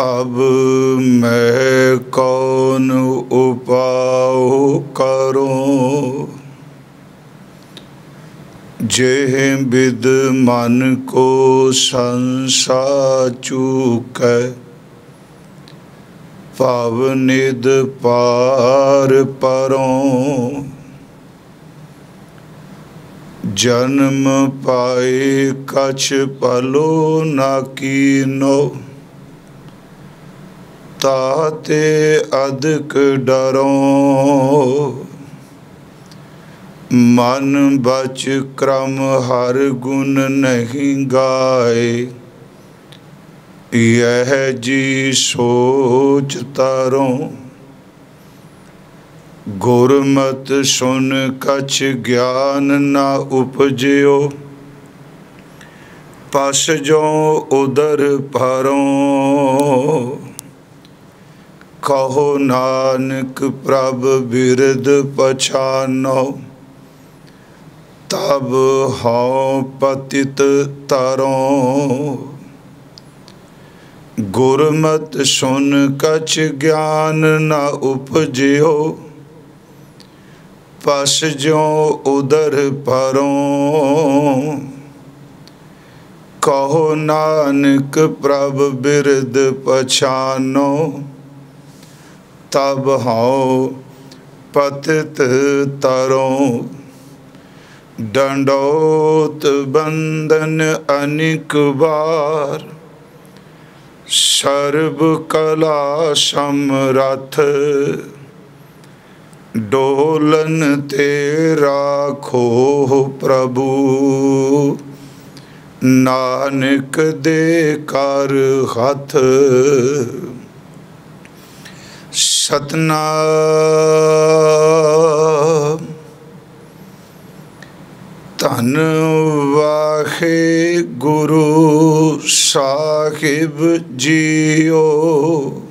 अब मैं कौन उपाय करूं जेह विद मन को संसा चूक पवनिद पार परों जन्म पाए कछ पलो न कीनो ਤਾ ਤੇ ਅਦਕ ਡਰੋਂ। ਮਨ ਬਚ ਕ੍ਰਮ ਹਰ ਗੁਣ ਨਹੀਂ ਗਾਏ। ਇਹ ਜੀ ਸੋਚ ਤਰੋ। ਗੁਰਮਤ ਸੁਣ ਕਛ ਗਿਆਨ ਨਾ ਉਪਜਿਓ। ਪਸ ਜੋ ਉਦਰ ਭਰੋ। ਕਹੋ ਨਾਨਕ ਪ੍ਰਭ ਬਿਰਦ ਪਛਾਨੋ, ਤਬ ਹਉ ਪਤਿਤ ਤਰੋਂ। ਗੁਰਮਤ ਸੁਨ ਕਛ ਗਿਆਨ ਨ ਉਪਜਿਓ, ਪਸ ਜਿਉ ਉਦਰ ਪਰੋਂ ਕਹੋ ਨਾਨਕ ਪ੍ਰਭ ਬਿਰਦ ਪਛਾਨੋ ਤਬ ਹਉ ਪਤਿਤ ਤਰੋਂ। ਡੰਡੋਤ ਬੰਧਨ ਅਨਿਕ ਵਾਰ। ਸਰਬ ਕਲਾ ਸਮਰਥ ਡੋਲਨ ਤੇ ਰਾਖੋ ਪ੍ਰਭੂ। ਨਾਨਕ ਦੇ ਕਰ ਹੱਥ। ਸਤਨਾਮ। ਧੰਨ ਵਾਖੇ ਗੁਰੂ ਸਾਹਿਬ ਜੀਓ।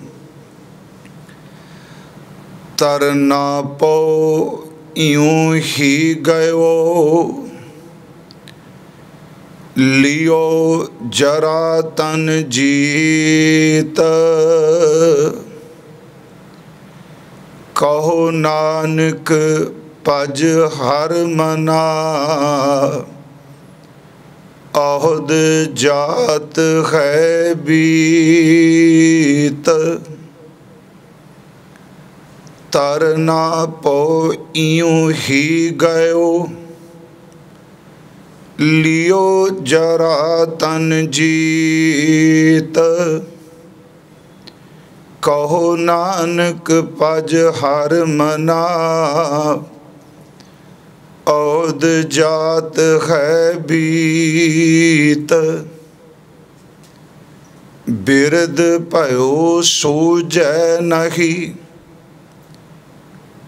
ਤਰਨਾ ਪੋ ਇਉਂ ਹੀ ਗਇਓ। ਲਿਓ ਜਰਾ ਤਨ ਜੀਤ। ਕਹੋ ਨਾਨਕ ਭਜ ਹਰ ਮਨਾ। ਆਹਦ ਜਾਤ ਹੈ ਬੀਤ। ਤਰਨਾ ਪੋ ਇਉਂ ਹੀ ਗਇਓ। ਲਿਓ ਜਰਾ ਤਨ ਜੀਤ। ਕਹੋ ਨਾਨਕ ਪਜ ਹਰ ਮਨਾ। ਔਦ ਜਾਤ ਹੈ ਬੀਤ। ਬਿਰਦ ਭਇਓ ਸੂਜੈ ਨਹੀਂ।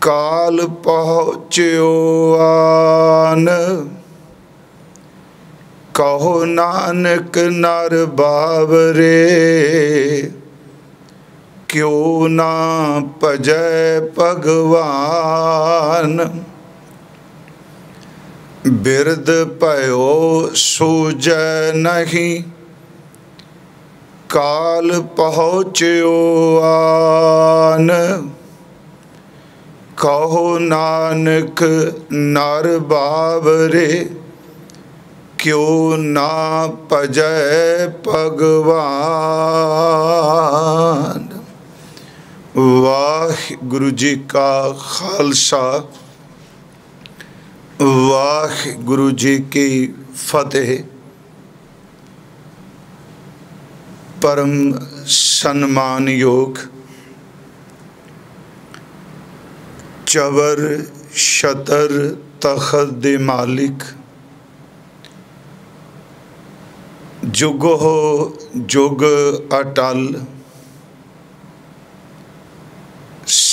ਕਾਲ ਪਹੁੰਚਿਓ ਆਨ। ਕਹੋ ਨਾਨਕ ਨਰ ਬਾਵਰੇ। ਕਿਉ ਨਾ ਭਜੈ ਭਗਵਾਨ? ਬਿਰਦ ਭਇਓ ਸੂਜੈ ਨਹੀਂ। ਕਾਲ ਪਹੁੰਚਿਓ ਆਨ। ਕਹੋ ਨਾਨਕ ਨਰ ਬਾਬਰੇ ਕਿਉ ਨਾ ਭਜੈ ਭਗਵਾਨ? ਵਾਹਿਗੁਰੂ ਜੀ ਕਾ ਖਾਲਸਾ ਵਾਹਿਗੁਰੂ ਜੀ ਕੀ ਫਤਿਹ ਪਰਮ ਸਨਮਾਨਯੋਗ ਚਵਰ ਸ਼ਤਰ ਤਖਤ ਦੇ ਮਾਲਿਕ ਜੁਗੋ ਜੁਗ ਅਟਲ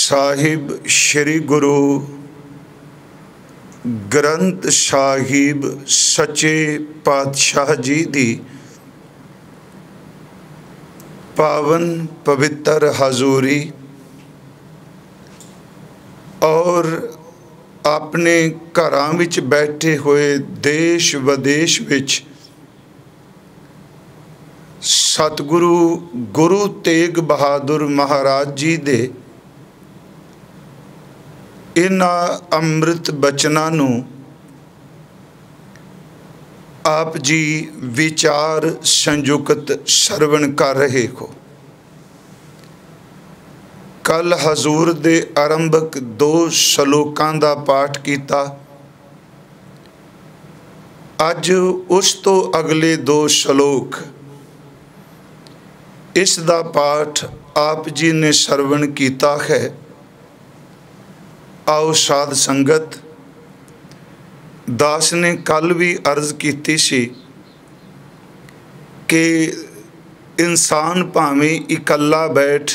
ਸਾਹਿਬ ਸ੍ਰੀ ਗੁਰੂ ਗ੍ਰੰਥ ਸਾਹਿਬ ਸੱਚੇ ਪਾਤਸ਼ਾਹ ਜੀ ਦੀ ਪਾਵਨ ਪਵਿੱਤਰ ਹਜ਼ੂਰੀ ਔਰ ਆਪਣੇ ਘਰਾਂ ਵਿੱਚ ਬੈਠੇ ਹੋਏ ਦੇਸ਼ ਵਿਦੇਸ਼ ਵਿੱਚ ਸਤਿਗੁਰੂ ਗੁਰੂ ਤੇਗ ਬਹਾਦਰ ਮਹਾਰਾਜ ਜੀ ਦੇ ਇਹਨਾਂ ਅੰਮ੍ਰਿਤ ਬਚਨਾਂ ਨੂੰ ਆਪ ਜੀ ਵਿਚਾਰ ਸੰਯੁਕਤ ਸਰਵਣ ਕਰ ਰਹੇ ਹੋ। ਕੱਲ ਹਜ਼ੂਰ ਦੇ ਆਰੰਭਕ ਦੋ ਸ਼ਲੋਕਾਂ ਦਾ ਪਾਠ ਕੀਤਾ। ਅੱਜ ਉਸ ਤੋਂ ਅਗਲੇ ਦੋ ਸ਼ਲੋਕ। ਇਸ ਦਾ ਪਾਠ ਆਪ ਜੀ ਨੇ ਸਰਵਣ ਕੀਤਾ ਹੈ। ਆਓ ਸਾਧ ਸੰਗਤ। ਦਾਸ ਨੇ ਕੱਲ ਵੀ ਅਰਜ਼ ਕੀਤੀ ਸੀ ਕਿ ਇਨਸਾਨ ਭਾਵੇਂ ਇਕੱਲਾ ਬੈਠ,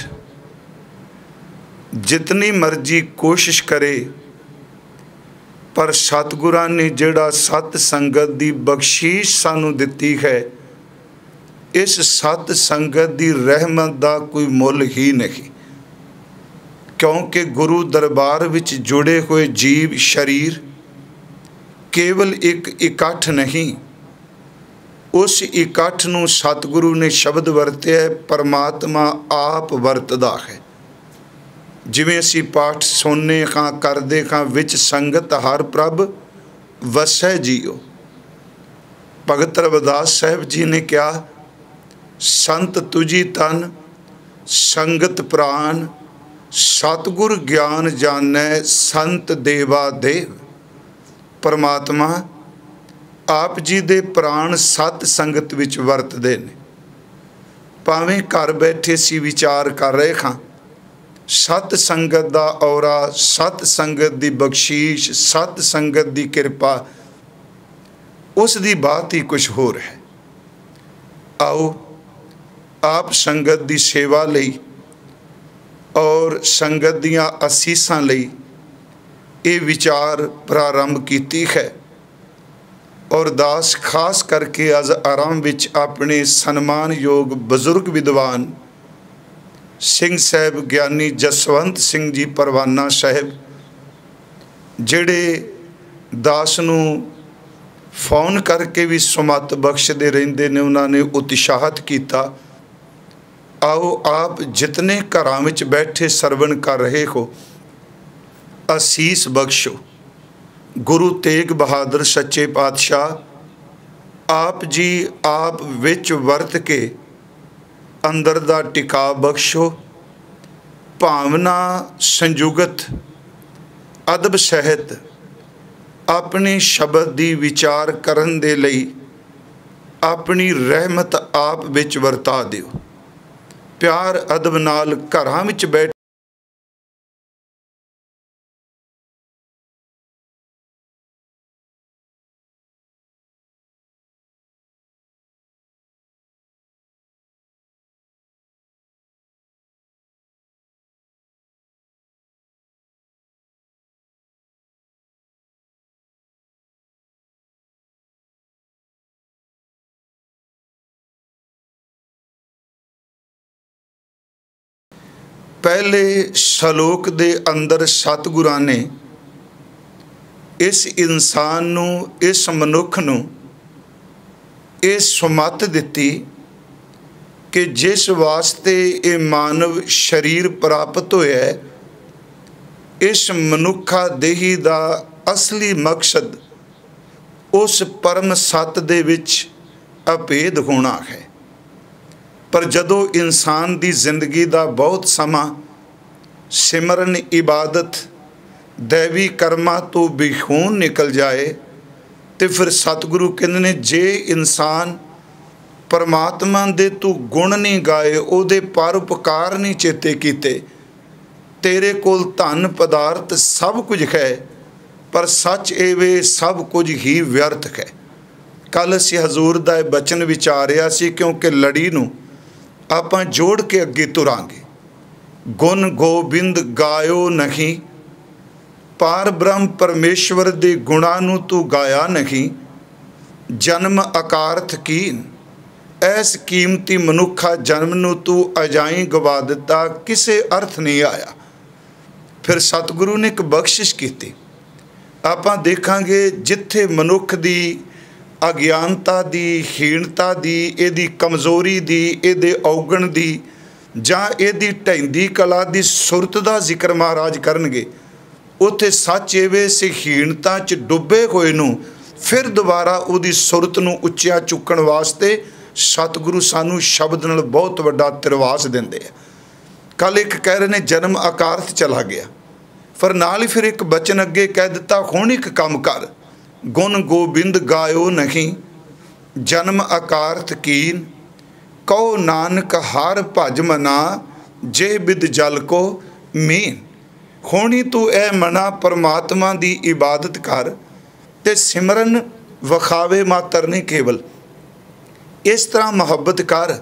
ਜਿਤਨੀ ਮਰਜ਼ੀ ਕੋਸ਼ਿਸ਼ ਕਰੇ, ਪਰ ਸਤਿਗੁਰਾਂ ਨੇ ਜਿਹੜਾ ਸਤ ਸੰਗਤ ਦੀ ਬਖਸ਼ੀਸ਼ ਸਾਨੂੰ ਦਿੱਤੀ ਹੈ, ਇਸ ਸਤ ਸੰਗਤ ਦੀ ਰਹਿਮਤ ਦਾ ਕੋਈ ਮੁੱਲ ਹੀ ਨਹੀਂ। ਕਿਉਂਕਿ ਗੁਰੂ ਦਰਬਾਰ ਵਿੱਚ ਜੁੜੇ ਹੋਏ ਜੀਵ ਸ਼ਰੀਰ ਕੇਵਲ ਇੱਕ ਇਕੱਠ ਨਹੀਂ, ਉਸ ਇਕੱਠ ਨੂੰ ਸਤਿਗੁਰੂ ਨੇ ਸ਼ਬਦ ਵਰਤਿਆ ਪਰਮਾਤਮਾ ਆਪ ਵਰਤਦਾ ਹੈ। ਜਿਵੇਂ ਅਸੀਂ ਪਾਠ ਸੁਣਨੇ ਖਾਂ ਕਰਦੇ ਖਾਂ ਵਿੱਚ ਸੰਗਤ ਹਰ ਪ੍ਰਭ ਵਸੈ ਜੀਓ। ਭਗਤ ਰਵਿਦਾਸ ਸਾਹਿਬ ਜੀ ਨੇ ਕਿਹਾ, ਸੰਤ ਤੁਜੀ ਤਨ, ਸੰਗਤ ਪ੍ਰਾਨ ਸਤਗੁਰ ਗਿਆਨ ਜਾਣੈ ਸੰਤ ਦੇਵਾ ਦੇਵ। ਪਰਮਾਤਮਾ, ਆਪ ਜੀ ਦੇ ਪ੍ਰਾਣ ਸਤ ਸੰਗਤ ਵਿੱਚ ਵਰਤਦੇ ਨੇ। ਭਾਵੇਂ ਘਰ ਬੈਠੇ ਸੀ ਵਿਚਾਰ ਕਰ ਰਹੇ ਖਾਂ ਸਤ ਸੰਗਤ ਦਾ ਔਰਾ, ਸਤ ਸੰਗਤ ਦੀ ਬਖਸ਼ੀਸ਼, ਸਤ ਸੰਗਤ ਦੀ ਕਿਰਪਾ, ਉਸ ਦੀ ਬਾਤ ਹੀ ਕੁਝ ਹੋਰ ਹੈ। ਆਓ, ਆਪ ਸੰਗਤ ਦੀ ਸੇਵਾ ਲਈ ਔਰ ਸੰਗਤ ਦੀਆਂ ਅਸੀਸਾਂ ਲਈ ਇਹ ਵਿਚਾਰ ਪ੍ਰਾਰੰਭ ਕੀਤੀ ਹੈ। ਔਰ ਦਾਸ ਖਾਸ ਕਰਕੇ ਅਜ ਆਰਾਮ ਵਿੱਚ ਆਪਣੇ ਸਨਮਾਨਯੋਗ ਬਜ਼ੁਰਗ ਵਿਦਵਾਨ ਸਿੰਘ ਸਾਹਿਬ ਗਿਆਨੀ ਜਸਵੰਤ ਸਿੰਘ ਜੀ ਪਰਵਾਨਾ ਸਾਹਿਬ, ਜਿਹੜੇ ਦਾਸ ਨੂੰ ਫੋਨ ਕਰਕੇ ਵੀ ਸੁਮਤ ਬਖਸ਼ਦੇ ਰਹਿੰਦੇ ਨੇ, ਉਹਨਾਂ ਨੇ ਉਤਸ਼ਾਹਤ ਕੀਤਾ। ਆਓ ਆਪ ਜਿਤਨੇ ਘਰਾਂ ਵਿੱਚ ਬੈਠੇ ਸਰਵਣ ਕਰ ਰਹੇ ਹੋ, ਅਸੀਸ ਬਖਸ਼ੋ। ਗੁਰੂ ਤੇਗ ਬਹਾਦਰ ਸੱਚੇ ਪਾਤਸ਼ਾਹ, ਆਪ ਜੀ ਆਪ ਵਿੱਚ ਵਰਤ ਕੇ ਅੰਦਰ ਦਾ ਟਿਕਾ ਬਖਸ਼ੋ। ਭਾਵਨਾ ਸੰਯੁਗਤ ਅਦਬ ਸਹਿਤ, ਆਪਣੇ ਸ਼ਬਦ ਦੀ ਵਿਚਾਰ ਕਰਨ ਦੇ ਲਈ ਆਪਣੀ ਰਹਿਮਤ ਆਪ ਵਿੱਚ ਵਰਤਾ ਦਿਓ। ਪਿਆਰ ਅਦਬ ਨਾਲ ਘਰਾਂ ਵਿੱਚ ਬੈਠ ਪਹਿਲੇ ਸ਼ਲੋਕ ਦੇ ਅੰਦਰ ਸਤਿਗੁਰਾਂ ਨੇ ਇਸ ਇਨਸਾਨ ਨੂੰ, ਇਸ ਮਨੁੱਖ ਨੂੰ ਇਹ ਸੁਮਤ ਦਿੱਤੀ ਕਿ ਜਿਸ ਵਾਸਤੇ ਇਹ ਮਾਨਵ ਸਰੀਰ ਪ੍ਰਾਪਤ ਹੋਇਆ ਇਸ ਮਨੁੱਖਾ ਦੇਹੀ ਦਾ ਅਸਲੀ ਮਕਸਦ ਉਸ ਪਰਮ ਸੱਤ ਦੇ ਵਿੱਚ ਅਭੇਦ ਹੋਣਾ ਹੈ। ਪਰ ਜਦੋਂ ਇਨਸਾਨ ਦੀ ਜ਼ਿੰਦਗੀ ਦਾ ਬਹੁਤ ਸਮਾਂ ਸਿਮਰਨ, ਇਬਾਦਤ, ਦੇਵੀ ਕਰਮਾਂ ਤੋਂ ਬਿਖੂਨ ਨਿਕਲ ਜਾਏ, ਤੇ ਫਿਰ ਸਤਿਗੁਰੂ ਕਹਿੰਦੇ ਨੇ, ਜੇ ਇਨਸਾਨ ਪਰਮਾਤਮਾ ਦੇ ਤੂੰ ਗੁਣ ਨਹੀਂ ਗਾਏ, ਉਹਦੇ ਪਰਉਪਕਾਰ ਨਹੀਂ ਚੇਤੇ ਕੀਤੇ, ਤੇਰੇ ਕੋਲ ਧਨ, ਪਦਾਰਥ ਸਭ ਕੁਝ ਹੈ, ਪਰ ਸੱਚ ਇਹ ਵੇ ਸਭ ਕੁਝ ਹੀ ਵਿਅਰਥ ਹੈ। ਕੱਲ ਅਸੀਂ ਹਜ਼ੂਰ ਦਾ ਇਹ ਬਚਨ ਵਿਚਾਰਿਆ ਸੀ, ਕਿਉਂਕਿ ਲੜੀ ਨੂੰ ਆਪਾਂ ਜੋੜ ਕੇ ਅੱਗੇ ਤੁਰਾਂਗੇ। ਗੁਣ ਗੋਬਿੰਦ ਗਾਇਓ ਨਹੀਂ। ਪਾਰ ਬ੍ਰਹਮ ਪਰਮੇਸ਼ਵਰ ਦੇ ਗੁਣਾਂ ਨੂੰ ਤੂੰ ਗਾਇਆ ਨਹੀਂ। ਜਨਮ ਅਕਾਰਥ ਕੀਨ। ਐਸ ਕੀਮਤੀ ਮਨੁੱਖਾ ਜਨਮ ਨੂੰ ਤੂੰ ਅਜਾਈ ਗਵਾ ਦਿੱਤਾ, ਕਿਸੇ ਅਰਥ ਨਹੀਂ ਆਇਆ। ਫਿਰ ਸਤਿਗੁਰੂ ਨੇ ਇੱਕ ਬਖਸ਼ਿਸ਼ ਕੀਤੀ। ਆਪਾਂ ਦੇਖਾਂਗੇ ਜਿੱਥੇ ਮਨੁੱਖ ਦੀ ਅਗਿਆਨਤਾ ਦੀ, ਹੀਣਤਾ ਦੀ, ਇਹਦੀ ਕਮਜ਼ੋਰੀ ਦੀ, ਇਹਦੇ ਔਗਣ ਦੀ ਜਾਂ ਇਹਦੀ ਢੈਂਦੀ ਕਲਾ ਦੀ ਸੁਰਤ ਦਾ ਜ਼ਿਕਰ ਮਹਾਰਾਜ ਕਰਨਗੇ। ਉੱਥੇ ਸੱਚ ਏਵੇਂ ਸੀ 'ਚ ਡੁੱਬੇ ਹੋਏ ਨੂੰ ਫਿਰ ਦੁਬਾਰਾ ਉਹਦੀ ਸੁਰਤ ਨੂੰ ਉੱਚਿਆ ਚੁੱਕਣ ਵਾਸਤੇ ਸਤਿਗੁਰੂ ਸਾਨੂੰ ਸ਼ਬਦ ਨਾਲ ਬਹੁਤ ਵੱਡਾ ਤਿਰਵਾਸ ਦਿੰਦੇ ਆ। ਕੱਲ ਇੱਕ ਕਹਿ ਰਹੇ ਨੇ, ਜਨਮ ਆਕਾਰਤ ਚਲਾ ਗਿਆ। ਪਰ ਨਾਲ ਹੀ ਫਿਰ ਇੱਕ ਬਚਨ ਅੱਗੇ ਕਹਿ ਦਿੱਤਾ, ਹੁਣ ਇੱਕ ਕੰਮ ਕਰ। ਗੁਣ ਗੋਬਿੰਦ ਗਾਇਓ ਨਹੀਂ, ਜਨਮ ਆਕਾਰਤ ਕੀਨ, ਕਉ ਨਾਨਕ ਹਾਰ ਭਜ ਮਨਾ, ਜੇ ਬਿਦ ਜਲ ਕੋ ਮੀਨ। ਹੋਣੀ ਤੂੰ ਇਹ ਮਨਾ ਪਰਮਾਤਮਾ ਦੀ ਇਬਾਦਤ ਕਰ, ਤੇ ਸਿਮਰਨ ਵਖਾਵੇ ਮਾਤਰ ਨਹੀਂ ਕੇਵਲ। ਇਸ ਤਰ੍ਹਾਂ ਮੁਹੱਬਤ ਕਰ,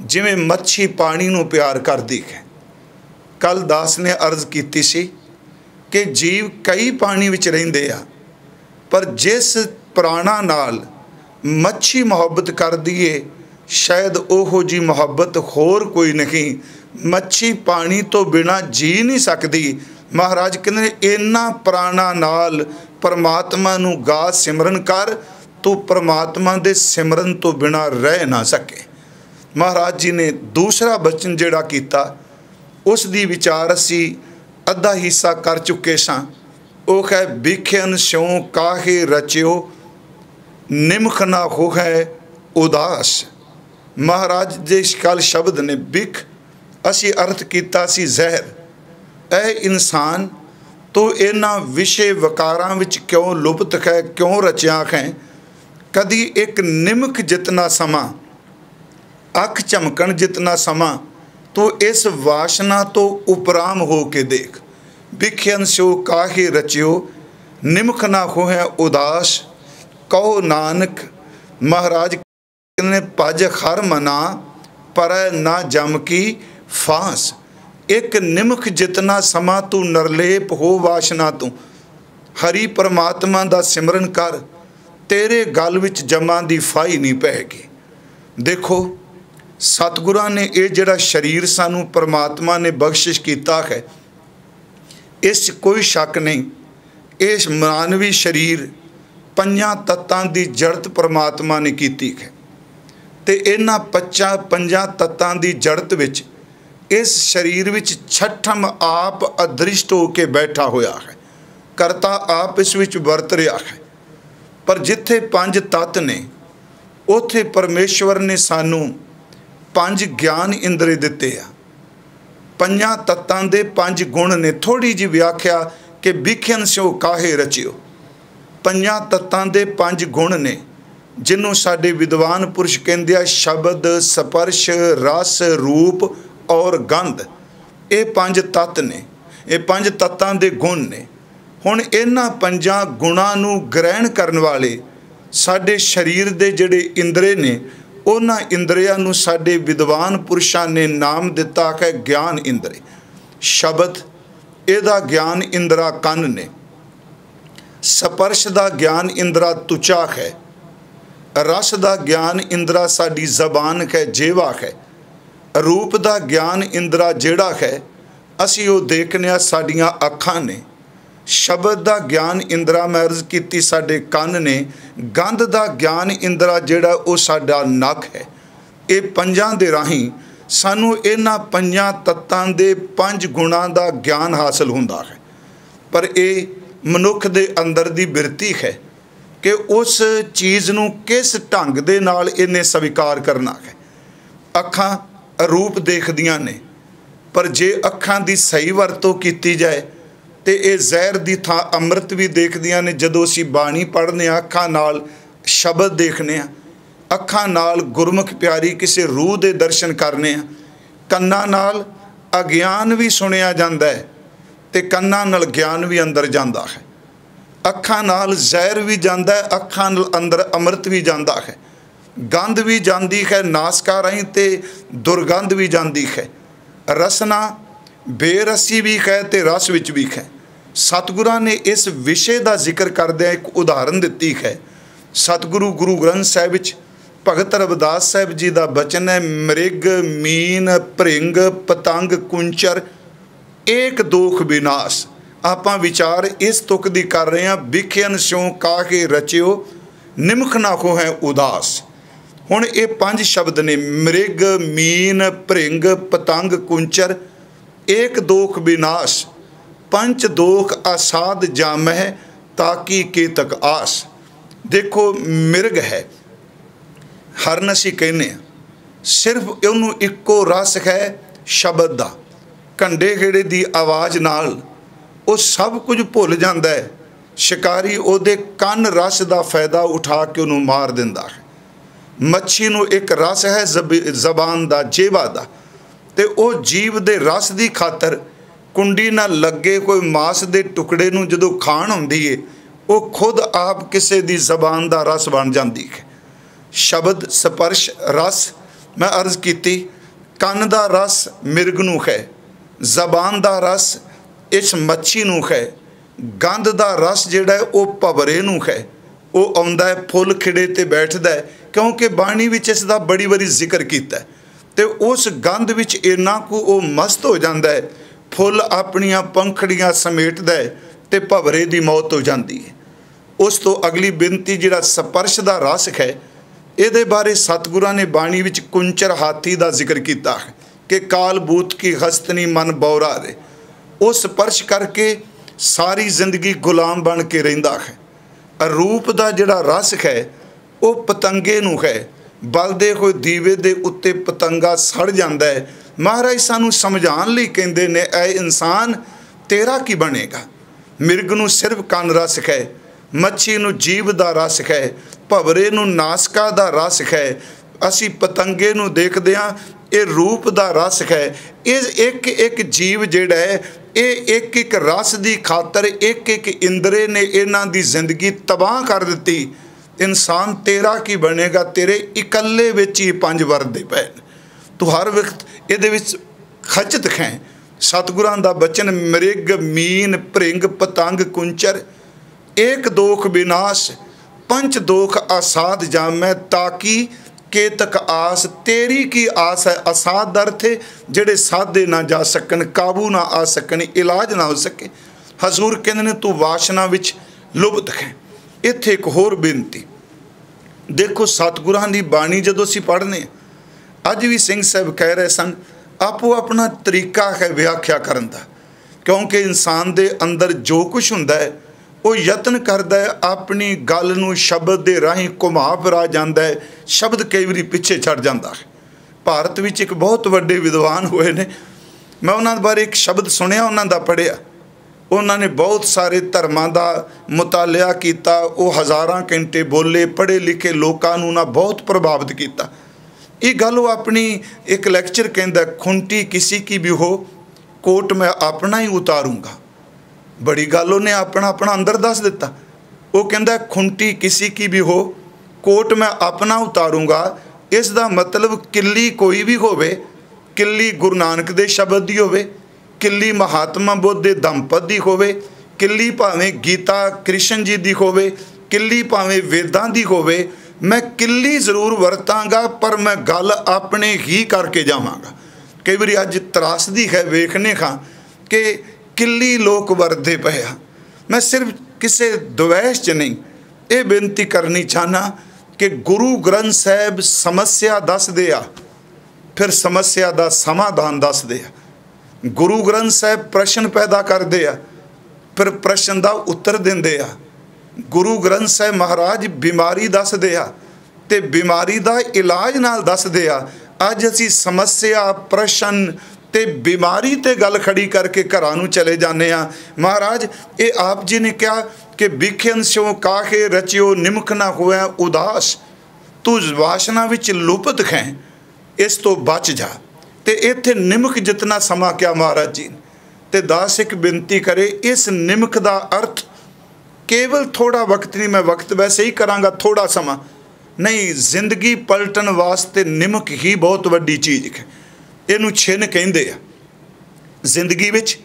ਜਿਵੇਂ ਮੱਛੀ ਪਾਣੀ ਨੂੰ ਪਿਆਰ ਕਰਦੀ ਹੈ। ਕੱਲ ਦਾਸ ਨੇ ਅਰਜ਼ ਕੀਤੀ ਸੀ ਕਿ ਜੀਵ ਕਈ ਪਾਣੀ ਵਿੱਚ ਰਹਿੰਦੇ ਆ ਪਰ ਜਿਸ ਪ੍ਰਾਣਾ ਨਾਲ ਮੱਛੀ ਮੁਹੱਬਤ ਕਰਦੀ ਏ, ਸ਼ਾਇਦ ਉਹੋ ਜੀ ਮੁਹੱਬਤ ਹੋਰ ਕੋਈ ਨਹੀਂ। ਮੱਛੀ ਪਾਣੀ ਤੋਂ ਬਿਨਾ ਜੀ ਨਹੀਂ ਸਕਦੀ। ਮਹਾਰਾਜ ਕਹਿੰਦੇ ਇੰਨਾ ਪ੍ਰਾਣਾ ਨਾਲ ਪਰਮਾਤਮਾ ਨੂੰ ਗਾ ਸਿਮਰਨ ਕਰ, ਤੂੰ ਪਰਮਾਤਮਾ ਦੇ ਸਿਮਰਨ ਤੋਂ ਬਿਨਾ ਰਹਿ ਨਾ ਸਕੇ। ਮਹਾਰਾਜ ਜੀ ਨੇ ਦੂਸਰਾ ਬਚਨ ਜਿਹੜਾ ਕੀਤਾ, ਉਸ ਦੀ ਵਿਚਾਰ ਅਸੀਂ ਅੱਧਾ ਹਿੱਸਾ ਕਰ ਚੁੱਕੇ ਸਾਂ। ਉਹ ਹੈ, ਵਿਖਿਆਨ ਸਿਉ ਕਾਹੇ ਰਚਿਓ, ਨਿਮਖ ਨਾ ਹੋ ਹੈ ਉਦਾਸ। ਮਹਾਰਾਜ ਦੇ ਕਲ ਸ਼ਬਦ ਨੇ ਵਿਖ, ਅਸੀਂ ਅਰਥ ਕੀਤਾ ਸੀ ਜ਼ਹਿਰ। ਇਹ ਇਨਸਾਨ ਤੋ ਇਹਨਾਂ ਵਿਸ਼ੇ ਵਕਾਰਾਂ ਵਿੱਚ ਕਿਉਂ ਲੁਪਤ ਹੈ, ਕਿਉਂ ਰਚਿਆ ਹੈ? ਕਦੀ ਇੱਕ ਨਿਮਕ ਜਿਤਨਾ ਸਮਾਂ, ਅੱਖ ਝਮਕਣ ਜਿਤਨਾ ਸਮਾਂ, ਤੂੰ ਇਸ ਵਾਸ਼ਨਾ ਤੋਂ ਉਪਰਾਮ ਹੋ ਕੇ ਦੇਖ। ਵਿਖਿਆਨ ਸੋ ਕਾਹੇ ਰਚਿਓ, ਨਿਮਖ ਨਾ ਹੋਇਆ ਉਦਾਸ, ਕਹੋ ਨਾਨਕ, ਮਹਾਰਾਜ ਨੇ ਭਜ ਹਰ ਮਨਾ, ਪਰ ਨਾ ਜਮ ਕੀ ਫਾਂਸ। ਇੱਕ ਨਿਮਖ ਜਿਤਨਾ ਸਮਾਂ ਤੂੰ ਨਰਲੇਪ ਹੋ ਵਾਸ਼ਨਾ ਤੂੰ, ਹਰੀ ਪਰਮਾਤਮਾ ਦਾ ਸਿਮਰਨ ਕਰ, ਤੇਰੇ ਗਲ ਵਿੱਚ ਜਮਾਂ ਦੀ ਫਾਈ ਨਹੀਂ ਪੈਗੀ ਦੇਖੋ, ਸਤਿਗੁਰਾਂ ਨੇ ਇਹ ਜਿਹੜਾ ਸਰੀਰ ਸਾਨੂੰ ਪਰਮਾਤਮਾ ਨੇ ਬਖਸ਼ਿਸ਼ ਕੀਤਾ ਹੈ ਇਸ ਕੋਈ ਸ਼ੱਕ ਨਹੀਂ। ਇਸ ਮਾਨਵੀ ਸਰੀਰ ਪੰਜਾਂ ਤੱਤਾਂ ਦੀ ਜੜਤ ਪਰਮਾਤਮਾ ਨੇ ਕੀਤੀ ਹੈ। ਤੇ ਇਹਨਾਂ ਪੱਚਾ ਪੰਜਾਂ ਤੱਤਾਂ ਦੀ ਜੜਤ ਵਿੱਚ ਇਸ ਸਰੀਰ ਵਿੱਚ ਛਠਮ ਆਪ ਅਦ੍ਰਿਸ਼ਟ ਹੋ ਕੇ ਬੈਠਾ ਹੋਇਆ ਹੈ। ਕਰਤਾ ਆਪ ਇਸ ਵਿੱਚ ਵਰਤ ਰਿਹਾ ਹੈ। ਪਰ ਜਿੱਥੇ ਪੰਜ ਤੱਤ ਨੇ, ਉਥੇ ਪਰਮੇਸ਼ਵਰ ਨੇ ਸਾਨੂੰ ਪੰਜ ਗਿਆਨ ਇੰਦਰੀ ਦਿੱਤੇ ਆ। ਪੰਜਾਂ ਤੱਤਾਂ ਦੇ ਪੰਜ ਗੁਣ ਨੇ ਥੋੜੀ ਜੀ ਵਿਆਖਿਆ ਕਿ ਵਿਖਿਆਨ ਸਿਓ ਕਾਹੇ ਰਚਿਓ। ਪੰਜਾਂ ਤੱਤਾਂ ਦੇ ਪੰਜ ਗੁਣ ਨੇ ਜਿਹਨੂੰ ਸਾਡੇ ਵਿਦਵਾਨ ਪੁਰਸ਼ ਕਹਿੰਦੇ ਆ, ਸ਼ਬਦ, ਸਪਰਸ਼, ਰਸ, ਰੂਪ ਔਰ ਗੰਧ। ਇਹ ਪੰਜ ਤੱਤ ਨੇ, ਇਹ ਪੰਜ ਤੱਤਾਂ ਦੇ ਗੁਣ ਨੇ। ਹੁਣ ਇਹਨਾਂ ਪੰਜਾਂ ਗੁਣਾਂ ਨੂੰ ਗ੍ਰਹਿਣ ਕਰਨ ਵਾਲੇ ਸਾਡੇ ਸਰੀਰ ਦੇ ਜਿਹੜੇ ਇੰਦਰੇ ਨੇ ਉਹਨਾਂ ਇੰਦਰੀਆਂ ਨੂੰ ਸਾਡੇ ਵਿਦਵਾਨ ਪੁਰਸ਼ਾਂ ਨੇ ਨਾਮ ਦਿੱਤਾ ਹੈ ਗਿਆਨ ਇੰਦਰੇ। ਸ਼ਬਦ, ਇਹਦਾ ਗਿਆਨ ਇੰਦਰਾ ਕੰਨ ਨੇ। ਸਪਰਸ਼ ਦਾ ਗਿਆਨ ਇੰਦਰਾ ਤੁਚਾ ਹੈ। ਰਸ ਦਾ ਗਿਆਨ ਇੰਦਰਾ ਸਾਡੀ ਜ਼ਬਾਨ ਹੈ, ਜੇਵਾ ਹੈ। ਰੂਪ ਦਾ ਗਿਆਨ ਇੰਦਰਾ ਜਿਹੜਾ ਹੈ, ਅਸੀਂ ਉਹ ਦੇਖਨੇ ਆ ਸਾਡੀਆਂ ਅੱਖਾਂ ਨੇ। ਸ਼ਬਦ ਦਾ ਗਿਆਨ ਇੰਦਰਾ ਮਹਿਰਜ਼ ਕੀਤੀ ਸਾਡੇ ਕੰਨ ਨੇ, ਗੰਧ ਦਾ ਗਿਆਨ ਇੰਦਰਾ ਜਿਹੜਾ ਉਹ ਸਾਡਾ ਨੱਕ ਹੈ। ਇਹ ਪੰਜਾਂ ਦੇ ਰਾਹੀਂ ਸਾਨੂੰ ਇਹਨਾਂ ਪੰਜਾਂ ਤੱਤਾਂ ਦੇ ਪੰਜ ਗੁਣਾਂ ਦਾ ਗਿਆਨ ਹਾਸਲ ਹੁੰਦਾ ਹੈ। ਪਰ ਇਹ ਮਨੁੱਖ ਦੇ ਅੰਦਰ ਦੀ ਬਿਰਤੀ ਹੈ ਕਿ ਉਸ ਚੀਜ਼ ਨੂੰ ਕਿਸ ਢੰਗ ਦੇ ਨਾਲ ਇਹਨੇ ਸਵੀਕਾਰ ਕਰਨਾ ਹੈ। ਅੱਖਾਂ ਰੂਪ ਦੇਖਦੀਆਂ ਨੇ, ਪਰ ਜੇ ਅੱਖਾਂ ਦੀ ਸਹੀ ਵਰਤੋਂ ਕੀਤੀ ਜਾਏ ਤੇ ਇਹ ਜ਼ਹਿਰ ਦੀ ਥਾਂ ਅੰਮ੍ਰਿਤ ਵੀ ਦੇਖਦੀਆਂ ਨੇ, ਜਦੋਂ ਅਸੀਂ ਬਾਣੀ ਪੜ੍ਹਨੇ ਆ ਅੱਖਾਂ ਨਾਲ ਸ਼ਬਦ ਦੇਖਨੇ ਆ ਅੱਖਾਂ ਨਾਲ ਗੁਰਮੁਖ ਪਿਆਰੀ ਕਿਸੇ ਰੂਹ ਦੇ ਦਰਸ਼ਨ ਕਰਨੇ ਆ ਕੰਨਾਂ ਨਾਲ ਅਗਿਆਨ ਵੀ ਸੁਣਿਆ ਜਾਂਦਾ ਹੈ ਤੇ ਕੰਨਾਂ ਨਾਲ ਗਿਆਨ ਵੀ ਅੰਦਰ ਜਾਂਦਾ ਹੈ। ਅੱਖਾਂ ਨਾਲ ਜ਼ਹਿਰ ਵੀ ਜਾਂਦਾ ਹੈ, ਅੱਖਾਂ ਨਾਲ ਅੰਦਰ ਅੰਮ੍ਰਿਤ ਵੀ ਜਾਂਦਾ ਹੈ। ਗੰਧ ਵੀ ਜਾਂਦੀ ਹੈ, ਨਾਸਕਾ ਰਾਹੀਂ ਤੇ ਦੁਰਗੰਧ ਵੀ ਜਾਂਦੀ ਹੈ। ਰਸਨਾ ਬੇਰਸੀ ਵੀ ਹੈ ਤੇ ਰਸ ਵਿੱਚ ਵੀ ਹੈ ਸਤਿਗੁਰਾਂ ਨੇ ਇਸ ਵਿਸ਼ੇ ਦਾ ਜ਼ਿਕਰ ਕਰਦਿਆਂ ਇੱਕ ਉਦਾਹਰਨ ਦਿੱਤੀ ਹੈ ਸਤਿਗੁਰੂ ਗੁਰੂ ਗ੍ਰੰਥ ਸਾਹਿਬ ਵਿੱਚ ਭਗਤ ਰਵਿਦਾਸ ਸਾਹਿਬ ਜੀ ਦਾ ਬਚਨ ਹੈ, ਮ੍ਰਿਗ, ਮੀਨ, ਭ੍ਰਿੰਗ, ਪਤੰਗ, ਕੁੰਚਰ, ਏਕ ਦੋਖ ਵਿਨਾਸ਼। ਆਪਾਂ ਵਿਚਾਰ ਇਸ ਤੁਕ ਦੀ ਕਰ ਰਹੇ ਹਾਂ ਵਿਖਿਆਨ ਸਿਉ ਕਾਹੇ ਰਚਿਓ, ਨਿਮਖ ਨਾ ਹੈ ਉਦਾਸ। ਹੁਣ ਇਹ ਪੰਜ ਸ਼ਬਦ ਨੇ, ਮ੍ਰਿਗ, ਮੀਨ, ਭ੍ਰਿੰਗ, ਪਤੰਗ, ਕੁੰਚਰ ਏਕ ਦੋਖ ਵਿਨਾਸ਼ ਪੰਚ ਦੋਖ ਆਸਾਦ ਜਾਮਹਿ ਤਾਕੀ ਕੇਤਕ ਆਸ। ਦੇਖੋ, ਮਿਰਗ ਹੈ। ਹਰਨ ਅਸੀਂ ਕਹਿੰਦੇ ਆ ਸਿਰਫ ਉਹਨੂੰ ਇੱਕੋ ਰਸ ਹੈ ਸ਼ਬਦ ਦਾ। ਕੰਡੇ ਖੇੜੇ ਦੀ ਆਵਾਜ਼ ਨਾਲ ਉਹ ਸਭ ਕੁਝ ਭੁੱਲ ਜਾਂਦਾ ਹੈ। ਸ਼ਿਕਾਰੀ ਉਹਦੇ ਕੰਨ ਰਸ ਦਾ ਫਾਇਦਾ ਉਠਾ ਕੇ ਉਹਨੂੰ ਮਾਰ ਦਿੰਦਾ ਹੈ। ਮੱਛੀ ਨੂੰ ਇੱਕ ਰਸ ਹੈ ਜ਼ਬਾਨ ਦਾ, ਜੇਵਾ ਦਾ। ਤੇ ਉਹ ਜੀਵ ਦੇ ਰਸ ਦੀ ਖਾਤਰ ਕੁੰਡੀ ਨਾਲ ਲੱਗੇ ਕੋਈ ਮਾਸ ਦੇ ਟੁਕੜੇ ਨੂੰ ਜਦੋਂ ਖਾਣ ਹੁੰਦੀ ਏ, ਉਹ ਖੁਦ ਆਪ ਕਿਸੇ ਦੀ ਜ਼ਬਾਨ ਦਾ ਰਸ ਬਣ ਜਾਂਦੀ ਹੈ। ਸ਼ਬਦ, ਸਪਰਸ਼, ਰਸ, ਮੈਂ ਅਰਜ਼ ਕੀਤੀ, ਕੰਨ ਦਾ ਰਸ ਮਿਰਗ ਨੂੰ ਹੈ, ਜ਼ਬਾਨ ਦਾ ਰਸ ਇਸ ਮੱਛੀ ਨੂੰ ਹੈ, ਗੰਧ ਦਾ ਰਸ ਜਿਹੜਾ ਉਹ ਭਵਰੇ ਨੂੰ ਹੈ। ਉਹ ਆਉਂਦਾ ਹੈ, ਫੁੱਲ ਖਿੜੇ ਤੇ ਬੈਠਦਾ ਹੈ, ਕਿਉਂਕਿ ਬਾਣੀ ਵਿੱਚ ਇਸ ਦਾ ਬੜੀ ਵਾਰੀ ਜ਼ਿਕਰ ਕੀਤਾ ਤੇ ਉਸ ਗੰਧ ਵਿੱਚ ਇੰਨਾ ਕੁ ਉਹ ਮਸਤ ਹੋ ਜਾਂਦਾ ਹੈ, ਫੁੱਲ ਆਪਣੀਆਂ ਪੰਖੜੀਆਂ ਸਮੇਟਦਾ ਹੈ ਤੇ ਭਵਰੇ ਦੀ ਮੌਤ ਹੋ ਜਾਂਦੀ ਹੈ। ਉਸ ਤੋਂ ਅਗਲੀ ਬੇਨਤੀ ਜਿਹੜਾ ਸਪਰਸ਼ ਦਾ ਰਸ ਹੈ, ਇਹਦੇ ਬਾਰੇ ਸਤਿਗੁਰਾਂ ਨੇ ਬਾਣੀ ਵਿੱਚ ਕੁੰਚਰ ਹਾਥੀ ਦਾ ਜ਼ਿਕਰ ਕੀਤਾ ਹੈ ਕਿ ਕਾਲ ਬੂਤ ਕੀ ਹਸਤਨੀ ਮਨ ਬੌਰਾ ਦੇ ਉਹ ਸਪਰਸ਼ ਕਰਕੇ ਸਾਰੀ ਜ਼ਿੰਦਗੀ ਗੁਲਾਮ ਬਣ ਕੇ ਰਹਿੰਦਾ ਹੈ। ਰੂਪ ਦਾ ਜਿਹੜਾ ਰਸ ਹੈ, ਉਹ ਪਤੰਗੇ ਨੂੰ ਹੈ ਬਲਦੇ ਹੋਏ ਦੀਵੇ ਦੇ ਉੱਤੇ ਪਤੰਗਾ ਸੜ ਜਾਂਦਾ ਹੈ। ਮਹਾਰਾਜ ਸਾਨੂੰ ਸਮਝਾਉਣ ਲਈ ਕਹਿੰਦੇ ਨੇ, ਐ ਇਨਸਾਨ ਤੇਰਾ ਕੀ ਬਣੇਗਾ? ਮਿਰਗ ਨੂੰ ਸਿਰਫ ਕੰਨ ਰਸ ਹੈ ਮੱਛੀ ਨੂੰ ਜੀਵ ਦਾ ਰਸ ਹੈ ਭਵਰੇ ਨੂੰ ਨਾਸਕਾ ਦਾ ਰਸ ਹੈ ਅਸੀਂ ਪਤੰਗੇ ਨੂੰ ਦੇਖਦੇ ਹਾਂ, ਇਹ ਰੂਪ ਦਾ ਰਸ ਹੈ ਇਹ ਇੱਕ ਇੱਕ ਜੀਵ ਜਿਹੜਾ ਹੈ, ਇਹ ਇੱਕ ਇੱਕ ਰਸ ਦੀ ਖਾਤਰ ਇੱਕ ਇੱਕ ਇੰਦਰੇ ਨੇ ਇਹਨਾਂ ਦੀ ਜ਼ਿੰਦਗੀ ਤਬਾਹ ਕਰ ਦਿੱਤੀ। ਇਨਸਾਨ ਤੇਰਾ ਕੀ ਬਣੇਗਾ? ਤੇਰੇ ਇਕੱਲੇ ਵਿੱਚ ਹੀ ਪੰਜ ਵਰਦੇ ਪਏ ਤੂੰ ਹਰ ਵਕਤ ਇਹਦੇ ਵਿੱਚ ਖਚਤ ਖੈ ਸਤਿਗੁਰਾਂ ਦਾ ਬਚਨ, ਮ੍ਰਿਗ, ਮੀਨ, ਭ੍ਰਿੰਗ, ਪਤੰਗ, ਕੁੰਚਰ। ਏਕ ਦੋਖ ਵਿਨਾਸ਼ ਪੰਚ ਦੋਖ ਆਸਾਦ ਜਾਮੈ, ਤਾਕੀ ਕੇਤਕ ਆਸ। ਤੇਰੀ ਕੀ ਆਸ ਹੈ? ਅਸਾਦ ਅਰਥ ਜਿਹੜੇ ਸਾਧੇ ਨਾ ਜਾ ਸਕਣ, ਕਾਬੂ ਨਾ ਆ ਸਕਣ, ਇਲਾਜ ਨਾ ਹੋ ਸਕੇ। ਹਜ਼ੂਰ ਕਹਿੰਦੇ ਨੇ, ਤੂੰ ਵਾਸ਼ਨਾ ਵਿੱਚ ਲੁਭਤ ਹੈ। ਇੱਥੇ ਇੱਕ ਹੋਰ ਬੇਨਤੀ। ਦੇਖੋ ਸਤਿਗੁਰਾਂ ਦੀ ਬਾਣੀ ਜਦੋਂ ਅਸੀਂ ਪੜ੍ਹਨੇ ਅੱਜ ਵੀ ਸਿੰਘ ਸਾਹਿਬ ਕਹਿ ਰਹੇ ਸਨ, ਆਪੋ ਆਪਣਾ ਤਰੀਕਾ ਹੈ ਵਿਆਖਿਆ ਕਰਨ ਦਾ। ਕਿਉਂਕਿ ਇਨਸਾਨ ਦੇ ਅੰਦਰ ਜੋ ਕੁਝ ਹੁੰਦਾ ਹੈ, ਉਹ ਯਤਨ ਕਰਦਾ ਹੈ, ਆਪਣੀ ਗੱਲ ਨੂੰ ਸ਼ਬਦ ਦੇ ਰਾਹੀਂ ਘੁਮਾ ਫਿਰਾ ਜਾਂਦਾ ਹੈ, ਸ਼ਬਦ ਕਈ ਵਾਰੀ ਪਿੱਛੇ ਛੱਡ ਜਾਂਦਾ ਹੈ। ਭਾਰਤ ਵਿੱਚ ਇੱਕ ਬਹੁਤ ਵੱਡੇ ਵਿਦਵਾਨ ਹੋਏ ਨੇ। ਮੈਂ ਉਹਨਾਂ ਬਾਰੇ ਇੱਕ ਸ਼ਬਦ ਸੁਣਿਆ, ਉਹਨਾਂ ਦਾ ਪੜਿਆ ਉਹਨਾਂ ਨੇ ਬਹੁਤ ਸਾਰੇ ਧਰਮਾਂ ਦਾ ਮੁਤਾਲਿਆ ਕੀਤਾ, ਉਹ ਹਜ਼ਾਰਾਂ ਘੰਟੇ ਬੋਲੇ, ਪੜ੍ਹੇ ਲਿਖੇ ਲੋਕਾਂ ਨੂੰ ਨਾ ਬਹੁਤ ਪ੍ਰਭਾਵਿਤ ਕੀਤਾ। ਇਹ ਗੱਲ ਉਹ ਆਪਣੀ ਇੱਕ ਲੈਕਚਰ ਕਹਿੰਦਾ, ਖੁੰਟੀ ਕਿਸੇ ਕੀ ਵੀ ਹੋ, ਕੋਟ ਮੈਂ ਆਪਣਾ ਹੀ ਉਤਾਰੂੰਗਾ। ਬੜੀ ਗੱਲ ਉਹਨੇ ਆਪਣਾ ਆਪਣਾ ਅੰਦਰ ਦੱਸ ਦਿੱਤਾ। ਉਹ ਕਹਿੰਦਾ, ਖੁੰਟੀ ਕਿਸੇ ਕੀ ਵੀ ਹੋ, ਕੋਟ ਮੈਂ ਆਪਣਾ ਉਤਾਰੂੰਗਾ। ਇਸ ਦਾ ਮਤਲਬ ਕਿੱਲੀ ਕੋਈ ਵੀ ਹੋਵੇ, ਕਿੱਲੀ ਗੁਰੂ ਨਾਨਕ ਦੇ ਸ਼ਬਦ ਦੀ ਹੋਵੇ ਕਿੱਲੀ ਮਹਾਤਮਾ ਬੁੱਧ ਦੇ ਦੰਪਤ ਦੀ ਹੋਵੇ, ਕਿੱਲੀ ਭਾਵੇਂ ਗੀਤਾ ਕ੍ਰਿਸ਼ਨ ਜੀ ਦੀ ਹੋਵੇ, ਕਿੱਲੀ ਭਾਵੇਂ ਵੇਦਾਂ ਦੀ ਹੋਵੇ, ਮੈਂ ਕਿੱਲੀ ਜ਼ਰੂਰ ਵਰਤਾਂਗਾ, ਪਰ ਮੈਂ ਗੱਲ ਆਪਣੇ ਹੀ ਕਰਕੇ ਜਾਵਾਂਗਾ। ਕਈ ਵਾਰੀ ਅੱਜ ਤਰਾਸਦੀ ਹੈ, ਵੇਖਨੇ ਖਾਂ ਕਿ ਕਿੱਲੀ ਲੋਕ ਵਰਦੇ ਪਏ ਆ। ਮੈਂ ਸਿਰਫ ਕਿਸੇ ਦੁਵੈਸ਼ ਚ ਨਹੀਂ, ਇਹ ਬੇਨਤੀ ਕਰਨੀ ਚਾਹਨਾ ਕਿ ਗੁਰੂ ਗ੍ਰੰਥ ਸਾਹਿਬ ਸਮੱਸਿਆ ਦੱਸਦੇ ਆ, ਫਿਰ ਸਮੱਸਿਆ ਦਾ ਸਮਾਧਾਨ ਦੱਸਦੇ ਆ। ਗੁਰੂ ਗ੍ਰੰਥ ਸਾਹਿਬ ਪ੍ਰਸ਼ਨ ਪੈਦਾ ਕਰਦੇ ਆ, ਫਿਰ ਪ੍ਰਸ਼ਨ ਦਾ ਉੱਤਰ ਦਿੰਦੇ ਆ। ਗੁਰੂ ਗ੍ਰੰਥ ਸਾਹਿਬ ਮਹਾਰਾਜ ਬਿਮਾਰੀ ਦੱਸਦੇ ਆ ਤੇ ਬਿਮਾਰੀ ਦਾ ਇਲਾਜ ਨਾਲ ਦੱਸਦੇ ਆ, ਅੱਜ ਅਸੀਂ ਸਮੱਸਿਆ, ਪ੍ਰਸ਼ਨ ਤੇ ਬਿਮਾਰੀ ਤੇ ਗੱਲ ਖੜੀ ਕਰਕੇ ਘਰਾਂ ਨੂੰ ਚਲੇ ਜਾਂਦੇ ਆ। ਮਹਾਰਾਜ, ਇਹ ਆਪ ਜੀ ਨੇ ਕਿਹਾ ਕਿ ਵਿਖਿਆਨ ਸੋ ਕਾਹੇ ਰਚਿਓ, ਨਿਮਖ ਨਾ ਹੋਇਆ ਉਦਾਸ। ਤੂੰ ਵਾਸ਼ਨਾ ਵਿੱਚ ਲੁਪਤ ਹੈ ਇਸ ਤੋਂ ਬਚ ਜਾ। ਤੇ ਇੱਥੇ ਨਿਮਕ ਜਿਤਨਾ ਸਮਾਂ ਕਿਆ ਮਹਾਰਾਜ ਜੀ? ਤੇ ਦਾਸ ਇੱਕ ਬੇਨਤੀ ਕਰੇ, ਇਸ ਨਿਮਕ ਦਾ ਅਰਥ ਕੇਵਲ ਥੋੜਾ ਵਕਤ ਨਹੀਂ, ਮੈਂ ਵਕਤ ਵੈਸੇ ਹੀ ਕਰਾਂਗਾ ਥੋੜਾ ਸਮਾਂ। ਨਹੀਂ, ਜ਼ਿੰਦਗੀ ਪਲਟਣ ਵਾਸਤੇ ਨਿਮਕ ਹੀ ਬਹੁਤ ਵੱਡੀ ਚੀਜ਼ ਹੈ। ਇਹਨੂੰ ਛਿੰਨ ਕਹਿੰਦੇ ਆ। ਜ਼ਿੰਦਗੀ ਵਿੱਚ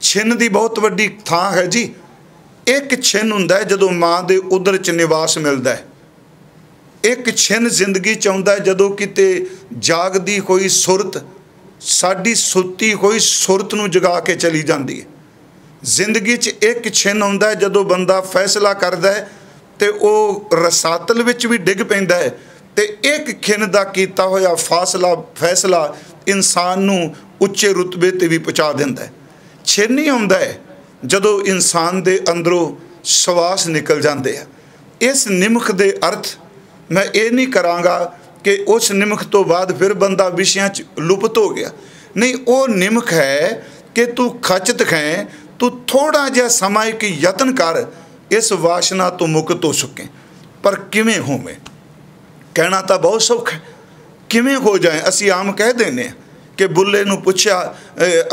ਛਿੰਨ ਦੀ ਬਹੁਤ ਵੱਡੀ ਥਾਂ ਹੈ ਜੀ। ਇੱਕ ਛਿੰਨ ਹੁੰਦਾ ਜਦੋਂ ਮਾਂ ਦੇ ਉਦਰ ਚ ਨਿਵਾਸ ਮਿਲਦਾ ਹੈ। ਇੱਕ ਛਿੰਨ ਜ਼ਿੰਦਗੀ ਚ ਆਉਂਦਾ ਜਦੋਂ ਕਿਤੇ ਜਾਗਦੀ ਹੋਈ ਸੁਰਤ ਸਾਡੀ ਸੁੱਤੀ ਹੋਈ ਸੁਰਤ ਨੂੰ ਜਗਾ ਕੇ ਚਲੀ ਜਾਂਦੀ ਹੈ। ਜ਼ਿੰਦਗੀ 'ਚ ਇੱਕ ਛਿਨ ਆਉਂਦਾ ਜਦੋਂ ਬੰਦਾ ਫੈਸਲਾ ਕਰਦਾ ਹੈ ਤੇ ਉਹ ਰਸਾਤਲ ਵਿੱਚ ਵੀ ਡਿੱਗ ਪੈਂਦਾ ਹੈ ਤੇ ਇੱਕ ਖਿੰਨ ਦਾ ਕੀਤਾ ਹੋਇਆ ਫਾਸਲਾ, ਫੈਸਲਾ ਇਨਸਾਨ ਨੂੰ ਉੱਚੇ ਰੁਤਬੇ ਤੇ ਵੀ ਪਹੁੰਚਾ ਦਿੰਦਾ ਹੈ। ਹੀ ਆਉਂਦਾ ਹੈ ਜਦੋਂ ਇਨਸਾਨ ਦੇ ਅੰਦਰੋਂ ਸਵਾਸ ਨਿਕਲ ਜਾਂਦੇ ਆ। ਇਸ ਨਿਮਖ ਦੇ ਅਰਥ ਮੈਂ ਇਹ ਨਹੀਂ ਕਰਾਂਗਾ ਕਿ ਉਸ ਨਿਮਖ ਤੋਂ ਬਾਅਦ ਫਿਰ ਬੰਦਾ ਵਿਸ਼ਿਆਂ 'ਚ ਲੁਪਤ ਹੋ ਗਿਆ। ਨਹੀਂ, ਉਹ ਨਿਮਖ ਹੈ ਕਿ ਤੂੰ ਖਚਤ ਖੈ, ਤੂੰ ਥੋੜਾ ਜਿਹਾ ਸਮਾਂ ਇੱਕ ਯਤਨ ਕਰ, ਇਸ ਵਾਸ਼ਨਾ ਤੋਂ ਮੁਕਤ ਹੋ ਸਕੇ ਪਰ ਕਿਵੇਂ ਹੋਵੇਂ? ਕਹਿਣਾ ਤਾਂ ਬਹੁਤ ਸੌਖਾ ਹੈ। ਕਿਵੇਂ ਹੋ ਜਾਏ? ਅਸੀਂ ਆਮ ਕਹਿ ਦਿੰਦੇ ਆ ਕਿ ਬੁੱਲੇ ਨੂੰ ਪੁੱਛਿਆ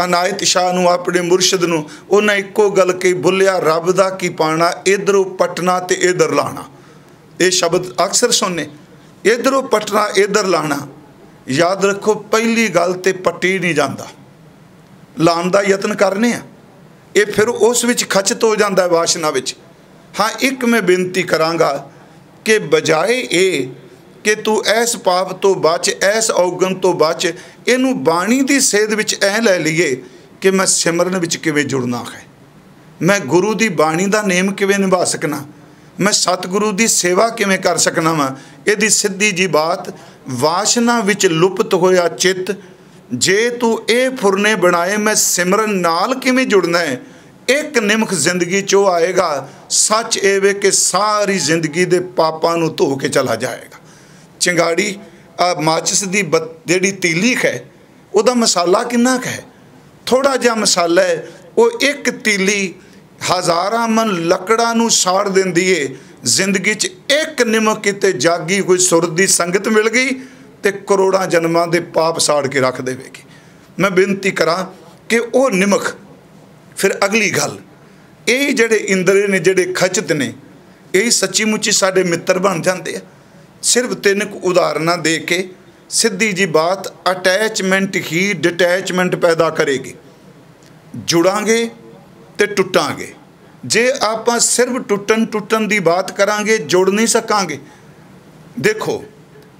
ਅਨਾਇਤ ਸ਼ਾਹ ਨੂੰ, ਆਪਣੇ ਮੁਰਸ਼ਿਦ ਨੂੰ, ਉਹਨਾਂ ਇੱਕੋ ਗੱਲ ਕਹੀ, ਬੁੱਲਿਆ, ਰੱਬ ਦਾ ਕੀ ਪਾਣਾ? ਇਧਰੋਂ ਪਟਨਾ ਤੇ ਇਧਰ ਲਾਣਾ। ਇਹ ਸ਼ਬਦ ਅਕਸਰ ਸੁਣਨੇ। ਇਧਰੋਂ ਪਟਨਾ, ਇਧਰ ਲਾਣਾ। ਯਾਦ ਰੱਖੋ, ਪਹਿਲੀ ਗੱਲ ਤੇ ਪੱਟੀ ਨਹੀਂ ਜਾਂਦਾ। ਲਾਣ ਦਾ ਯਤਨ ਕਰਨੇ ਆ। ਇਹ ਫਿਰ ਉਸ ਵਿੱਚ ਖਚਤ ਹੋ ਜਾਂਦਾ ਵਾਸ਼ਨਾ ਵਿੱਚ। ਹਾਂ, ਇੱਕ ਮੈਂ ਬੇਨਤੀ ਕਰਾਂਗਾ ਕਿ ਬਜਾਏ ਇਹ ਕਿ ਤੂੰ ਐਸ ਪਾਪ ਤੋਂ ਬਚ ਐਸ ਔਗਣ ਤੋਂ ਬਚ ਇਹਨੂੰ ਬਾਣੀ ਦੀ ਸੇਧ ਵਿੱਚ ਐ ਲੈ ਲਈਏ ਕਿ ਮੈਂ ਸਿਮਰਨ ਵਿੱਚ ਕਿਵੇਂ ਜੁੜਨਾ ਹੈ। ਮੈਂ ਗੁਰੂ ਦੀ ਬਾਣੀ ਦਾ ਨੇਮ ਕਿਵੇਂ ਨਿਭਾ ਸਕਣਾ ਮੈਂ ਸਤਿਗੁਰੂ ਦੀ ਸੇਵਾ ਕਿਵੇਂ ਕਰ ਸਕਣਾ ਵਾਂ? ਇਹਦੀ ਸਿੱਧੀ ਜੀ ਬਾਤ, ਵਾਸ਼ਨਾ ਵਿੱਚ ਲੁਪਤ ਹੋਇਆ ਚਿੱਤ, ਜੇ ਤੂੰ ਇਹ ਫੁਰਨੇ ਬਣਾਏ, ਮੈਂ ਸਿਮਰਨ ਨਾਲ ਕਿਵੇਂ ਜੁੜਨਾ ਹੈ? ਇੱਕ ਨਿਮਖ ਜ਼ਿੰਦਗੀ ਚੋਂ ਆਏਗਾ, ਸੱਚ ਇਹ ਵੇ ਕਿ ਸਾਰੀ ਜ਼ਿੰਦਗੀ ਦੇ ਪਾਪਾਂ ਨੂੰ ਧੋ ਕੇ ਚਲਾ ਜਾਏਗਾ। ਚਿੰਗਾੜੀ, ਆ ਮਾਚਿਸ ਦੀ ਜਿਹੜੀ ਤੀਲੀ ਹੈ ਉਹਦਾ ਮਸਾਲਾ ਕਿੰਨਾ ਹੈ? ਥੋੜਾ ਜਿਹਾ ਮਸਾਲਾ ਹੈ, ਉਹ ਇੱਕ ਤੀਲੀ ਹਜ਼ਾਰਾਂ ਮਨ ਲੱਕੜਾਂ ਨੂੰ ਸਾੜ ਦਿੰਦੀ ਏ। ਜ਼ਿੰਦਗੀ 'ਚ ਇੱਕ ਨਿਮਕ ਕਿਤੇ ਜਾਗੀ ਕੋਈ ਸੁਰਤ ਦੀ ਸੰਗਤ ਮਿਲ ਗਈ ਤੇ ਕਰੋੜਾਂ ਜਨਮਾਂ ਦੇ ਪਾਪ ਸਾੜ ਕੇ ਰੱਖ ਦੇਵੇਗੀ। ਮੈਂ ਬੇਨਤੀ ਕਰਾਂ ਕਿ ਉਹ ਨਿਮਕ, ਫਿਰ ਅਗਲੀ ਗੱਲ, ਇਹ ਜਿਹੜੇ ਇੰਦਰੇ ਨੇ, ਜਿਹੜੇ ਖਚਤ ਨੇ, ਇਹ ਸੱਚੀ ਮੁੱਚੀ ਸਾਡੇ ਮਿੱਤਰ ਬਣ ਜਾਂਦੇ ਆ। ਸਿਰਫ ਤਿੰਨ ਕੁ ਉਦਾਹਰਨਾਂ ਦੇ ਕੇ ਸਿੱਧੀ ਜੀ ਬਾਤ ਅਟੈਚਮੈਂਟ ਹੀ ਡਿਟੈਚਮੈਂਟ ਪੈਦਾ ਕਰੇਗੀ। ਜੁੜਾਂਗੇ ਤੇ ਟੁੱਟਾਂਗੇ। ਜੇ ਆਪਾਂ ਸਿਰਫ ਟੁੱਟਣ ਟੁੱਟਣ ਦੀ ਬਾਤ ਕਰਾਂਗੇ, ਜੁੜ ਨਹੀਂ ਸਕਾਂਗੇ। ਦੇਖੋ,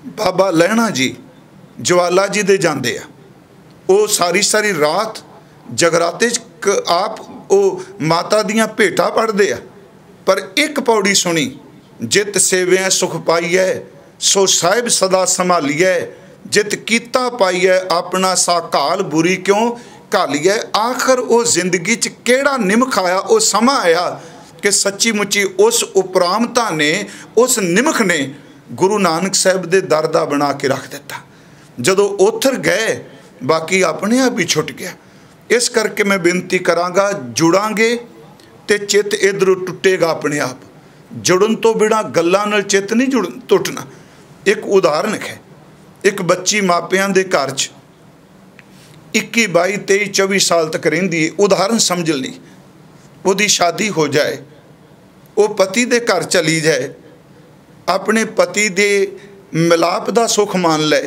ਬਾਬਾ ਲੈਣਾ ਜੀ, ਜਵਾਲਾ ਜੀ ਦੇ ਜਾਂਦੇ ਆ। ਉਹ ਸਾਰੀ ਸਾਰੀ ਰਾਤ ਜਗਰਾਤੇ ਚ ਆਪ ਉਹ ਮਾਤਾ ਦੀਆਂ ਭੇਟਾਂ ਪੜਦੇ ਆ। ਪਰ ਇੱਕ ਪੌੜੀ ਸੁਣੀ, ਜਿਤ ਸੇਵਿਆਂ ਸੁਖ ਪਾਈਐ, ਸੋ ਸਾਹਿਬ ਸਦਾ ਸੰਭਾਲੀਐ, ਜਿਤ ਕੀਤਾ ਪਾਈਐ ਆਪਣਾ ਸਾਕਾਲ ਬੁਰੀ ਕਿਉਂ ਘਾਲੀਐ ਆਖਰ ਉਹ ਜ਼ਿੰਦਗੀ 'ਚ ਕਿਹੜਾ ਨਿਮਖ ਆਇਆ ਉਹ ਸਮਾਂ ਆਇਆ ਕਿ ਸੱਚੀ ਮੁੱਚੀ ਉਸ ਉਪਰਾਮਤਾ ਨੇ, ਉਸ ਨਿਮਖ ਨੇ ਗੁਰੂ ਨਾਨਕ ਸਾਹਿਬ ਦੇ ਦਰ ਦਾ ਬਣਾ ਕੇ ਰੱਖ ਦਿੱਤਾ। ਜਦੋਂ ਉਥਰ ਗਏ, ਬਾਕੀ ਆਪਣੇ ਆਪ ਹੀ ਛੁੱਟ ਗਿਆ। ਇਸ ਕਰਕੇ ਮੈਂ ਬੇਨਤੀ ਕਰਾਂਗਾ, ਜੁੜਾਂਗੇ ਤੇ ਚਿੱਤ ਇਧਰੋਂ ਟੁੱਟੇਗਾ ਆਪਣੇ ਆਪ। ਜੁੜਨ ਤੋਂ ਬਿਨਾ ਗੱਲਾਂ ਨਾਲ ਚਿੱਤ ਨਹੀਂ ਜੁੜ ਟੁੱਟਣਾ। ਇੱਕ ਉਦਾਹਰਨ ਹੈ। ਇੱਕ ਬੱਚੀ ਮਾਪਿਆਂ ਦੇ ਘਰ 'ਚ 21 22 23 24 ਸਾਲ ਤੱਕ ਰਹਿੰਦੀ ਹੈ। ਉਦਾਹਰਨ ਸਮਝ ਲਈ। ਉਹਦੀ ਸ਼ਾਦੀ ਹੋ ਜਾਏ। ਉਹ ਪਤੀ ਦੇ ਘਰ ਚਲੀ ਜਾਏ। ਆਪਣੇ ਪਤੀ ਦੇ ਮਿਲਾਪ ਦਾ ਸੁਖ ਮੰਨ ਲੈ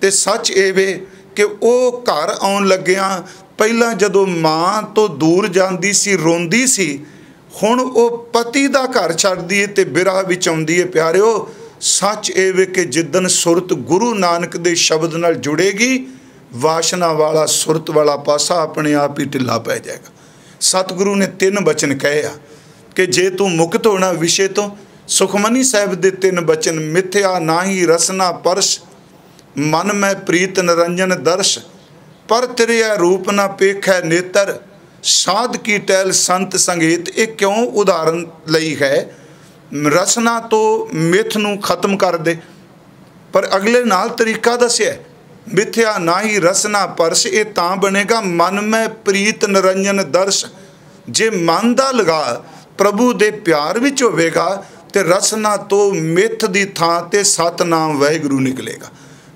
ਤੇ ਸੱਚ ਇਹ ਵੇ ਕਿ ਉਹ ਘਰ ਆਉਣ ਲੱਗਿਆਂ ਪਹਿਲਾਂ ਜਦੋਂ ਮਾਂ ਤੋਂ ਦੂਰ ਜਾਂਦੀ ਸੀ, ਰੋਂਦੀ ਸੀ, ਹੁਣ ਉਹ ਪਤੀ ਦਾ ਘਰ ਛੱਡਦੀ ਏ ਤੇ ਬਿਰਹਾ ਵਿੱਚ ਆਉਂਦੀ ਏ ਪਿਆਰਿਓ, ਸੱਚ ਇਹ ਵੇ ਕਿ ਜਿੱਦਨ ਸੁਰਤ ਗੁਰੂ ਨਾਨਕ ਦੇ ਸ਼ਬਦ ਨਾਲ ਜੁੜੇਗੀ ਵਾਸ਼ਨਾ ਵਾਲਾ, ਸੁਰਤ ਵਾਲਾ ਪਾਸਾ ਆਪਣੇ ਆਪ ਹੀ ਢਿੱਲਾ ਪੈ ਜਾਏਗਾ। ਸਤਿਗੁਰੂ ਨੇ ਤਿੰਨ ਬਚਨ ਕਹੇ ਆ ਕਿ ਜੇ ਤੂੰ ਮੁਕਤ ਹੋਣਾ ਵਿਸ਼ੇ ਤੋਂ, ਸੁਖਮਨੀ ਸਾਹਿਬ ਦੇ ਤਿੰਨ ਬਚਨ, ਮਿੱਥਿਆ ਨਾਹੀ ਰਸਨਾ ਪਰਸ਼, ਮਨ ਮੈਂ ਪ੍ਰੀਤ ਨਿਰੰਜਨ ਦਰਸ਼, ਪਰ ਤੇਰੇ ਰੂਪ ਨਾ ਪੇਖੈ ਨੇਤਰ, ਸਾਧ ਕੀ ਟੈਲ ਸੰਤ ਸੰਗੀਤ, ਇਹ ਕਿਉਂ ਉਦਾਹਰਨ ਲਈ ਹੈ? ਰਸਨਾ ਤੋਂ ਮਿੱਥ ਨੂੰ ਖਤਮ ਕਰ ਦੇ। ਪਰ ਅਗਲੇ ਨਾਲ ਤਰੀਕਾ ਦੱਸਿਆ ਮਿੱਥਿਆ ਨਾਹੀ ਰਸਨਾ ਪਰਸ, ਇਹ ਤਾਂ ਬਣੇਗਾ ਮਨ ਮੈਂ ਪ੍ਰੀਤ ਨਰੰਜਨ ਦਰਸ਼। ਜੇ ਮਨ ਦਾ ਲਗਾ ਪ੍ਰਭੂ ਦੇ ਪਿਆਰ ਵਿੱਚ ਹੋਵੇਗਾ, ਤੇ ਰਸਨਾ ਤੋਂ ਮਿੱਥ ਦੀ ਥਾਂ ਤੇ ਸਤਨਾਮ ਵਾਹਿਗੁਰੂ ਨਿਕਲੇਗਾ।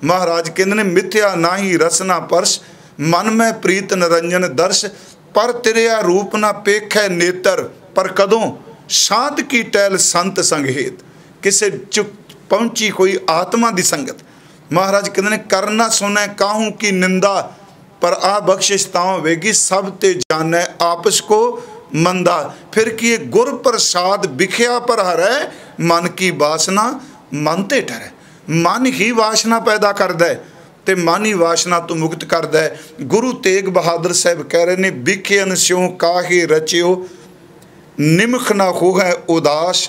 ਮਹਾਰਾਜ ਕਹਿੰਦੇ ਨੇ, ਮਿੱਥਿਆ ਨਾਹੀ ਰਸਨਾ ਪਰਸ, ਮਨ ਮੈਂ ਪ੍ਰੀਤ ਨਰੰਜਨ ਦਰਸ਼। ਪਰ ਤੇਰਿਆ ਰੂਪ ਨਾ ਪੇਖੈ ਨੇਤਰ, ਪਰ ਕਦੋਂ? ਸਾਧ ਕੀ ਟੈਲ ਸੰਤ ਸੰਗੇਤ ਕਿਸੇ ਚੁੱਪ ਪਹੁੰਚੀ ਕੋਈ ਆਤਮਾ ਦੀ ਸੰਗਤ। ਮਹਾਰਾਜ ਕਹਿੰਦੇ ਨੇ, ਕਰਨਾ ਸੁਣੈ, ਕਾਹੂ ਕੀ ਨਿੰਦਾ? ਪਰ ਆ ਬਖਸ਼ਿਸ਼ ਤਾਂ ਹੋਵੇਗੀ, ਸਭ ਤੇ ਜਾਣੈ ਆਪਸ ਕੋ ਮੰਦਾ। ਫਿਰ ਕੀ ਇਹ ਗੁਰ ਪ੍ਰਸਾਦ ਵਿਖਿਆ ਪਰ ਹਰੈ, ਮਨ ਕੀ ਬਾਸਨਾ ਮਨ ਤੇ ਠਰੈ। ਮਨ ਹੀ ਵਾਸ਼ਨਾ ਪੈਦਾ ਕਰਦਾ ਹੈ ਤੇ ਮਨ ਹੀ ਵਾਸ਼ਨਾ ਤੋਂ ਮੁਕਤ ਕਰਦਾ। ਹੈ ਗੁਰੂ ਤੇਗ ਬਹਾਦਰ ਸਾਹਿਬ ਕਹਿ ਰਹੇ ਨੇ, ਵਿਖੇ ਸਿਉ ਕਾਹੇ ਰਚਿਓ, ਨਿਮਖ ਨਾ ਹੋਏ ਉਦਾਸ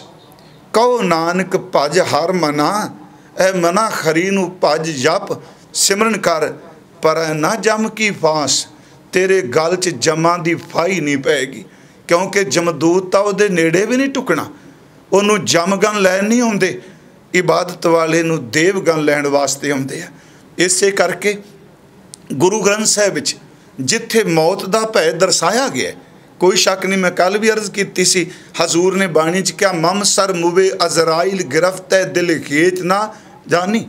ਕਹੋ ਨਾਨਕ ਭਜ ਹਰ ਮਨਾ। ਐ ਮਨਾ ਖਰੀ ਨੂੰ ਭਜ ਜਪ, ਸਿਮਰਨ ਕਰ, ਪਰ ਨਾ ਜਮ ਕੀ ਫਾਂਸ, ਤੇਰੇ ਗਲ 'ਚ ਜਮਾਂ ਦੀ ਫਾਈ ਨਹੀਂ ਪੈਗੀ, ਕਿਉਂਕਿ ਜਮਦੂਤ ਤਾਂ ਉਹਦੇ ਨੇੜੇ ਵੀ ਨਹੀਂ ਟੁਕਣਾ। ਉਹਨੂੰ ਜਮਗਨ ਲੈਣ ਨਹੀਂ ਆਉਂਦੇ, ਇਬਾਦਤ ਵਾਲੇ ਨੂੰ ਦੇਵਗਨ ਲੈਣ ਵਾਸਤੇ ਆਉਂਦੇ ਆ। ਇਸੇ ਕਰਕੇ ਗੁਰੂ ਗ੍ਰੰਥ ਸਾਹਿਬ ਵਿੱਚ ਜਿੱਥੇ ਮੌਤ ਦਾ ਭੈ ਦਰਸਾਇਆ ਗਿਆ, ਕੋਈ ਸ਼ੱਕ ਨਹੀਂ ਮੈਂ ਕੱਲ ਵੀ ਅਰਜ਼ ਕੀਤੀ ਸੀ, ਹਜ਼ੂਰ ਨੇ ਬਾਣੀ 'ਚ ਕਿਹਾ, ਮਮ ਸਰ ਮੁਵੇ ਅਜ਼ਰਾਈਲ ਗ੍ਰਿਫਤ ਹੈ ਦਿਲ ਖੇਤ ਨਾ ਜਾਨੀ।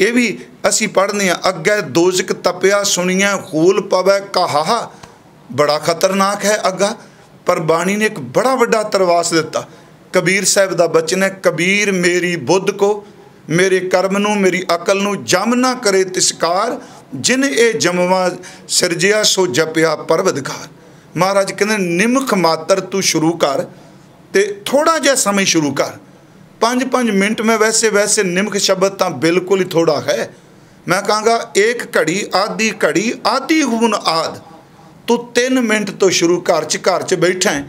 ਇਹ ਵੀ ਅਸੀਂ ਪੜ੍ਹਨੇ ਆ ਅੱਗੇ ਦੋਜ਼ਕ ਤਪਿਆ ਸੁਣੀਆਂ ਖੂਲ ਪਵੈ ਕਹਾ ਬੜਾ ਖਤਰਨਾਕ ਹੈ ਅੱਗਾ, ਪਰ ਬਾਣੀ ਨੇ ਇੱਕ ਬੜਾ ਵੱਡਾ ਤਰਵਾਸ ਦਿੱਤਾ। ਕਬੀਰ ਸਾਹਿਬ ਦਾ ਬਚਨ ਹੈ, ਕਬੀਰ ਮੇਰੀ ਬੁੱਧ ਕੋ, ਮੇਰੇ ਕਰਮ ਨੂੰ, ਮੇਰੀ ਅਕਲ ਨੂੰ ਜਮ ਨਾ ਕਰੇ ਤਿਸਕਾਰ। ਜਿਨ ਇਹ ਜਮਵਾ ਸਿਰਜਿਆ, ਸੋ ਜਪਿਆ ਪਰਵਦਗਾਰ। ਮਹਾਰਾਜ ਕਹਿੰਦੇ, ਨਿਮਖ ਮਾਤਰ ਤੂੰ ਸ਼ੁਰੂ ਕਰ ਤੇ ਥੋੜਾ ਜਿਹਾ ਸਮੇਂ ਸ਼ੁਰੂ ਕਰ। 5-5 ਮਿੰਟ ਮੈਂ ਵੈਸੇ ਵੈਸੇ ਨਿਮਖ ਸ਼ਬਦ ਤਾਂ ਬਿਲਕੁਲ ਹੀ ਥੋੜਾ ਹੈ। ਮੈਂ ਕਹਾਂਗਾ ਇੱਕ ਘੜੀ ਆਦੀ ਘੜੀ ਆਦੀ ਹੁਣ ਆਦ ਤੂੰ 3 ਮਿੰਟ ਤੋਂ ਸ਼ੁਰੂ ਘਰ ਚ ਘਰ ਚ ਬੈਠਾ ਹੈ।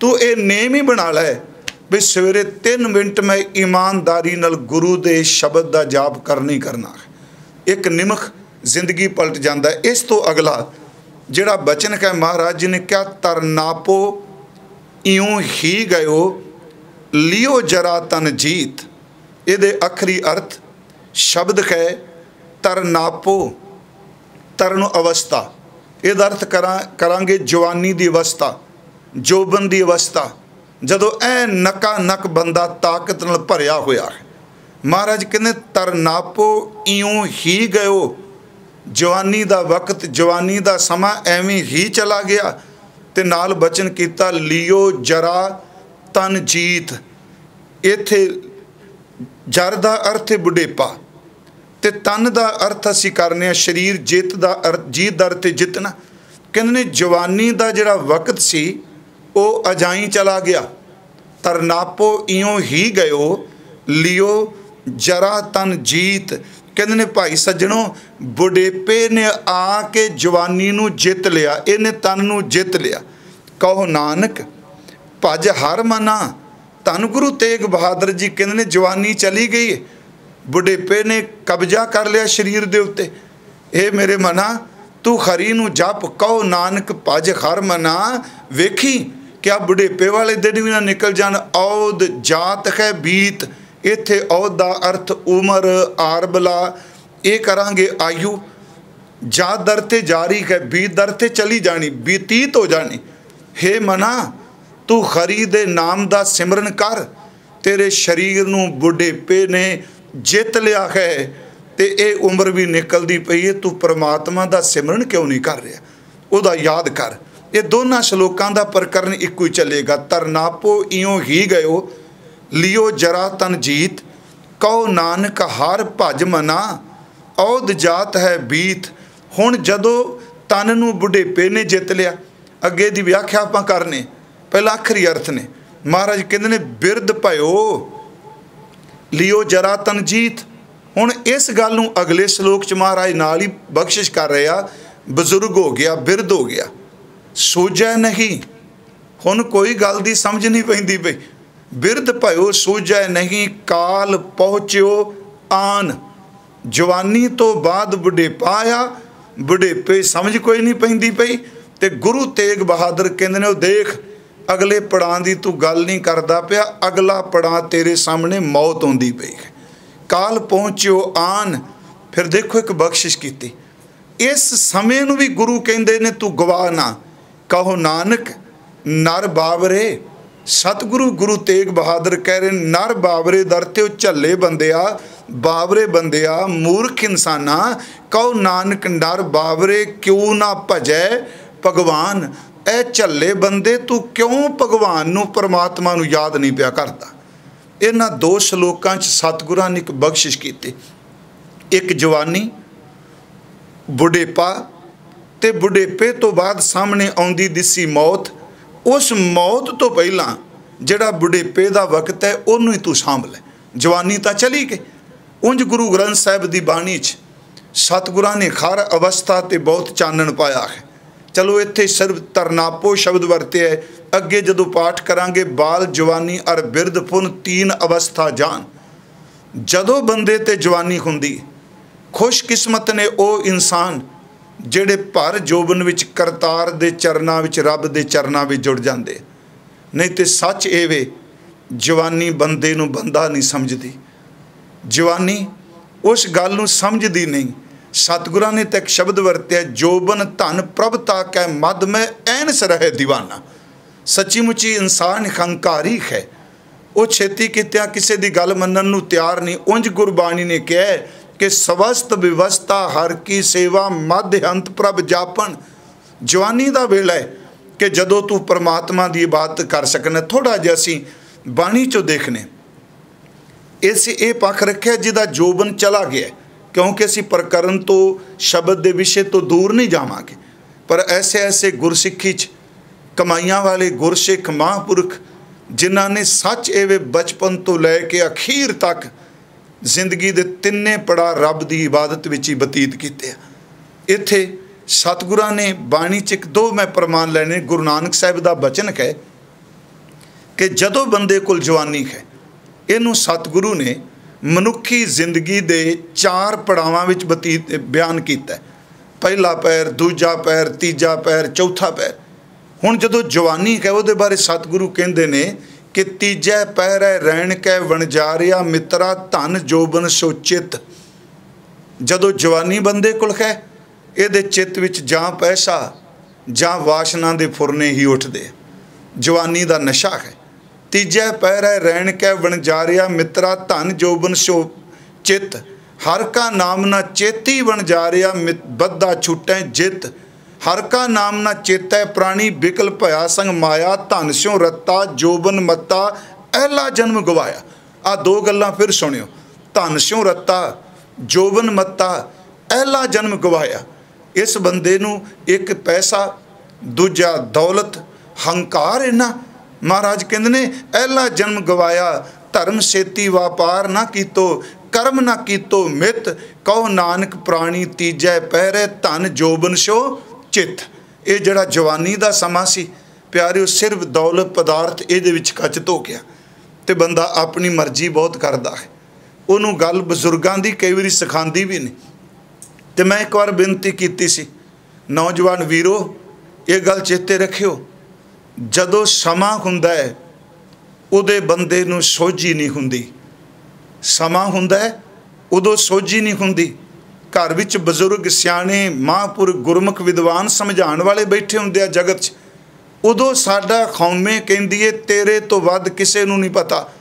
ਤੂੰ ਇਹ ਨੇਮ ਹੀ ਬਣਾ ਲੈ ਵੀ ਸਵੇਰੇ 3 ਮਿੰਟ ਮੈਂ ਇਮਾਨਦਾਰੀ ਨਾਲ ਗੁਰੂ ਦੇ ਸ਼ਬਦ ਦਾ ਜਾਪ ਕਰਨੀ ਕਰਨਾ ਇੱਕ ਨਿਮਖ ਜ਼ਿੰਦਗੀ ਪਲਟ ਜਾਂਦਾ ਇਸ ਤੋਂ ਅਗਲਾ, ਜਿਹੜਾ ਬਚਨ ਹੈ ਮਹਾਰਾਜ ਜੀ ਨੇ ਕਿਹਾ ਤਰਨਾਪੋ ਇਉਂ ਹੀ ਗਇਓ। ਲਿਓ ਜਰਾ ਤਨ ਜੀਤ, ਇਹਦੇ ਅਖਰੀ ਅਰਥ ਸ਼ਬਦ ਹੈ ਤਰਨਾਪੋ ਤਰਨ ਅਵਸਥਾ। ਇਹਦਾ ਅਰਥ ਕਰਾਂ, ਕਰਾਂਗੇ ਜਵਾਨੀ ਦੀ ਅਵਸਥਾ, ਜੋਬਨ ਦੀ ਅਵਸਥਾ। ਜਦੋਂ ਐ ਨਕਾ ਨਕ ਬੰਦਾ ਤਾਕਤ ਨਾਲ ਭਰਿਆ ਹੋਇਆ ਹੈ। ਮਹਾਰਾਜ ਕਹਿੰਦੇ ਤਰਨਾਪੋ ਇਉਂ ਹੀ ਗਇਓ। ਜਵਾਨੀ ਦਾ ਵਕਤ, ਜਵਾਨੀ ਦਾ ਸਮਾਂ ਐਵੇਂ ਹੀ ਚਲਾ ਗਿਆ। ਤੇ ਨਾਲ ਬਚਨ ਕੀਤਾ, ਲਿਓ ਜਰਾ ਤਨ ਜੀਤ, ਇੱਥੇ ਜਰ ਦਾ ਅਰਥ ਹੈ ਬੁਢੇਪਾ, ਤੇ ਤਨ ਦਾ ਅਰਥ ਅਸੀਂ ਕਰਨੇ ਆ ਸਰੀਰ, ਜਿੱਤ ਦਾ ਅਰਥ, ਜੀਤ ਦਰ ਤੇ ਜਿੱਤਣਾ। ਕਹਿੰਦੇ ਨੇ ਜਵਾਨੀ ਦਾ ਜਿਹੜਾ ਵਕਤ ਸੀ, ਉਹ ਅਜਾਈ ਚਲਾ ਗਿਆ। ਤਰਨਾਪੋ ਇਉਂ ਹੀ ਗਇਓ, ਲਿਓ ਜਰਾ ਤਨ ਜੀਤ। ਕਹਿੰਦੇ ਨੇ ਭਾਈ ਸੱਜਣੋ, ਬੁਢੇਪੇ ਨੇ ਆ ਕੇ ਜਵਾਨੀ ਨੂੰ ਜਿੱਤ ਲਿਆ, ਇਹਨੇ ਤਨ ਨੂੰ ਜਿੱਤ ਲਿਆ। ਕਹੋ ਨਾਨਕ ਭਜ ਹਰ ਮਨਾ। ਧੰਨ ਗੁਰੂ ਤੇਗ ਬਹਾਦਰ ਜੀ ਕਹਿੰਦੇ ਨੇ, ਜਵਾਨੀ ਚਲੀ ਗਈ ਬੁਢੇਪੇ ਨੇ ਕਬਜ਼ਾ ਕਰ ਲਿਆ ਸਰੀਰ ਦੇ ਉੱਤੇ। ਇਹ ਮੇਰੇ ਮਨਾ, ਤੂੰ ਖਰੀ ਨੂੰ ਜਪ ਕਹੋ, ਨਾਨਕ ਭਜ ਹਰ ਮਨਾ। ਵੇਖੀ ਕਿਆ ਬੁਢੇਪੇ ਵਾਲੇ ਦਿਨ ਵੀ ਨਾ ਨਿਕਲ ਜਾਣ, ਔਦ ਜਾਤ ਹੈ ਬੀਤ। ਇੱਥੇ ਔਦ ਦਾ ਅਰਥ ਉਮਰ ਆਰਬਲਾ ਇਹ ਕਰਾਂਗੇ ਆਯੂ। ਜਾਤ ਦਰ ਤੇ ਜਾਰੀ ਹੈ ਬੀਤ ਦਰ ਤੇ ਚਲੀ ਜਾਣੀ, ਬੀਤੀਤ ਹੋ ਜਾਣੀ। ਹੇ ਮਨਾ ਤੂੰ ਖਰੀ ਦੇ ਨਾਮ ਦਾ ਸਿਮਰਨ ਕਰ। ਤੇਰੇ ਸਰੀਰ ਨੂੰ ਬੁਢੇਪੇ ਨੇ ਜਿੱਤ ਲਿਆ ਹੈ ਤੇ ਇਹ ਉਮਰ ਵੀ ਨਿਕਲਦੀ ਪਈ ਹੈ ਤੂੰ ਪ੍ਰਮਾਤਮਾ ਦਾ ਸਿਮਰਨ ਕਿਉਂ ਨਹੀਂ ਕਰ ਰਿਹਾ? ਉਹਦਾ ਯਾਦ ਕਰ। ਇਹ ਦੋਨਾਂ ਸ਼ਲੋਕਾਂ ਦਾ ਪ੍ਰਕਰਨ ਇੱਕੋ ਹੀ ਚੱਲੇਗਾ। ਤਰਨਾਪੋ ਇਉਂ ਹੀ ਗਇਓ, ਲਿਓ ਜਰਾ ਤਨ ਜੀਤ, ਕਹੋ ਨਾਨਕ ਹਰ ਭਜ ਮਨਾ। ਔਦ ਜਾਤ ਹੈ ਬੀਤ, ਹੁਣ ਜਦੋਂ ਤਨ ਨੂੰ ਬੁਢੇਪੇ ਨੇ ਜਿੱਤ ਲਿਆ। ਅੱਗੇ ਦੀ ਵਿਆਖਿਆ ਆਪਾਂ ਕਰਨੇ। ਪਹਿਲਾ ਆਖਰੀ ਅਰਥ ਨੇ। ਮਹਾਰਾਜ ਕਹਿੰਦੇ ਨੇ, ਬਿਰਧ ਭਇਓ, ਲਿਓ ਜਰਾ ਤਨ ਜੀਤ। ਹੁਣ ਇਸ ਗੱਲ ਨੂੰ ਅਗਲੇ ਸ਼ਲੋਕ ਚ ਮਹਾਰਾਜ ਨਾਲ ਹੀ ਬਖਸ਼ਿਸ਼ ਕਰ ਰਹੇ ਆ, ਬਜ਼ੁਰਗ ਹੋ ਗਿਆ, ਬਿਰਧ ਹੋ ਗਿਆ। ਸੋਝੈ ਨਹੀਂ। ਹੁਣ ਕੋਈ ਗੱਲ ਦੀ ਸਮਝ ਨਹੀਂ ਪੈਂਦੀ ਪਈ। ਬਿਰਧ ਭਇਓ, ਸੋਝੈ ਨਹੀਂ, ਕਾਲ ਪਹੁੰਚਿਓ ਆਨ। ਜਵਾਨੀ ਤੋਂ ਬਾਅਦ ਬੁਢੇਪਾ ਆਇਆ ਬੁਢੇਪੇ ਸਮਝ ਕੋਈ ਨਹੀਂ ਪੈਂਦੀ ਪਈ। ਤੇ ਗੁਰੂ ਤੇਗ ਬਹਾਦਰ ਕਹਿੰਦੇ ਨੇ, ਉਹ ਦੇਖ ਅਗਲੇ ਪੜਾਂ ਦੀ ਤੂੰ ਗੱਲ ਨਹੀਂ ਕਰਦਾ ਪਿਆ, ਅਗਲਾ ਪੜਾਂ ਤੇਰੇ ਸਾਹਮਣੇ ਮੌਤ ਆਉਂਦੀ ਪਈ ਹੈ। ਕਾਲ ਪਹੁੰਚਿਓ, ਆਨ। ਫਿਰ ਦੇਖੋ ਇੱਕ ਬਖਸ਼ਿਸ਼ ਕੀਤੀ। ਇਸ ਸਮੇਂ ਨੂੰ ਵੀ ਗੁਰੂ ਕਹਿੰਦੇ ਨੇ, ਤੂੰ ਗਵਾ ਨਾ। ਕਹੋ, ਨਾਨਕ, ਨਰ ਬਾਬਰੇ ਸਤਿਗੁਰੂ ਗੁਰੂ ਤੇਗ ਬਹਾਦਰ ਕਹਿ ਰਹੇ ਨਰ ਬਾਬਰੇ ਦਰ ਤੇ ਉਹ ਝੱਲੇ ਬੰਦਿਆ ਬਾਬਰੇ ਬੰਦਿਆ ਮੂਰਖ ਇਨਸਾਨਾ। ਕਹੋ, ਨਾਨਕ, ਨਰ ਬਾਬਰੇ ਕਿਉਂ ਨਾ ਭਜੈ ਭਗਵਾਨ? ਐ ਝੱਲੇ ਬੰਦੇ ਤੂੰ ਕਿਉਂ ਭਗਵਾਨ ਨੂੰ, ਪਰਮਾਤਮਾ ਨੂੰ ਯਾਦ ਨਹੀਂ ਪਿਆ ਕਰਦਾ? ਇਹਨਾਂ ਦੋ ਸ਼ਲੋਕਾਂ 'ਚ ਸਤਿਗੁਰਾਂ ਨੇ ਇੱਕ ਬਖਸ਼ਿਸ਼ ਕੀਤੀ। ਇੱਕ ਜਵਾਨੀ, ਬੁਢੇਪਾ ਤੇ ਬੁਢੇਪੇ ਤੋਂ ਬਾਅਦ ਸਾਹਮਣੇ ਆਉਂਦੀ ਦਿਸੀ ਮੌਤ। ਉਸ ਮੌਤ ਤੋਂ ਪਹਿਲਾਂ ਜਿਹੜਾ ਬੁਢੇਪੇ ਦਾ ਵਕਤ ਹੈ, ਉਹਨੂੰ ਹੀ ਤੂੰ ਸਾਂਭ ਲੈ। ਜਵਾਨੀ ਤਾਂ ਚਲੀ ਗਈ। ਉਂਝ ਗੁਰੂ ਗ੍ਰੰਥ ਸਾਹਿਬ ਦੀ ਬਾਣੀ 'ਚ ਸਤਿਗੁਰਾਂ ਨੇ ਖਰ ਅਵਸਥਾ ਤੇ ਬਹੁਤ ਚਾਨਣ ਪਾਇਆ ਹੈ। ਚਲੋ ਇੱਥੇ ਸਿਰਫ ਤਰਨਾਪੋ ਸ਼ਬਦ ਵਰਤਿਆ ਹੈ ਅੱਗੇ ਜਦੋਂ ਪਾਠ ਕਰਾਂਗੇ, ਬਾਲ, ਜਵਾਨੀ, ਅਰ ਬਿਰਧ ਤੀਨ ਅਵਸਥਾ, ਜਾਨ। ਜਦੋਂ ਬੰਦੇ ਤੇ ਜਵਾਨੀ ਹੁੰਦੀ, ਖੁਸ਼ਕਿਸਮਤ ਨੇ ਉਹ ਇਨਸਾਨ ਜਿਹੜੇ ਭਰ ਜੋਬਨ ਵਿੱਚ, ਕਰਤਾਰ ਦੇ ਚਰਨਾਂ ਵਿੱਚ, ਰੱਬ ਦੇ ਚਰਨਾਂ ਵਿੱਚ ਜੁੜ ਜਾਂਦੇ। ਨਹੀਂ ਤੇ ਸੱਚ ਇਹ ਵੇ, ਜਵਾਨੀ ਬੰਦੇ ਨੂੰ ਬੰਦਾ ਨਹੀਂ ਸਮਝਦੀ। ਜਵਾਨੀ ਉਸ ਗੱਲ ਨੂੰ ਸਮਝਦੀ ਨਹੀਂ ਸਤਿਗੁਰਾਂ ਨੇ ਤਾਂ ਇੱਕ ਸ਼ਬਦ ਵਰਤਿਆ, ਜੋਬਨ ਧਨ ਪ੍ਰਭਤਾ ਕੈ ਮਦ, ਮੈਂ ਐਨਸ ਰਹੇ دیਵਾਨਾ ਸੱਚੀ ਮੁੱਚੀ ਇਨਸਾਨ ਹੰਕਾਰੀ ਹੈ। ਉਹ ਛੇਤੀ ਕਿਤਿਆਂ ਕਿਸੇ ਦੀ ਗੱਲ ਮੰਨਣ ਨੂੰ ਤਿਆਰ ਨਹੀਂ। ਉਂਝ ਗੁਰਬਾਣੀ ਨੇ ਕਿਹਾ ਕਿ ਸਵਸਤ ਵਿਵਸਥਾ ਹਰ ਕੀ ਸੇਵਾ ਮਧ ਅੰਤ ਪ੍ਰਭ ਜਾਪਣ। ਜਵਾਨੀ ਦਾ ਵੇਲਾ ਹੈ ਕਿ ਜਦੋਂ ਤੂੰ ਪਰਮਾਤਮਾ ਦੀ ਇਬਾਦਤ ਕਰ ਸਕਣਾ ਥੋੜਾ ਜਿਹਾ ਅਸੀਂ ਬਾਣੀ ਚੋਂ ਦੇਖਨੇ। ਇਸ ਇਹ ਪੱਖ ਰੱਖਿਆ ਜਿਹਦਾ ਜੋਬਨ ਚਲਾ ਗਿਆ ਕਿਉਂਕਿ ਅਸੀਂ ਪ੍ਰਕਰਨ ਤੋਂ, ਸ਼ਬਦ ਦੇ ਵਿਸ਼ੇ ਤੋਂ ਦੂਰ ਨਹੀਂ ਜਾਵਾਂਗੇ। ਪਰ ਐਸੇ ਐਸੇ ਗੁਰਸਿੱਖੀ ਚ, ਕਮਾਈਆਂ ਵਾਲੇ ਗੁਰਸਿੱਖ ਮਹਾਂਪੁਰਖ, ਜਿਨ੍ਹਾਂ ਨੇ ਸੱਚ ਐਵੇਂ ਬਚਪਨ ਤੋਂ ਲੈ ਕੇ ਅਖੀਰ ਤੱਕ ਜ਼ਿੰਦਗੀ ਦੇ ਤਿੰਨੇ ਪੜਾ ਰੱਬ ਦੀ ਇਬਾਦਤ ਵਿੱਚ ਹੀ ਬਤੀਤ ਕੀਤੇ ਆ। ਇੱਥੇ ਸਤਿਗੁਰਾਂ ਨੇ ਬਾਣੀ ਚ ਇੱਕ ਦੋ ਮੈਂ ਪ੍ਰਮਾਣ ਲੈਣੇ, ਗੁਰੂ ਨਾਨਕ ਸਾਹਿਬ ਦਾ ਬਚਨ ਹੈ ਕਿ ਜਦੋਂ ਬੰਦੇ ਕੋਲ ਜਵਾਨੀ ਹੈ, ਇਹਨੂੰ ਸਤਿਗੁਰੂ ਨੇ ਮਨੁੱਖੀ ਜ਼ਿੰਦਗੀ ਦੇ ਚਾਰ ਪੜਾਵਾਂ ਵਿੱਚ ਬਤੀਤ ਬਿਆਨ ਕੀਤਾ ਪਹਿਲਾ ਪੈਰ, ਦੂਜਾ ਪੈਰ, ਤੀਜਾ ਪੈਰ, ਚੌਥਾ ਪੈਰ। ਹੁਣ ਜਦੋਂ ਜਵਾਨੀ ਹੈ ਉਹਦੇ ਬਾਰੇ ਸਤਿਗੁਰੂ ਕਹਿੰਦੇ ਨੇ ਕਿ ਤੀਜਾ ਪੈਰ ਹੈ, ਰਹਿਣ ਕੈ, ਵਣਜਾਰਿਆ, ਮਿੱਤਰਾ, ਧਨ ਜੋਬਨ ਸੋਚਿਤ ਜਦੋਂ ਜਵਾਨੀ ਬੰਦੇ ਕੋਲ ਹੈ, ਇਹਦੇ ਚਿੱਤ ਵਿੱਚ ਜਾਂ ਪੈਸਾ ਜਾਂ ਵਾਸ਼ਨਾ ਦੇ ਫੁਰਨੇ ਹੀ ਉੱਠਦੇ ਜਵਾਨੀ ਦਾ ਨਸ਼ਾ ਹੈ। ਤੀਜੇ ਪੈਰ ਰਹਿਣ ਕੈ ਵਣਜਾਰਿਆ ਮਿੱਤਰਾ ਧਨ ਜੋਬਨ ਸੋ ਚਿੱਤ। ਹਰ ਕਾ ਨਾਮ ਨਾ ਚੇਤੀ ਵਣਜਾਰਿਆ ਬੱਦਾ ਛੁਟੈ ਜਿਤ। ਹਰ ਕਾ ਨਾਮ ਨਾ ਚੇਤੈ ਪ੍ਰਾਣੀ ਬਿਕਲ ਭਇਆ ਸੰਗ ਮਾਇਆ। ਧਨ ਸਿਉ ਰੱਤਾ ਜੋਬਨ ਮੱਤਾ ਐਲਾ ਜਨਮ ਗਵਾਇਆ। ਆ ਦੋ ਗੱਲਾਂ ਫਿਰ ਸੁਣਿਓ। ਧਨ ਸਿਉ ਰੱਤਾ ਜੋਬਨ ਮੱਤਾ ਐਲਾ ਜਨਮ ਗਵਾਇਆ। ਇਸ ਬੰਦੇ ਨੂੰ ਇੱਕ ਪੈਸਾ, ਦੂਜਾ ਦੌਲਤ, ਹੰਕਾਰ ਇਹਨਾਂ ਮਹਾਰਾਜ ਕਹਿੰਦੇ ਨੇ ਅਹਿਲਾ ਜਨਮ ਗਵਾਇਆ, ਧਰਮ ਸੇਤੀ ਵਪਾਰ ਨਾ ਕੀਤੋ, ਕਰਮ ਨਾ ਕੀਤੋ ਮਿਤ, ਕਹੋ ਨਾਨਕ ਪ੍ਰਾਣੀ ਤੀਜੈ ਪਹਿਰੇ ਧਨ ਜੋਬਨ ਸੋ ਚਿੱਤ। ਇਹ ਜਿਹੜਾ ਜਵਾਨੀ ਦਾ ਸਮਾਂ ਸੀ, ਪਿਆਰਿਓ, ਸਿਰਫ ਦੌਲਤ ਪਦਾਰਥ ਇਹਦੇ ਵਿੱਚ ਖਚਤ ਹੋ ਗਿਆ ਤੇ ਬੰਦਾ ਆਪਣੀ ਮਰਜ਼ੀ ਬਹੁਤ ਕਰਦਾ ਹੈ। ਉਹਨੂੰ ਗੱਲ ਬਜ਼ੁਰਗਾਂ ਦੀ ਕਈ ਵਾਰੀ ਸਿਖਾਉਂਦੀ ਵੀ ਨਹੀਂ। ਤੇ ਮੈਂ ਇੱਕ ਵਾਰ ਬੇਨਤੀ ਕੀਤੀ ਸੀ, ਨੌਜਵਾਨ ਵੀਰੋ, ਇਹ ਗੱਲ ਚੇਤੇ ਰੱਖਿਓ ਜਦੋਂ ਸਮਾਂ ਹੁੰਦਾ ਹੈ, ਉਹਦੇ ਬੰਦੇ ਨੂੰ ਸੋਝੀ ਨਹੀਂ ਹੁੰਦੀ। ਸਮਾਂ ਹੁੰਦਾ ਹੈ, ਉਦੋਂ ਸੋਝੀ ਨਹੀਂ ਹੁੰਦੀ। ਘਰ ਵਿੱਚ ਬਜ਼ੁਰਗ, ਸਿਆਣੇ ਮਹਾਂਪੁਰ ਗੁਰਮੁਖ, ਵਿਦਵਾਨ ਸਮਝਾਉਣ ਵਾਲੇ ਬੈਠੇ ਹੁੰਦੇ ਆ ਜਗਤ 'ਚ। ਉਦੋਂ ਸਾਡਾ ਖੌਮੇ ਕਹਿੰਦੀ ਏ, ਤੇਰੇ ਤੋਂ ਵੱਧ ਕਿਸੇ ਨੂੰ ਨਹੀਂ ਪਤਾ।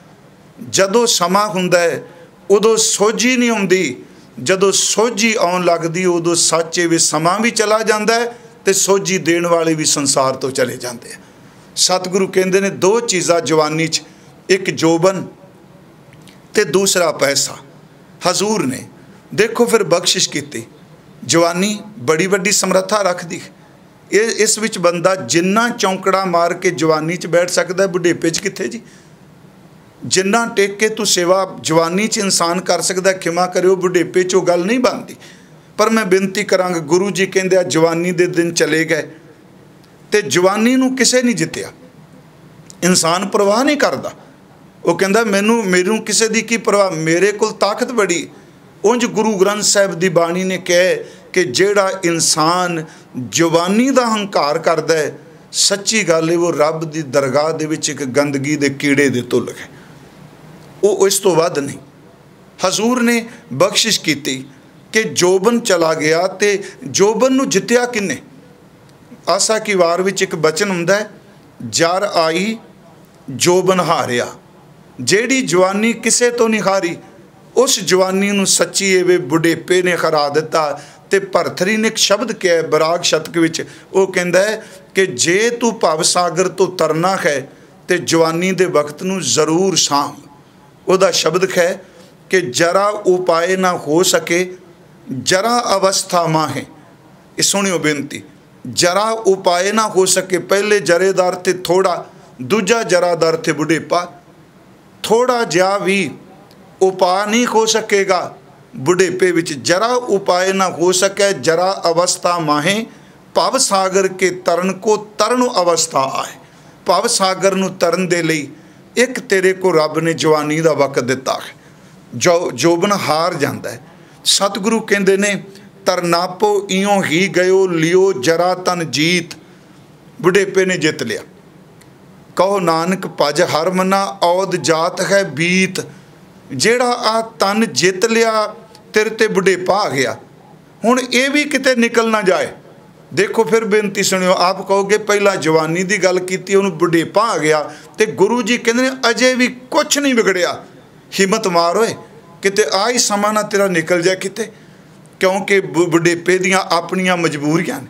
ਜਦੋਂ ਸਮਾਂ ਹੁੰਦਾ ਹੈ, ਉਦੋਂ ਸੋਝੀ ਨਹੀਂ ਹੁੰਦੀ। ਜਦੋਂ ਸੋਝੀ ਆਉਣ ਲੱਗਦੀ, ਉਦੋਂ ਸੱਚੇ ਵੀ ਸਮਾਂ ਵੀ ਚਲਾ ਜਾਂਦਾ ਹੈ ਤੇ ਸੋਝੀ ਦੇਣ ਵਾਲੇ ਵੀ ਸੰਸਾਰ ਤੋਂ ਚਲੇ ਜਾਂਦੇ ਆ। ਸਤਿਗੁਰੂ ਕਹਿੰਦੇ ਨੇ, ਦੋ ਚੀਜ਼ਾਂ ਜਵਾਨੀ 'ਚ, ਇੱਕ ਜੋਬਨ ਤੇ ਦੂਸਰਾ ਪੈਸਾ। ਹਜ਼ੂਰ ਨੇ, ਦੇਖੋ ਫਿਰ ਬਖਸ਼ਿਸ਼ ਕੀਤੀ। ਜਵਾਨੀ ਬੜੀ ਵੱਡੀ ਸਮਰੱਥਾ ਰੱਖਦੀ। ਇਹ, ਇਸ ਵਿੱਚ ਬੰਦਾ ਜਿੰਨਾ ਚੌਂਕੜਾ ਮਾਰ ਕੇ ਜਵਾਨੀ 'ਚ ਬੈਠ ਸਕਦਾ ਬੁਢੇਪੇ 'ਚ ਕਿੱਥੇ ਜੀ? ਜਿੰਨਾ ਟੇਕ ਕੇ ਤੂੰ ਸੇਵਾ ਜਵਾਨੀ 'ਚ ਇਨਸਾਨ ਕਰ ਸਕਦਾ ਖਿਮਾ ਕਰਿਓ, ਬੁਢੇਪੇ 'ਚ ਉਹ ਗੱਲ ਨਹੀਂ ਬਣਦੀ। ਪਰ ਮੈਂ ਬੇਨਤੀ ਕਰਾਂਗਾ, ਗੁਰੂ ਜੀ ਕਹਿੰਦੇ ਆ, ਜਵਾਨੀ ਦੇ ਦਿਨ ਚਲੇ ਗਏ। ਤੇ ਜਵਾਨੀ ਨੂੰ ਕਿਸੇ ਨਹੀਂ ਜਿੱਤਿਆ। ਇਨਸਾਨ ਪਰਵਾਹ ਨਹੀਂ ਕਰਦਾ। ਉਹ ਕਹਿੰਦਾ, ਮੈਨੂੰ ਮੈਨੂੰ ਕਿਸੇ ਦੀ ਕੀ ਪਰਵਾਹ? ਮੇਰੇ ਕੋਲ ਤਾਕਤ ਬੜੀ। ਉਂਝ ਗੁਰੂ ਗ੍ਰੰਥ ਸਾਹਿਬ ਦੀ ਬਾਣੀ ਨੇ ਕਿਹਾ ਕਿ ਜਿਹੜਾ ਇਨਸਾਨ ਜਵਾਨੀ ਦਾ ਹੰਕਾਰ ਕਰਦਾ ਹੈ, ਸੱਚੀ ਗੱਲ ਹੈ ਉਹ ਰੱਬ ਦੀ ਦਰਗਾਹ ਦੇ ਵਿੱਚ ਇੱਕ ਗੰਦਗੀ ਦੇ ਕੀੜੇ ਦੇ ਤੁਲ ਹੈ ਉਹ ਇਸ ਤੋਂ ਵੱਧ ਨਹੀਂ। ਹਜ਼ੂਰ ਨੇ ਬਖਸ਼ਿਸ਼ ਕੀਤੀ ਕਿ ਜੋਬਨ ਚਲਾ ਗਿਆ ਤੇ ਜੋਬਨ ਨੂੰ ਜਿੱਤਿਆ ਕਿੰਨੇ ਆਸਾ ਕੀ ਵਾਰ ਵਿੱਚ ਇੱਕ ਬਚਨ ਹੁੰਦਾ ਹੈ, ਜਰ ਆਈ, ਜੋ ਹਾਰਿਆ ਜਿਹੜੀ ਜਵਾਨੀ ਕਿਸੇ ਤੋਂ ਨਹੀਂ ਹਾਰੀ, ਉਸ ਜਵਾਨੀ ਨੂੰ ਸੱਚੀ ਏਵੇਂ ਬੁਢੇਪੇ ਨੇ ਖਰਾ ਦਿੱਤਾ ਤੇ ਭਰਥਰੀ ਨੇ ਇੱਕ ਸ਼ਬਦ ਕਿਹਾ ਬਰਾਗ ਸ਼ਤਕ ਵਿੱਚ। ਉਹ ਕਹਿੰਦਾ ਹੈ ਕਿ ਜੇ ਤੂੰ ਭਵ ਸਾਗਰ ਤੋਂ ਤਰਨਾ ਹੈ ਤੇ ਜਵਾਨੀ ਦੇ ਵਕਤ ਨੂੰ ਜ਼ਰੂਰ ਸਾਮ ਉਹਦਾ ਸ਼ਬਦ ਹੈ ਕਿ ਜਰਾ ਉਪਾਏ ਨਾ ਹੋ ਸਕੇ, ਜਰਾ ਅਵਸਥਾ ਮਾ ਹੈ ਇਹ ਸੁਣਿਓ ਬੇਨਤੀ। ਜਰਾ ਉਪਾਏ ਨਾ ਹੋ ਸਕੇ। ਪਹਿਲੇ ਜਰੇਦਾਰ ਤੇ ਥੋੜਾ, ਦੂਜਾ ਜਰਾਦਾਰ ਤੇ ਬੁਢੇਪਾ। ਥੋੜਾ ਜਿਹਾ ਵੀ ਉਪਾ ਨਹੀਂ ਹੋ ਸਕੇਗਾ। ਬੁਢੇਪੇ ਵਿੱਚ ਜਰਾ ਉਪਾਏ ਨਾ ਹੋ ਸਕੇ, ਜਰਾ ਅਵਸਥਾ ਮਾਹੇ। ਭਵ ਸਾਗਰ ਕੇ ਤਰਨ ਕੋ ਤਰਨ ਅਵਸਥਾ ਆਏ। ਭਵ ਸਾਗਰ ਨੂੰ ਤਰਨ ਦੇ ਲਈ ਇੱਕ ਤੇਰੇ ਕੋ ਰੱਬ ਨੇ ਜਵਾਨੀ ਦਾ ਵਕਤ ਦਿੱਤਾ ਹੈ। ਜੋ ਜੋਬਨ ਹਾਰ ਜਾਂਦਾ ਹੈ। ਸਤਿਗੁਰੂ ਕਹਿੰਦੇ ਨੇ ਤਰਨਾਪੋ ਇਉਂ ਹੀ ਗਇਓ, ਲਿਓ ਜਰਾ ਤਨ ਜੀਤ। ਬੁਢੇਪੇ ਨੇ ਜਿੱਤ ਲਿਆ। ਕਹੋ ਨਾਨਕ, ਭਜ ਹਰ ਮਨਾ, ਔਦ ਜਾਤ ਹੈ ਬੀਤ। ਜਿਹੜਾ ਆ ਤਨ ਜਿੱਤ ਲਿਆ, ਤੇਰੇ ਤੇ ਬੁਢੇਪਾ ਆ ਗਿਆ। ਹੁਣ ਇਹ ਵੀ ਕਿਤੇ ਨਿਕਲ ਨਾ ਜਾਏ। ਦੇਖੋ ਫਿਰ ਬੇਨਤੀ ਸੁਣਿਓ, ਆਪ ਕਹੋਗੇ ਪਹਿਲਾਂ ਜਵਾਨੀ ਦੀ ਗੱਲ ਕੀਤੀ, ਉਹਨੂੰ ਬੁਢੇਪਾ ਆ ਗਿਆ। ਤੇ ਗੁਰੂ ਜੀ ਕਹਿੰਦੇ ਨੇ, ਅਜੇ ਵੀ ਕੁਝ ਨਹੀਂ ਵਿਗੜਿਆ। ਹਿੰਮਤ ਮਾਰ ਓਏ, ਕਿਤੇ ਆ ਹੀ ਸਮਾਂ ਨਾ ਤੇਰਾ ਨਿਕਲ ਜਾ ਕਿਤੇ। ਕਿਉਂਕਿ ਬੁਢੇਪੇ ਦੀਆਂ ਆਪਣੀਆਂ ਮਜਬੂਰੀਆਂ ਨੇ।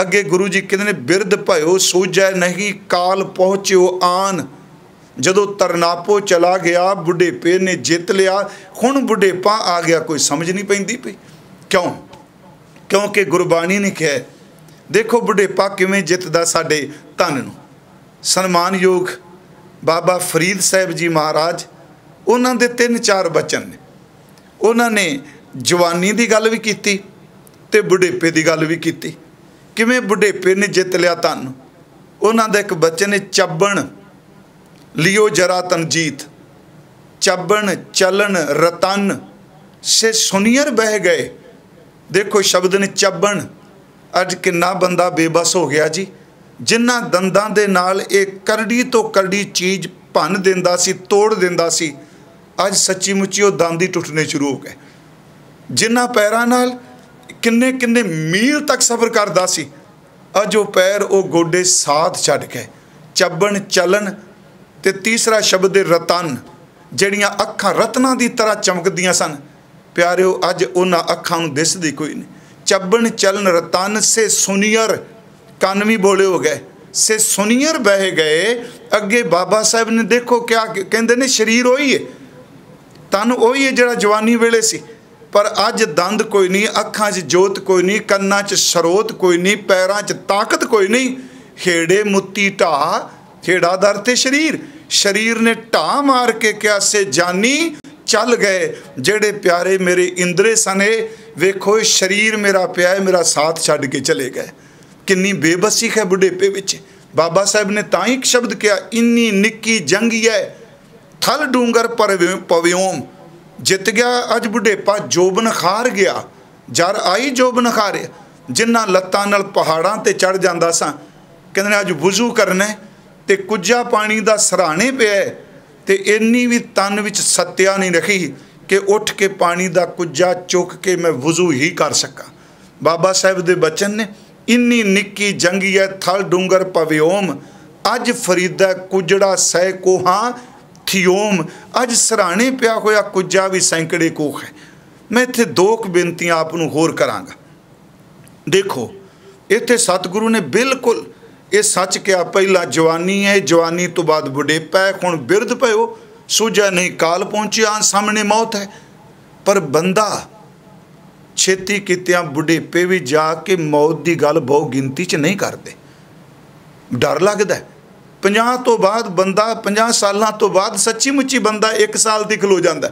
ਅੱਗੇ ਗੁਰੂ ਜੀ ਕਹਿੰਦੇ ਨੇ, ਬਿਰਧ ਭਇਓ, ਸੋਜੈ ਨਹੀਂ, ਕਾਲ ਪਹੁੰਚਿਓ ਆਨ। ਜਦੋਂ ਤਰਨਾਪੋ ਚਲਾ ਗਿਆ ਬੁਢੇਪੇ ਨੇ ਜਿੱਤ ਲਿਆ। ਹੁਣ ਬੁਢੇਪਾ ਆ ਗਿਆ, ਕੋਈ ਸਮਝ ਨਹੀਂ ਪੈਂਦੀ ਪਈ। ਕਿਉਂ? ਕਿਉਂਕਿ ਗੁਰਬਾਣੀ ਨੇ ਕਿਹਾ ਦੇਖੋ ਬੁਢੇਪਾ ਕਿਵੇਂ ਜਿੱਤਦਾ ਸਾਡੇ ਧਨ ਨੂੰ। ਸਨਮਾਨਯੋਗ ਬਾਬਾ ਫਰੀਦ ਸਾਹਿਬ ਜੀ ਮਹਾਰਾਜ, ਉਹਨਾਂ ਦੇ ਤਿੰਨ ਚਾਰ ਬਚਨ ਨੇ। ਉਹਨਾਂ ਨੇ ਜਵਾਨੀ ਦੀ ਗੱਲ ਵੀ ਕੀਤੀ ਤੇ ਬੁਢੇਪੇ ਦੀ ਗੱਲ ਵੀ ਕੀਤੀ। ਕਿਵੇਂ ਬੁਢੇਪੇ ਨੇ ਜਿੱਤ ਲਿਆ ਧਨ ਉਹਨਾਂ ਦਾ ਇੱਕ ਬੱਚੇ ਨੇ ਚੱਬਣ, ਲਿਓ ਜਰਾ ਤਨਜੀਤ। ਚੱਬਣ, ਚਲਣ, ਰਤਨ, ਸੇ ਸੁਨੀਅਰ ਬਹਿ ਗਏ। ਦੇਖੋ ਸ਼ਬਦ ਨੇ ਚੱਬਣ। ਅੱਜ ਕਿੰਨਾ ਬੰਦਾ ਬੇਬਸ ਹੋ ਗਿਆ ਜੀ। ਜਿਨ੍ਹਾਂ ਦੰਦਾਂ ਦੇ ਨਾਲ ਇਹ ਕਰੜੀ ਤੋਂ ਕਰੜੀ ਚੀਜ਼ ਭੰਨ ਦਿੰਦਾ ਸੀ, ਤੋੜ ਦਿੰਦਾ ਸੀ, ਅੱਜ ਸੱਚੀ ਮੁੱਚੀ ਉਹ ਦੰਦ ਹੀ ਟੁੱਟਣੇ ਸ਼ੁਰੂ ਹੋ ਗਏ। ਜਿਨ੍ਹਾਂ ਪੈਰਾਂ ਨਾਲ ਕਿੰਨੇ ਕਿੰਨੇ ਮੀਲ ਤੱਕ ਸਫ਼ਰ ਕਰਦਾ ਸੀ, ਅੱਜ ਉਹ ਪੈਰ ਉਹ ਗੋਡੇ ਸਾਥ ਛੱਡ ਗਏ ਚੱਬਣ ਚਲਨ ਤੇ ਤੀਸਰਾ ਸ਼ਬਦ ਹੈ ਰਤਨ, ਜਿਹੜੀਆਂ ਅੱਖਾਂ ਰਤਨਾਂ ਦੀ ਤਰ੍ਹਾਂ ਚਮਕਦੀਆਂ ਸਨ। ਪਿਆਰਿਓ, ਅੱਜ ਉਹਨਾਂ ਅੱਖਾਂ ਨੂੰ ਦਿਸਦੀ ਕੋਈ ਨਹੀਂ। ਚੱਬਣ ਚਲਨ ਰਤਨ, ਸੇ ਸੁਨੀਅਰ ਕੰਨ ਵੀ ਬੋਲੇ ਹੋ ਗਏ। ਸੇ ਸੁਨੀਅਰ ਬਹਿ ਗਏ। ਅੱਗੇ ਬਾਬਾ ਸਾਹਿਬ ਨੇ ਦੇਖੋ ਕਿਆ ਕਹਿੰਦੇ ਨੇ, ਸਰੀਰ ਉਹੀ ਹੈ ਤਨ ਉਹੀ ਹੈ ਜਿਹੜਾ ਜਵਾਨੀ ਵੇਲੇ ਸੀ। ਪਰ ਅੱਜ ਦੰਦ ਕੋਈ ਨਹੀਂ, ਅੱਖਾਂ 'ਚ ਜੋਤ ਕੋਈ ਨਹੀਂ, ਕੰਨਾਂ 'ਚ ਸਰੋਤ ਕੋਈ ਨਹੀਂ, ਪੈਰਾਂ 'ਚ ਤਾਕਤ ਕੋਈ ਨਹੀਂ। ਖੇੜੇ ਮੁੱਤੀ ਢਾ ਖੇੜਾ ਦਰ ਤੇ ਸਰੀਰ। ਸਰੀਰ ਨੇ ਢਾ ਮਾਰ ਕੇ ਕਿਹਾ, ਸੇ ਜਾਨੀ, ਚੱਲ ਗਏ। ਜਿਹੜੇ ਪਿਆਰੇ ਮੇਰੇ ਇੰਦਰੇ ਸਨੇ, ਵੇਖੋ, ਇਹ ਸਰੀਰ ਮੇਰਾ ਪਿਆ ਮੇਰਾ ਸਾਥ ਛੱਡ ਕੇ ਚਲੇ ਗਏ। ਕਿੰਨੀ ਬੇਬਸੀ ਹੈ ਬੁਢੇਪੇ ਵਿੱਚ। ਬਾਬਾ ਸਾਹਿਬ ਨੇ ਤਾਂ ਹੀ ਇੱਕ ਸ਼ਬਦ ਕਿਹਾ, ਇੰਨੀ ਨਿੱਕੀ ਜੰਗੀ ਹੈ, ਥਲ ਡੂੰਗਰ ਪਰ ਪਵਿਓਮ ਜਿੱਤ ਗਿਆ, ਅੱਜ ਬੁਢੇਪਾ ਜੋਬਨ ਖਾਰ ਗਿਆ। ਜਰ ਆਈ ਜੋਬਨ ਖਾਰਿਆ ਜਿੰਨਾ ਲੱਤਾਂ ਨਾਲ ਪਹਾੜਾਂ ਤੇ ਚੜ ਜਾਂਦਾ ਸਾਂ। ਕਹਿੰਦੇ ਨੇ, ਅੱਜ ਵੁਜ਼ੂ ਕਰਨਾ ਤੇ ਕੁਝਾ ਪਾਣੀ ਦਾ ਸਰਾਣੇ ਪਿਆ ਤੇ ਇੰਨੀ ਵੀ ਤਨ ਵਿੱਚ ਸਤਿਆ ਨਹੀਂ ਰੱਖੀ ਕਿ ਉੱਠ ਕੇ ਪਾਣੀ ਦਾ ਕੁਝਾ ਚੁੱਕ ਕੇ ਮੈਂ ਵੁਜ਼ੂ ਹੀ ਕਰ ਸਕਾਂ। ਬਾਬਾ ਸਾਹਿਬ ਦੇ ਬਚਨ ਨੇ, ਇੰਨੀ ਨਿੱਕੀ ਜੰਗੀ ਹੈ, ਥਲ ਡੂੰਗਰ ਪਵਿਓਮ, ਅੱਜ ਫਰੀਦਾ ਕੁਜੜਾ ਸਹਿ ਕੋਹਾਂ ਥਿਓਮ, ਅੱਜ ਸਰਾਣੇ ਪਿਆ ਹੋਇਆ ਕੁਝਾ ਵੀ ਸੈਂਕੜੇ ਕੋਖ ਹੈ। ਮੈਂ ਇੱਥੇ ਦੋ ਕੁ ਬੇਨਤੀਆਂ ਆਪ ਨੂੰ ਹੋਰ ਕਰਾਂਗਾ। ਦੇਖੋ, ਇੱਥੇ ਸਤਿਗੁਰੂ ਨੇ ਬਿਲਕੁਲ ਇਹ ਸੱਚ ਕਿਹਾ, ਪਹਿਲਾ ਜਵਾਨੀ ਹੈ, ਜਵਾਨੀ ਤੋਂ ਬਾਅਦ ਬੁਢੇਪਾ ਹੈ, ਹੁਣ ਬਿਰਧ ਪਇਓ ਸੂਝਾ ਨਹੀਂ, ਕਾਲ ਪਹੁੰਚਿਆ, ਸਾਹਮਣੇ ਮੌਤ ਹੈ। ਪਰ ਬੰਦਾ ਛੇਤੀ ਕਿਤਿਆਂ ਬੁਢੇਪੇ ਵੀ ਜਾ ਕੇ ਮੌਤ ਦੀ ਗੱਲ ਬਹੁ ਗਿਣਤੀ 'ਚ ਨਹੀਂ ਕਰਦੇ। ਡਰ ਲੱਗਦਾ 50 ਤੋਂ ਬਾਅਦ ਬੰਦਾ 50 ਸਾਲਾਂ ਤੋਂ ਬਾਅਦ ਸੱਚੀ ਮੁੱਚੀ ਬੰਦਾ 1 ਸਾਲ ਦੀ ਖਲੋ ਜਾਂਦਾ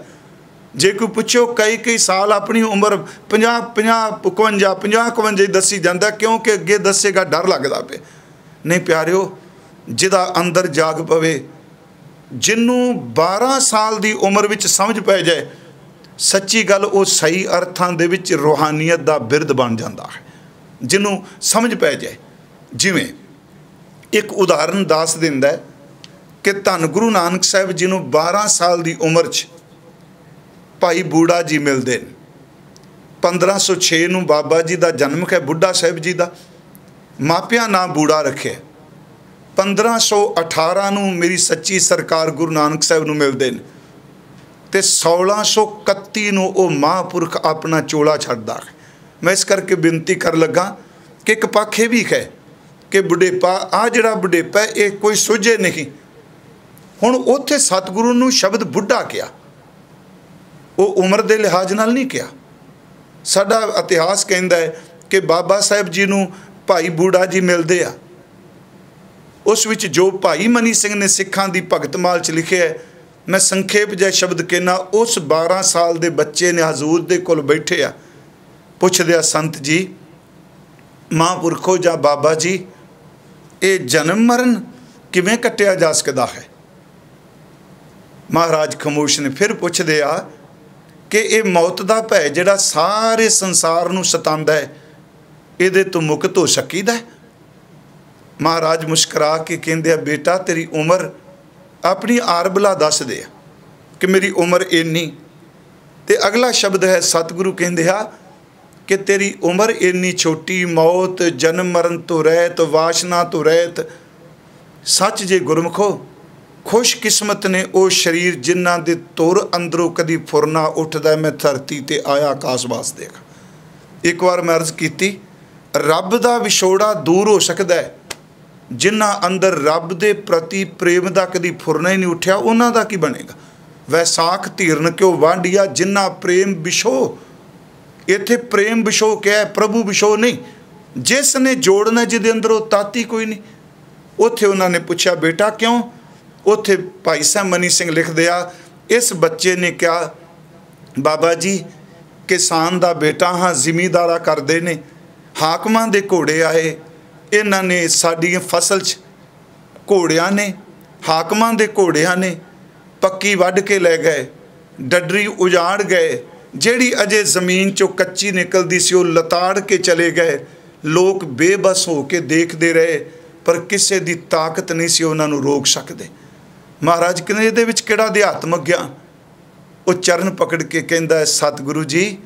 ਜੇ ਕੋਈ ਪੁੱਛੋ ਕਈ ਕਈ ਸਾਲ ਆਪਣੀ ਉਮਰ 50 50 51 50 51 ਦੱਸੀ ਜਾਂਦਾ ਕਿਉਂਕਿ ਅੱਗੇ ਦੱਸੇਗਾ ਡਰ ਲੱਗਦਾ ਪਏ ਨਹੀਂ ਪਿਆਰਿਓ, ਜਿਹਦਾ ਅੰਦਰ ਜਾਗ ਪਵੇ, ਜਿਹਨੂੰ 12 ਸਾਲ ਦੀ ਉਮਰ ਵਿੱਚ ਸਮਝ ਪੈ ਜਾਏ, ਸੱਚੀ ਗੱਲ ਉਹ ਸਹੀ ਅਰਥਾਂ ਦੇ ਵਿੱਚ ਰੋਹਾਨੀਅਤ ਦਾ ਬਿਰਧ ਬਣ ਜਾਂਦਾ ਹੈ। ਜਿਹਨੂੰ ਸਮਝ ਪੈ ਜਾਏ, ਜਿਵੇਂ ਇੱਕ ਉਦਾਹਰਨ ਦੱਸ ਦਿੰਦਾ ਕਿ ਧੰਨ ਗੁਰੂ ਨਾਨਕ ਸਾਹਿਬ ਜੀ ਨੂੰ 12 ਸਾਲ ਦੀ ਉਮਰ 'ਚ ਭਾਈ ਬੂੜਾ ਜੀ ਮਿਲਦੇ ਨੇ। 1506 ਨੂੰ ਬਾਬਾ ਜੀ ਦਾ ਜਨਮ ਹੈ, ਬੁੱਢਾ ਸਾਹਿਬ ਜੀ ਦਾ। ਮਾਪਿਆਂ ਨਾਂ ਬੂੜਾ ਰੱਖਿਆ। 1518 ਨੂੰ ਮੇਰੀ ਸੱਚੀ ਸਰਕਾਰ ਗੁਰੂ ਨਾਨਕ ਸਾਹਿਬ ਨੂੰ ਮਿਲਦੇ ਨੇ। ਤੇ 1631 ਨੂੰ ਉਹ ਮਹਾਂਪੁਰਖ ਆਪਣਾ ਚੋਲਾ ਛੱਡਦਾ ਮੈਂ ਇਸ ਕਰਕੇ ਬੇਨਤੀ ਕਰ ਲੱਗਾ ਕਿ ਇੱਕ ਪੱਖ ਇਹ ਵੀ ਹੈ ਕਿ ਬੁਢੇਪਾ ਆ ਜਿਹੜਾ ਬੁਢੇਪਾ ਇਹ ਕੋਈ ਸੁਝੇ ਨਹੀਂ। ਹੁਣ ਉੱਥੇ ਸਤਿਗੁਰੂ ਨੂੰ ਸ਼ਬਦ ਬੁੱਢਾ ਕਿਹਾ। ਉਹ ਉਮਰ ਦੇ ਲਿਹਾਜ਼ ਨਾਲ ਨਹੀਂ ਕਿਹਾ। ਸਾਡਾ ਇਤਿਹਾਸ ਕਹਿੰਦਾ ਹੈ ਕਿ ਬਾਬਾ ਸਾਹਿਬ ਜੀ ਨੂੰ ਭਾਈ ਬੂੜਾ ਜੀ ਮਿਲਦੇ ਆ। ਉਸ ਵਿੱਚ ਜੋ ਭਾਈ ਮਨੀ ਸਿੰਘ ਨੇ ਸਿੱਖਾਂ ਦੀ ਭਗਤਮਾਲ ਚ ਲਿਖਿਆ ਹੈ, ਮੈਂ ਸੰਖੇਪ ਜਿਹਾ ਸ਼ਬਦ ਕਹਿਣਾ ਉਸ 12 ਸਾਲ ਦੇ ਬੱਚੇ ਨੇ ਹਜ਼ੂਰ ਦੇ ਕੋਲ ਬੈਠੇ ਆ। ਪੁੱਛਦੇ ਆ, ਸੰਤ ਜੀ, ਮਹਾਂਪੁਰਖੋ ਜਾਂ ਬਾਬਾ ਜੀ? ਇਹ ਜਨਮ ਮਰਨ ਕਿਵੇਂ ਕੱਟਿਆ ਜਾ ਸਕਦਾ ਹੈ? ਮਹਾਰਾਜ ਖਮੋਸ਼ ਨੇ ਫਿਰ ਪੁੱਛਦੇ ਆ ਕਿ ਇਹ ਮੌਤ ਦਾ ਭੈ ਜਿਹੜਾ ਸਾਰੇ ਸੰਸਾਰ ਨੂੰ ਸਤਾਉਂਦਾ ਹੈ, ਇਹਦੇ ਤੋਂ ਮੁਕਤ ਹੋ ਸਕੀਦਾ ਹੈ? ਮਹਾਰਾਜ ਮੁਸਕਰਾ ਕੇ ਕਹਿੰਦੇ ਆ, ਬੇਟਾ, ਤੇਰੀ ਉਮਰ ਆਪਣੀ ਆਰਬਲਾ ਦੱਸ ਦੇ ਕਿ ਮੇਰੀ ਉਮਰ ਇੰਨੀ। ਤੇ ਅਗਲਾ ਸ਼ਬਦ ਹੈ, ਸਤਿਗੁਰੂ ਕਹਿੰਦੇ ਆ ਕਿ ਤੇਰੀ ਉਮਰ ਇੰਨੀ ਛੋਟੀ, ਮੌਤ, ਜਨਮ ਮਰਨ ਤੋਂ ਰਹਿਤ, ਵਾਸ਼ਨਾ ਤੋਂ ਰਹਿਤ। ਸੱਚ ਜੇ ਗੁਰਮਖੋ ਖੁਸ਼ ਕਿਸਮਤ ਨੇ ਉਹ ਸਰੀਰ ਜਿਨ੍ਹਾਂ ਦੇ ਤੁਰ ਅੰਦਰੋਂ ਕਦੀ ਫੁਰਨਾ ਉੱਠਦਾ ਮੈਂ ਧਰਤੀ ਤੇ ਆਇਆ, ਆਕਾਸ਼ ਵਾਸਤੇ ਇੱਕ ਵਾਰ ਮੈਂ ਅਰਜ਼ ਕੀਤੀ, ਰੱਬ ਦਾ ਵਿਛੋੜਾ ਦੂਰ ਹੋ ਸਕਦਾ ਹੈ। ਜਿਨ੍ਹਾਂ ਅੰਦਰ ਰੱਬ ਦੇ ਪ੍ਰਤੀ ਪ੍ਰੇਮ ਦਾ ਕਦੀ ਫੁਰਨਾ ਹੀ ਨਹੀਂ ਉੱਠਿਆ, ਉਹਨਾਂ ਦਾ ਕੀ ਬਣੇਗਾ? ਵੈਸਾਖ ਧੀਰਨ ਕਿਉ ਵਾਂਡਿਆ ਜਿਨ੍ਹਾਂ ਪ੍ਰੇਮ ਵਿਛੋ ਇੱਥੇ ਪ੍ਰੇਮ ਵਿਛੋ ਕਿਹਾ, ਪ੍ਰਭੂ ਵਿਛੋ ਨਹੀਂ। ਜਿਸ ਨੇ ਜੋੜਨਾ ਜਿਹਦੇ ਅੰਦਰ ਉਹ ਤਾਤੀ ਕੋਈ ਨਹੀਂ। ਉੱਥੇ ਉਹਨਾਂ ਨੇ ਪੁੱਛਿਆ, ਬੇਟਾ ਕਿਉਂ? ਉੱਥੇ ਭਾਈ ਸਾਹਿਬ ਮਨੀ ਸਿੰਘ ਲਿਖਦੇ ਆ, ਇਸ ਬੱਚੇ ਨੇ ਕਿਹਾ, ਬਾਬਾ ਜੀ, ਕਿਸਾਨ ਦਾ ਬੇਟਾ ਹਾਂ, ਜ਼ਿਮੀਦਾਰਾ ਕਰਦੇ ਨੇ। ਹਾਕਮਾਂ ਦੇ ਘੋੜੇ ਆਏ, ਇਹਨਾਂ ਨੇ ਸਾਡੀ ਫਸਲ 'ਚ ਘੋੜਿਆਂ ਨੇ, ਹਾਕਮਾਂ ਦੇ ਘੋੜਿਆਂ ਨੇ ਪੱਕੀ ਵੱਢ ਕੇ ਲੈ ਗਏ। ਡੱਡਰੀ ਉਜਾੜ ਗਏ। ਜਿਹੜੀ ਅਜੇ ਜ਼ਮੀਨ 'ਚੋਂ ਕੱਚੀ ਨਿਕਲਦੀ ਸੀ, ਉਹ ਲਤਾੜ ਕੇ ਚਲੇ ਗਏ। ਲੋਕ ਬੇਬਸ ਹੋ ਕੇ ਦੇਖਦੇ ਰਹੇ, ਪਰ ਕਿਸੇ ਦੀ ਤਾਕਤ ਨਹੀਂ ਸੀ ਉਹਨਾਂ ਨੂੰ ਰੋਕ ਸਕਦੇ। ਮਹਾਰਾਜ ਕਹਿੰਦੇ, ਇਹਦੇ ਵਿੱਚ ਕਿਹੜਾ ਅਧਿਆਤਮਕ ਗਿਆਨ? ਉਹ ਚਰਨ ਪਕੜ ਕੇ ਕਹਿੰਦਾ ਹੈ ਸਤਿਗੁਰੂ ਜੀ,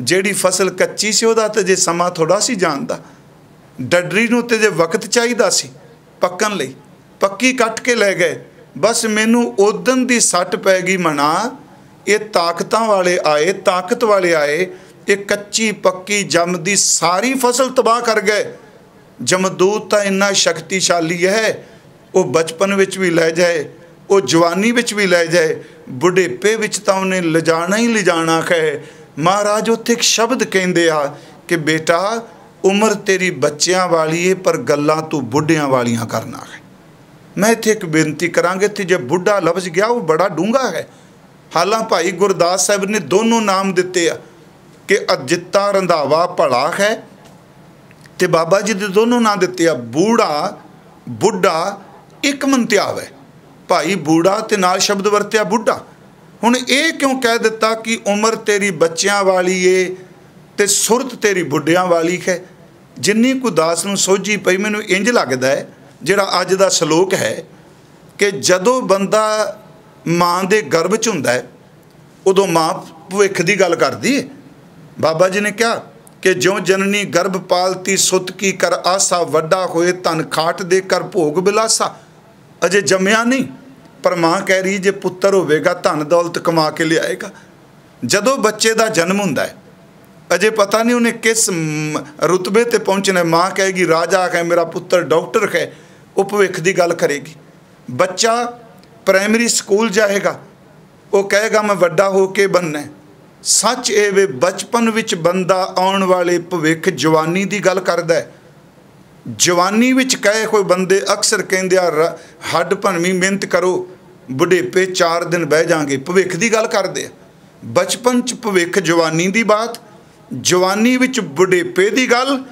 ਜਿਹੜੀ ਫਸਲ ਕੱਚੀ ਸੀ, ਉਹਦਾ ਤੇ ਜੇ ਸਮਾਂ ਥੋੜਾ ਸੀ ਜਾਣਦਾ ਡੱਡਰੀ ਨੂੰ ਤੇ ਜੇ ਵਕਤ ਚਾਹੀਦਾ ਸੀ ਪੱਕਣ ਲਈ, ਪੱਕੀ ਕੱਟ ਕੇ ਲੈ ਗਏ। ਬਸ ਮੈਨੂੰ ਉਦਨ ਦੀ ਸੱਟ ਪੈ ਗਈ ਮਨਾ ਇਹ ਤਾਕਤਾਂ ਵਾਲੇ ਆਏ, ਤਾਕਤ ਵਾਲੇ ਆਏ, ਇਹ ਕੱਚੀ ਪੱਕੀ ਜੰਮਦੀ ਸਾਰੀ ਫਸਲ ਤਬਾਹ ਕਰ ਗਏ। ਜਮਦੂਤ ਤਾਂ ਇੰਨਾ ਸ਼ਕਤੀਸ਼ਾਲੀ ਹੈ, ਉਹ ਬਚਪਨ ਵਿੱਚ ਵੀ ਲੈ ਜਾਏ, ਉਹ ਜਵਾਨੀ ਵਿੱਚ ਵੀ ਲੈ ਜਾਏ, ਬੁਢੇਪੇ ਵਿੱਚ ਤਾਂ ਉਹਨੇ ਲਿਜਾਣਾ ਹੀ ਲਿਜਾਣਾ ਹੈ ਮਹਾਰਾਜ ਉੱਥੇ ਇੱਕ ਸ਼ਬਦ ਕਹਿੰਦੇ ਆ ਕਿ ਬੇਟਾ, ਉਮਰ ਤੇਰੀ ਬੱਚਿਆਂ ਵਾਲੀ ਏ, ਪਰ ਗੱਲਾਂ ਤੂੰ ਬੁੱਢਿਆਂ ਵਾਲੀਆਂ ਕਰਨਾ ਹੈ। ਮੈਂ ਇੱਥੇ ਇੱਕ ਬੇਨਤੀ ਕਰਾਂਗੇ ਤੇ ਜੇ ਬੁੱਢਾ ਲਫ਼ਜ਼ ਗਿਆ, ਉਹ ਬੜਾ ਡੂੰਗਾ ਹੈ। ਹਾਲਾਂ ਭਾਈ ਗੁਰਦਾਸ ਸਾਹਿਬ ਨੇ ਦੋਨੋਂ ਨਾਮ ਦਿੱਤੇ ਆ ਕਿ ਅਜਿੱਤਾ ਰੰਧਾਵਾ ਭਲਾ ਹੈ ਤੇ ਬਾਬਾ ਜੀ ਦੇ ਦੋਨੋਂ ਨਾਂ ਦਿੱਤੇ ਆ, ਬੂੜਾ, ਬੁੱਢਾ ਇੱਕ ਮੰਤਿਆਵ ਹੈ। ਭਾਈ ਬੂੜਾ ਤੇ ਨਾਲ ਸ਼ਬਦ ਵਰਤਿਆ ਬੁੱਢਾ। ਹੁਣ ਇਹ ਕਿਉਂ ਕਹਿ ਦਿੱਤਾ ਕਿ ਉਮਰ ਤੇਰੀ ਬੱਚਿਆਂ ਵਾਲੀ ਏ ਤੇ ਸੁਰਤ ਤੇਰੀ ਬੁੱਢਿਆਂ ਵਾਲੀ ਹੈ? ਜਿੰਨੀ ਕੋ ਦਾਸ ਨੂੰ ਸੋਝੀ ਪਈ, ਮੈਨੂੰ ਇੰਜ ਲੱਗਦਾ ਹੈ, ਜਿਹੜਾ ਅੱਜ ਦਾ ਸ਼ਲੋਕ ਹੈ ਕਿ ਜਦੋਂ ਬੰਦਾ ਮਾਂ ਦੇ ਗਰਭ 'ਚ ਹੁੰਦਾ ਹੈ, ਉਦੋਂ ਮਾਂ ਭਵਿੱਖ ਦੀ ਗੱਲ ਕਰਦੀ ਹੈ ਬਾਬਾ ਜੀ ਨੇ ਕਿਹਾ ਕਿ ਜਿਉ ਜਨਨੀ ਗਰਭ ਪਾਲਤੀ, ਸੁਤ ਕੀ ਕਰ ਆਸਾ, ਵੱਡਾ ਹੋਏ ਤਨ ਖਾਟ ਦੇ ਕਰ ਭੋਗ ਬਿਲਾਸਾ। ਅਜੇ ਜੰਮਿਆ ਨਹੀਂ, ਪਰ ਮਾਂ ਕਹਿ ਰਹੀ, ਜੇ ਪੁੱਤਰ ਹੋਵੇਗਾ, ਧਨ ਦੌਲਤ ਕਮਾ ਕੇ ਲਿਆਏਗਾ। ਜਦੋਂ ਬੱਚੇ ਦਾ ਜਨਮ ਹੁੰਦਾ ਹੈ, ਅਜੇ ਪਤਾ ਨਹੀਂ ਉਹਨੇ ਕਿਸ ਰੁਤਬੇ ਤੇ ਪਹੁੰਚਣਾ ਮਾਂ ਕਹੇਗੀ, ਰਾਜਾ ਹੈ, ਮੇਰਾ ਪੁੱਤਰ ਡਾਕਟਰ ਹੈ, ਉਹ ਭਵਿੱਖ ਦੀ ਗੱਲ ਕਰੇਗੀ। ਬੱਚਾ ਪ੍ਰਾਇਮਰੀ ਸਕੂਲ ਜਾਏਗਾ, ਉਹ ਕਹੇਗਾ, ਮੈਂ ਵੱਡਾ ਹੋ ਕੇ ਬੰਨਣਾ ਸੱਚ ਇਹ ਵੇ, ਬਚਪਨ ਵਿੱਚ ਬੰਦਾ ਆਉਣ ਵਾਲੇ ਭਵਿੱਖ ਜਵਾਨੀ ਦੀ ਗੱਲ ਕਰਦਾ ਹੈ। ਜਵਾਨੀ ਵਿੱਚ ਕਹੇ ਕੋਈ ਬੰਦੇ ਅਕਸਰ ਕਹਿੰਦੇ ਆ ਹੱਡ ਭੰਨਵੀਂ ਮਿਹਨਤ ਕਰੋ, ਬੁਢੇਪੇ 4 ਦਿਨ ਬਹਿ ਜਾਾਂਗੇ। ਭਵਿੱਖ ਦੀ ਗੱਲ ਕਰਦੇ ਆ। ਬਚਪਨ ਚ ਭਵਿੱਖ ਜਵਾਨੀ ਦੀ ਬਾਤ, ਜਵਾਨੀ ਵਿੱਚ ਬੁਢੇਪੇ ਦੀ ਗੱਲ,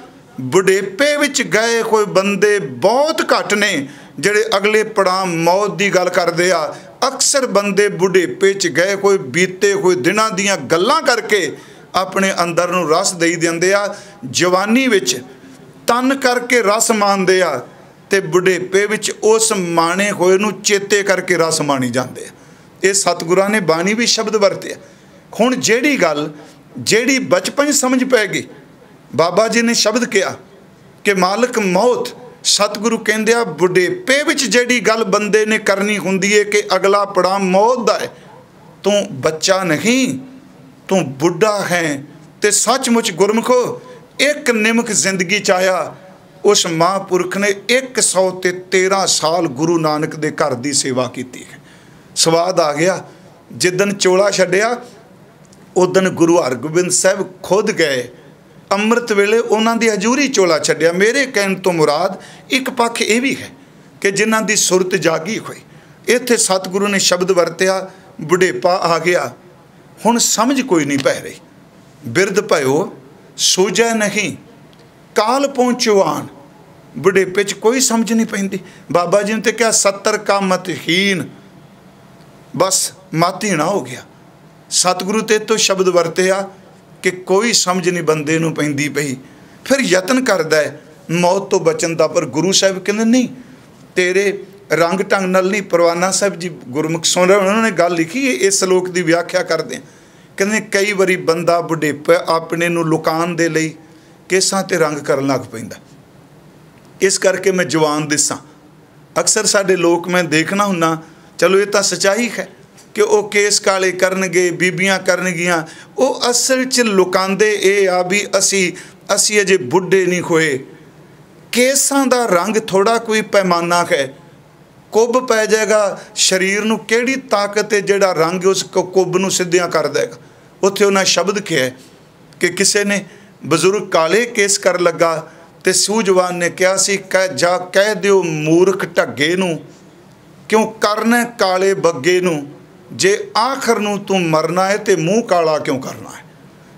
ਬੁਢੇਪੇ ਵਿੱਚ ਗਏ ਕੋਈ ਬੰਦੇ ਬਹੁਤ ਘੱਟ ਨੇ। ਜਿਹੜੇ ਅਗਲੇ ਪੜਾਂ ਮੌਤ ਦੀ ਗੱਲ ਕਰਦੇ ਆ, ਅਕਸਰ ਬੰਦੇ ਬੁਢੇਪੇ ਚ ਗਏ, ਕੋਈ ਬੀਤੇ ਕੋਈ ਦਿਨਾਂ ਦੀਆਂ ਗੱਲਾਂ ਕਰਕੇ ਆਪਣੇ ਅੰਦਰ ਨੂੰ ਰਸ ਦੇਈ ਦਿੰਦੇ ਆ, ਜਵਾਨੀ ਵਿੱਚ ਤਨ ਕਰਕੇ ਰਸ ਮਾਣਦੇ ਆ ਤੇ ਬੁਢੇਪੇ ਵਿੱਚ ਉਸ ਮਾਣੇ ਹੋਏ ਨੂੰ ਚੇਤੇ ਕਰਕੇ ਰਸ ਮਾਣੀ ਜਾਂਦੇ ਆ। ਇਹ ਸਤਿਗੁਰਾਂ ਨੇ ਬਾਣੀ ਵੀ ਸ਼ਬਦ ਵਰਤਿਆ। ਹੁਣ ਜਿਹੜੀ ਗੱਲ, ਜਿਹੜੀ ਬਚਪਨ ਸਮਝ ਪੈ ਗਈ, ਬਾਬਾ ਜੀ ਨੇ ਸ਼ਬਦ ਕਿਹਾ ਕਿ ਮਾਲਕ ਮੌਤ ਸਤਿਗੁਰੂ ਕਹਿੰਦੇ ਆ, ਬੁਢੇਪੇ ਵਿੱਚ ਜਿਹੜੀ ਗੱਲ ਬੰਦੇ ਨੇ ਕਰਨੀ ਹੁੰਦੀ ਏ ਕਿ ਅਗਲਾ ਪੜਾਅ ਮੌਤ ਦਾ ਹੈ ਤੂੰ ਬੱਚਾ ਨਹੀਂ, ਤੂੰ ਬੁੱਢਾ ਹੈ। ਤੇ ਸੱਚਮੁੱਚ ਗੁਰਮਖੋ, ਇੱਕ ਨਿਮਕ ਜ਼ਿੰਦਗੀ ਚ ਆਇਆ, ਉਸ ਮਹਾਂਪੁਰਖ ਨੇ 100 ਤੇ 13 ਸਾਲ ਗੁਰੂ ਨਾਨਕ ਦੇ ਘਰ ਦੀ ਸੇਵਾ ਕੀਤੀ ਹੈ। ਸਵਾਦ ਆ ਗਿਆ। ਜਿੱਦਨ ਚੋਲਾ ਛੱਡਿਆ ਉਦਨ ਗੁਰੂ ਹਰਗੋਬਿੰਦ ਸਾਹਿਬ ਖੁਦ ਗਏ। ਅੰਮ੍ਰਿਤ ਵੇਲੇ ਉਹਨਾਂ ਦੀ ਹਜ਼ੂਰੀ ਚੋਲਾ ਛੱਡਿਆ। ਮੇਰੇ ਕਹਿਣ ਤੋਂ ਮੁਰਾਦ, ਇੱਕ ਪੱਖ ਇਹ ਵੀ ਹੈ ਕਿ ਜਿਨ੍ਹਾਂ ਦੀ ਸੁਰਤ ਜਾਗੀ ਹੋਈ, ਇੱਥੇ ਸਤਿਗੁਰੂ ਨੇ ਸ਼ਬਦ ਵਰਤਿਆ, ਬੁਢੇਪਾ ਆ ਗਿਆ। ਹੁਣ ਸਮਝ ਕੋਈ ਨਹੀਂ ਪੈ ਰਹੀ। ਬਿਰਧ ਭਇਓ ਸੋਜੈ ਨਹੀਂ, ਕਾਲ ਪਹੁੰਚਿਓ ਆਣ। ਬੁਢੇਪੇ ਚ ਕੋਈ ਸਮਝ ਨਹੀਂ ਪੈਂਦੀ। ਬਾਬਾ ਜੀ ਨੇ ਤੇ ਕਿਹਾ 70 ਕਾ ਮਤਹੀਨ ਬਸ ਮਾਤੀਣਾ ਹੋ ਗਿਆ। ਸਤਿਗੁਰੂ ਤੇ ਤੋਂ ਸ਼ਬਦ ਵਰਤਿਆ ਕਿ ਕੋਈ ਸਮਝ ਨਹੀਂ ਬੰਦੇ ਨੂੰ ਪੈਂਦੀ ਪਈ। ਫਿਰ ਯਤਨ ਕਰਦਾ ਹੈ, ਮੌਤ ਤੋਂ ਬਚਣ ਦਾ। ਪਰ ਗੁਰੂ ਸਾਹਿਬ ਕਹਿੰਦੇ, ਨਹੀਂ, ਤੇਰੇ ਰੰਗ ਢੰਗ ਨਾਲ ਨਹੀਂ, ਪਰਵਾਨਾ ਸਾਹਿਬ ਜੀ ਗੁਰਮੁਖ ਸੁਣ ਰਹੇ ਉਹਨਾਂ ਨੇ ਗੱਲ ਲਿਖੀ ਹੈ ਇਸ ਸ਼ਲੋਕ ਦੀ ਵਿਆਖਿਆ ਕਰਦੇ ਕਹਿੰਦੇ, ਕਈ ਵਾਰੀ ਬੰਦਾ ਬੁਢੇਪਾ ਆਪਣੇ ਨੂੰ ਲੁਕਾਉਣ ਦੇ ਲਈ ਕੇਸਾਂ ਤੇ ਰੰਗ ਕਰਨ ਲੱਗ ਪੈਂਦਾ। ਇਸ ਕਰਕੇ ਮੈਂ ਜਵਾਨ ਦਿਸਾਂ। ਅਕਸਰ ਸਾਡੇ ਲੋਕ, ਮੈਂ ਦੇਖਣਾ ਹੁੰਨਾ ਚਲੋ ਇਹ ਤਾਂ ਸਚਾਈ ਹੈ। ਕਿ ਉਹ ਕੇਸ ਕਾਲੇ ਕਰਨਗੇ, ਬੀਬੀਆਂ ਕਰਨਗੀਆਂ, ਉਹ ਅਸਲ 'ਚ ਲੁਕਾਉਂਦੇ ਇਹ ਆ ਵੀ ਅਸੀਂ ਅਸੀਂ ਅਜੇ ਬੁੱਢੇ ਨਹੀਂ ਹੋਏ। ਕੇਸਾਂ ਦਾ ਰੰਗ ਥੋੜਾ ਕੋਈ ਪੈਮਾਨਾ ਹੈ। ਕੁੱਬ ਪੈ ਜਾਏਗਾ, ਸਰੀਰ ਨੂੰ ਕਿਹੜੀ ਤਾਕਤ ਹੈ ਜਿਹੜਾ ਰੰਗ ਉਸ ਕੁੱਬ ਨੂੰ ਸਿੱਧਿਆਂ ਕਰ ਦੇਗਾ? ਉੱਥੇ ਉਹਨਾਂ ਸ਼ਬਦ ਕਿਹਾ ਕਿ ਕਿਸੇ ਨੇ ਬਜ਼ੁਰਗ ਕਾਲੇ ਕੇਸ ਕਰ ਲੱਗਾ ਤੇ ਸੂਝਵਾਨ ਨੇ ਕਿਹਾ ਸੀ, ਕਹਿ ਜਾ, ਕਹਿ ਦਿਓ ਮੂਰਖ ਢੱਗੇ ਨੂੰ, ਕਿਉਂ ਕਰਨਾ ਕਾਲੇ ਬੱਗੇ ਨੂੰ? ਜੇ ਆਖਰ ਨੂੰ ਤੂੰ ਮਰਨਾ ਹੈ ਤੇ ਮੂੰਹ ਕਾਲਾ ਕਿਉਂ ਕਰਨਾ ਹੈ?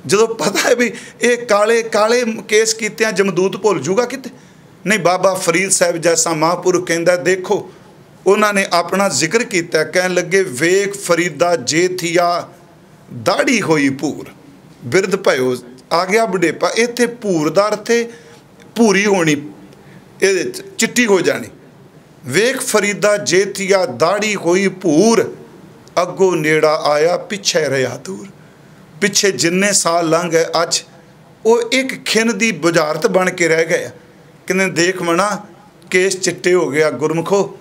ਜਦੋਂ ਪਤਾ ਹੈ ਵੀ ਇਹ ਕਾਲੇ ਕਾਲੇ ਕੇਸ ਕੀਤਿਆਂ ਜਮਦੂਤ ਭੁੱਲ ਜੂਗਾ ਕਿਤੇ? ਨਹੀਂ, ਬਾਬਾ ਫਰੀਦ ਸਾਹਿਬ ਜੈਸਾ ਮਹਾਂਪੁਰਖ ਕਹਿੰਦਾ, ਦੇਖੋ, ਉਹਨਾਂ ਨੇ ਆਪਣਾ ਜ਼ਿਕਰ ਕੀਤਾ, ਕਹਿਣ ਲੱਗੇ, ਵੇਖ ਫਰੀਦਾ ਜੇਥੀਆ ਦਾੜੀ ਹੋਈ ਭੂਰ, ਬਿਰਧ ਭਇਓ, ਆ ਗਿਆ ਬੁਢੇਪਾ, ਇੱਥੇ ਭੂਰ ਦਾ ਅਰਥ ਹੈ ਭੂਰੀ ਹੋਣੀ, ਇਹਦੇ ਚਿੱਟੀ ਹੋ ਜਾਣੀ। ਵੇਖ ਫਰੀਦਾ ਜੇਥੀਆ ਦਾੜੀ ਹੋਈ ਭੂਰ ਅੱਗੋਂ ਨੇੜਾ ਆਇਆ, ਪਿੱਛੇ ਰਿਹਾ ਦੂਰ। ਪਿੱਛੇ ਜਿੰਨੇ ਸਾਲ ਲੰਘ ਗਏ, ਅੱਜ ਉਹ ਇੱਕ ਖਿੰਨ ਦੀ ਬੁਝਾਰਤ ਬਣ ਕੇ ਰਹਿ ਗਿਆ। ਕਹਿੰਦੇ, ਦੇਖ ਮਣਾ, ਕੇਸ ਚਿੱਟੇ ਹੋ ਗਿਆ, ਗੁਰਮਖੋ।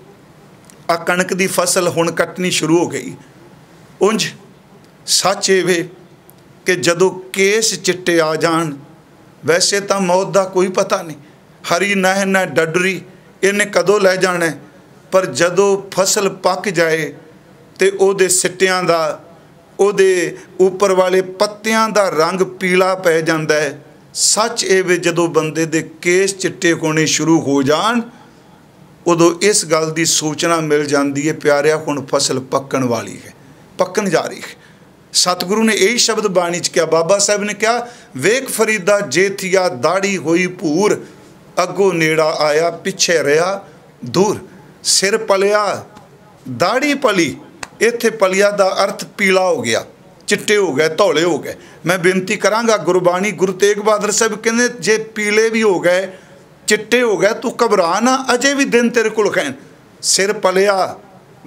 ਆ ਕਣਕ ਦੀ ਫਸਲ ਹੁਣ ਕੱਟਣੀ ਸ਼ੁਰੂ ਹੋ ਗਈ। ਉੰਜ ਸੱਚ ਇਹ ਵੇ ਕਿ ਜਦੋਂ ਕੇਸ ਚਿੱਟੇ ਆ ਜਾਣ, ਵੈਸੇ ਤਾਂ ਮੌਤ ਦਾ ਕੋਈ ਪਤਾ ਨਹੀਂ। ਹਰੀ ਨਹਿ ਨਾ ਡਡਰੀ, ਇਹਨੇ ਕਦੋਂ ਲੈ ਜਾਣਾ? ਪਰ ਜਦੋਂ ਫਸਲ ਪੱਕ ਜਾਏ ਤੇ ਉਹਦੇ ਸਿੱਟਿਆਂ ਦਾ, ਉਹਦੇ ਉੱਪਰ ਵਾਲੇ ਪੱਤਿਆਂ ਦਾ ਰੰਗ ਪੀਲਾ ਪੈ ਜਾਂਦਾ ਹੈ। ਸੱਚ ਇਹ ਵੀ ਜਦੋਂ ਬੰਦੇ ਦੇ ਕੇਸ ਚਿੱਟੇ ਹੋਣੇ ਸ਼ੁਰੂ ਹੋ ਜਾਣ, ਉਦੋਂ ਇਸ ਗੱਲ ਦੀ ਸੂਚਨਾ ਮਿਲ ਜਾਂਦੀ ਹੈ, ਪਿਆਰਿਆ, ਹੁਣ ਫਸਲ ਪੱਕਣ ਵਾਲੀ ਹੈ, ਪੱਕਣ ਜਾ ਰਹੀ ਹੈ। ਸਤਿਗੁਰੂ ਨੇ ਇਹੀ ਸ਼ਬਦ ਬਾਣੀ ਚ ਕਿਹਾ, ਬਾਬਾ ਸਾਹਿਬ ਨੇ ਕਿਹਾ, ਵੇਖ ਫਰੀਦਾ ਜੇਥੀਆ ਦਾੜੀ ਹੋਈ ਭੂਰ, ਅੱਗੋਂ ਨੇੜਾ ਆਇਆ, ਪਿੱਛੇ ਰਿਹਾ ਦੂਰ, ਸਿਰ ਪਲਿਆ, ਦਾੜੀ ਪਲੀ। ਇੱਥੇ ਪਲਿਆ ਦਾ ਅਰਥ ਪੀਲਾ ਹੋ ਗਿਆ, ਚਿੱਟੇ ਹੋ ਗਏ, ਧੌਲੇ ਹੋ ਗਏ। ਮੈਂ ਬੇਨਤੀ ਕਰਾਂਗਾ, ਗੁਰਬਾਣੀ ਗੁਰੂ ਤੇਗ ਬਹਾਦਰ ਸਾਹਿਬ ਕਹਿੰਦੇ, ਜੇ ਪੀਲੇ ਵੀ ਹੋ ਗਏ, ਚਿੱਟੇ ਹੋ ਗਏ, ਤੂੰ ਘਬਰਾ ਨਾ, ਅਜੇ ਵੀ ਦਿਨ ਤੇਰੇ ਕੋਲ ਖੈਨ ਸਿਰ ਪਲਿਆ